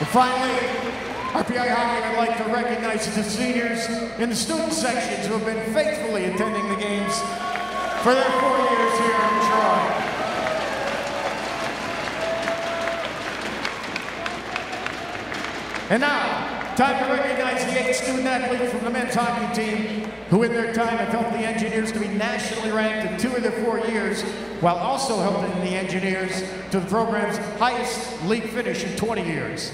And finally, RPI Hockey would like to recognize the seniors in the student sections who have been faithfully attending the games for their four years here in Troy. And now, time to recognize the eight student athletes from the men's hockey team who in their time have helped the Engineers to be nationally ranked in two of their four years, while also helping the Engineers to the program's highest league finish in 20 years.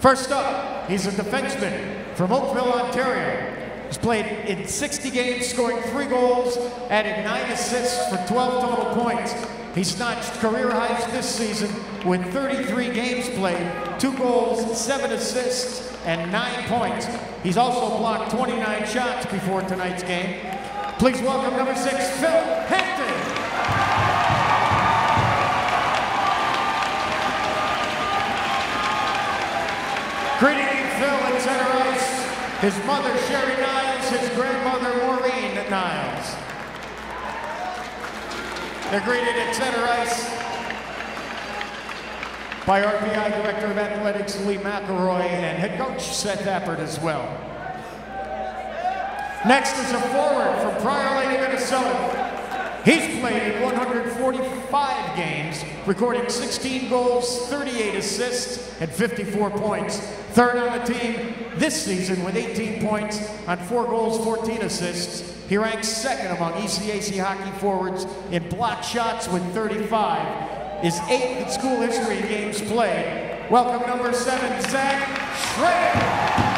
First up, he's a defenseman from Oakville, Ontario. He's played in 60 games, scoring three goals, added nine assists for 12 total points. He's notched career highs this season with 33 games played, two goals, seven assists, and nine points. He's also blocked 29 shots before tonight's game. Please welcome number six, Phil Hampton. Greeting Phil at center ice, his mother Sherry Niles, his grandmother Maureen Niles. They're greeted at center ice by RPI Director of Athletics Lee McElroy and head coach Seth Appert as well. Next is a forward from Prior Lake, Minnesota. He's played 145 games, recording 16 goals, 38 assists, and 54 points. Third on the team this season with 18 points on 4 goals, 14 assists. He ranks second among ECAC hockey forwards in block shots with 35. Is eighth in school history games played. Welcome number seven, Zach Schrader.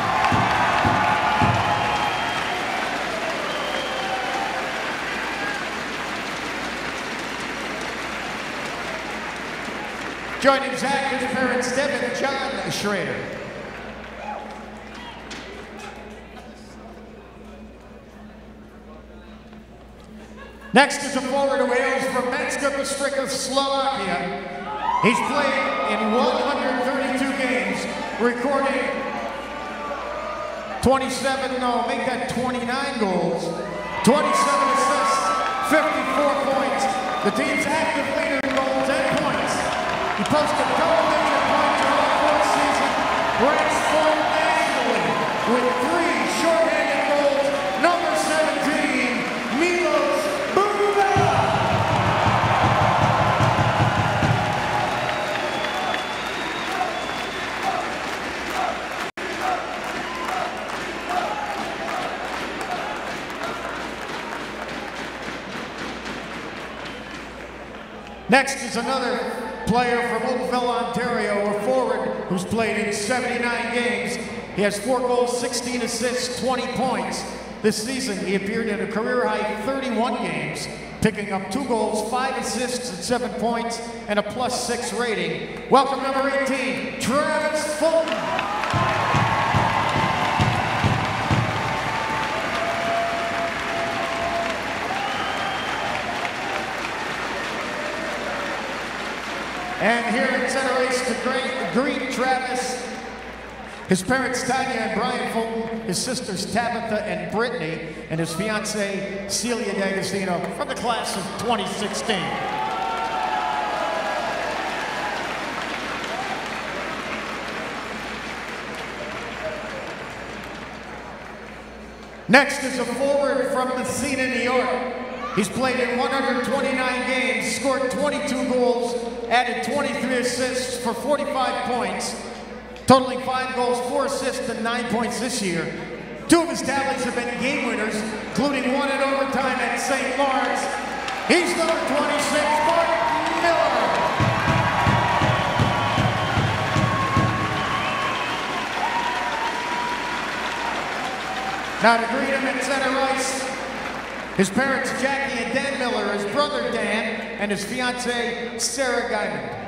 Joining Zach, his parents, Devin and John Schrader. Next is a forward who hails from Banska Bystrica, Slovakia. He's played in 132 games, recording 27, no, make that 29 goals, 27 assists, 54 points. The team's active leader Posted double-digit points in all four seasons, ranks fourth nationally with three shorthanded goals. Number 17, Milos Bubela. Next is another player from Oakville, Ontario, a forward who's played in 79 games. He has four goals, 16 assists, 20 points. This season, he appeared in a career high 31 games, picking up two goals, five assists, and seven points, and a plus six rating. Welcome, number 18, Travis Fulton. And here in center ice to greet, greet Travis, his parents Tanya and Brian Fulton, his sisters Tabitha and Brittany, and his fiancee Celia D'Agostino from the class of 2016. Next is a forward from Messina, New York. He's played in 129 games, scored 22 goals, added 23 assists for 45 points, totaling 5 goals, 4 assists, and 9 points this year. Two of his talents have been game winners, including one in overtime at St. Lawrence. He's number 26, Mark Miller. Now to greet him at center ice, his parents, Jackie and Dan Miller, his brother Dan, and his fiancee, Sarah Guyman.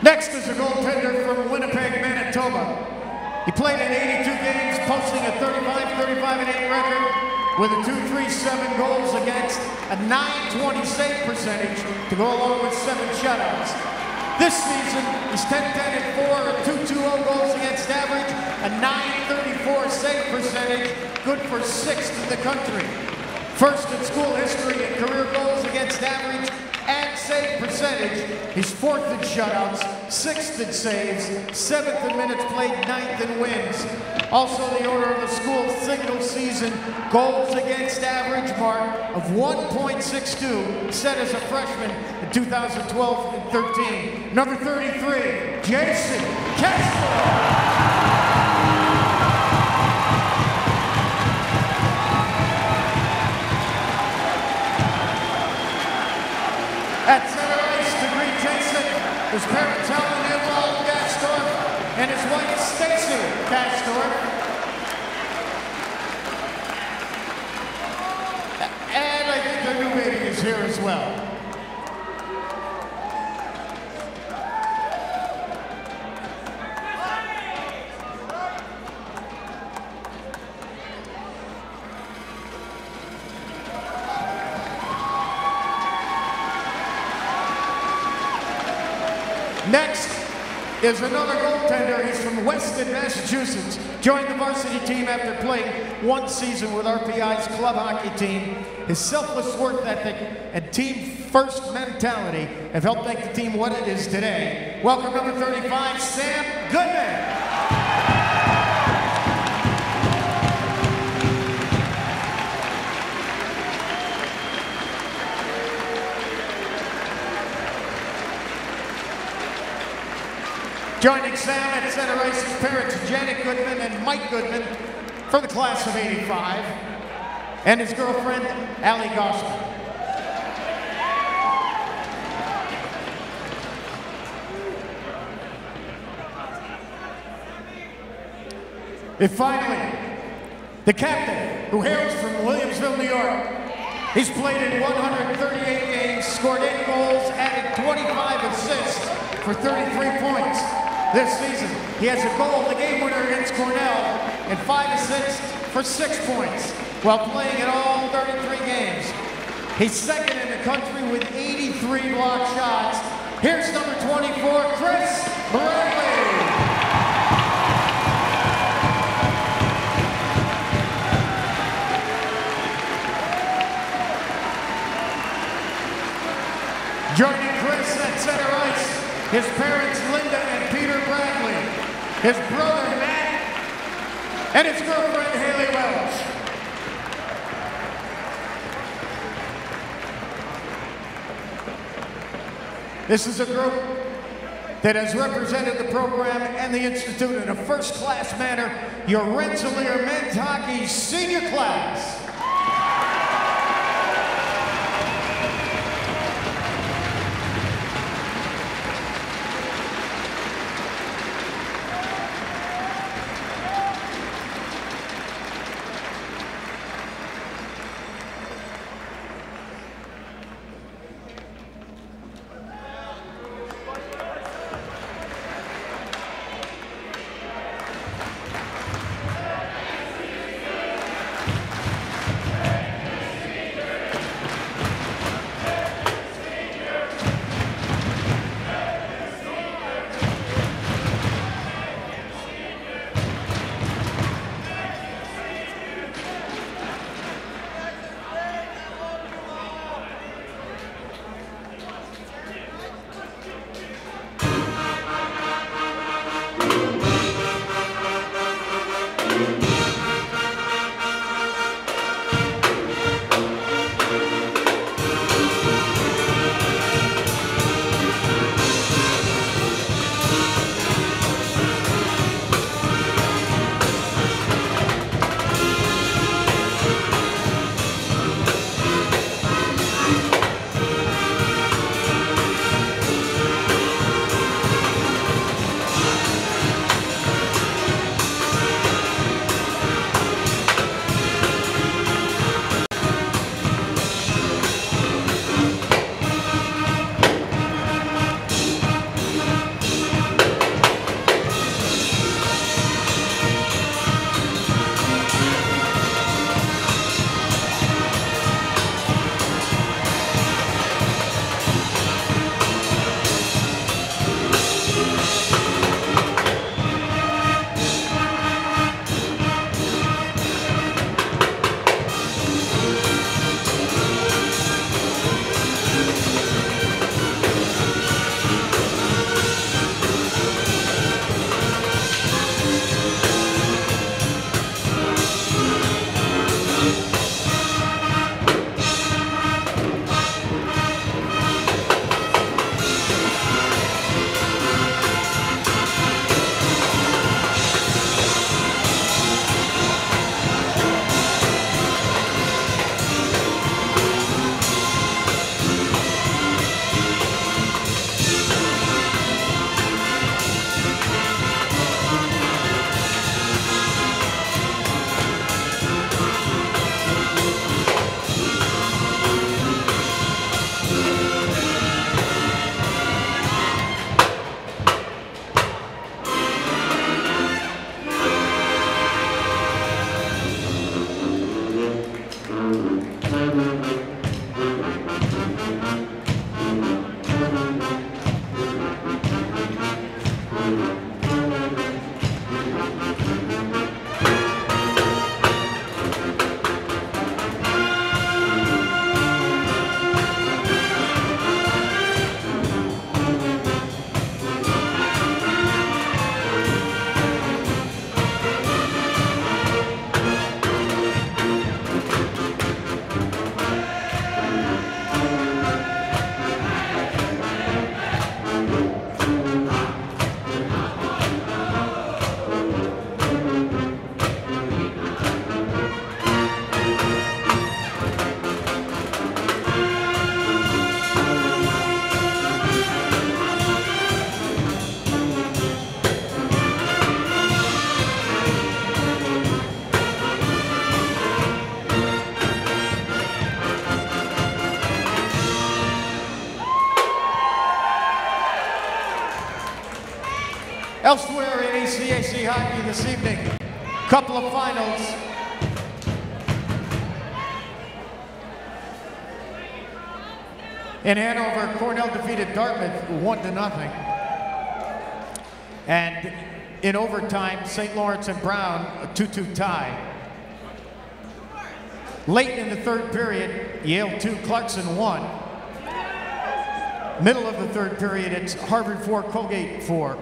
Next is a goaltender from Winnipeg, Manitoba. He played in 82 games, posting a 35-35-8 record with a 237 goals against, a 920 save percentage to go along with seven shutouts. This season, he's 10 10 and 4, a 220 goals against average, a 934 save percentage, good for sixth in the country. First in school history in career goals against average save percentage. He's fourth in shutouts, sixth in saves, seventh in minutes played, ninth in wins. Also the owner of the school's single season goals against average mark of 1.62 set as a freshman in 2012 and 13. Number 33, Jason Kasdorf. his parents Helen Newald Kasdorf and his wife Stacy Kasdorf. And I think the new baby is here as well. Is another goaltender. He's from Weston, Massachusetts. Joined the varsity team after playing one season with RPI's club hockey team. His selfless work ethic and team first mentality have helped make the team what it is today. Welcome number 35, Sam Goodman. Joining Sam at center ice his parents Janet Goodman and Mike Goodman from the class of 85, and his girlfriend Allie Gospel. And finally, the captain, who hails from Williamsville, New York. He's played in 138 games, scored 8 goals, added 25 assists for 33 points this season. He has a goal, the game winner against Cornell, and 5 assists for 6 points while playing in all 33 games. He's second in the country with 83 block shots. Here's number 24, Chris Bradley. Joining Chris at center ice, his parents Linda and Peter Bradley, his brother Matt, and his girlfriend Haley Welch. This is a group that has represented the program and the Institute in a first-class manner, your Rensselaer men's hockey senior class. This evening, couple of finals. In Hanover, Cornell defeated Dartmouth one to nothing. And in overtime, St. Lawrence and Brown a 2-2 tie. Late in the third period, Yale 2, Clarkson 1. Middle of the third period, it's Harvard 4, Colgate 4.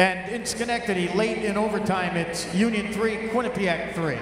And in Schenectady, late in overtime, it's Union 3, Quinnipiac 3.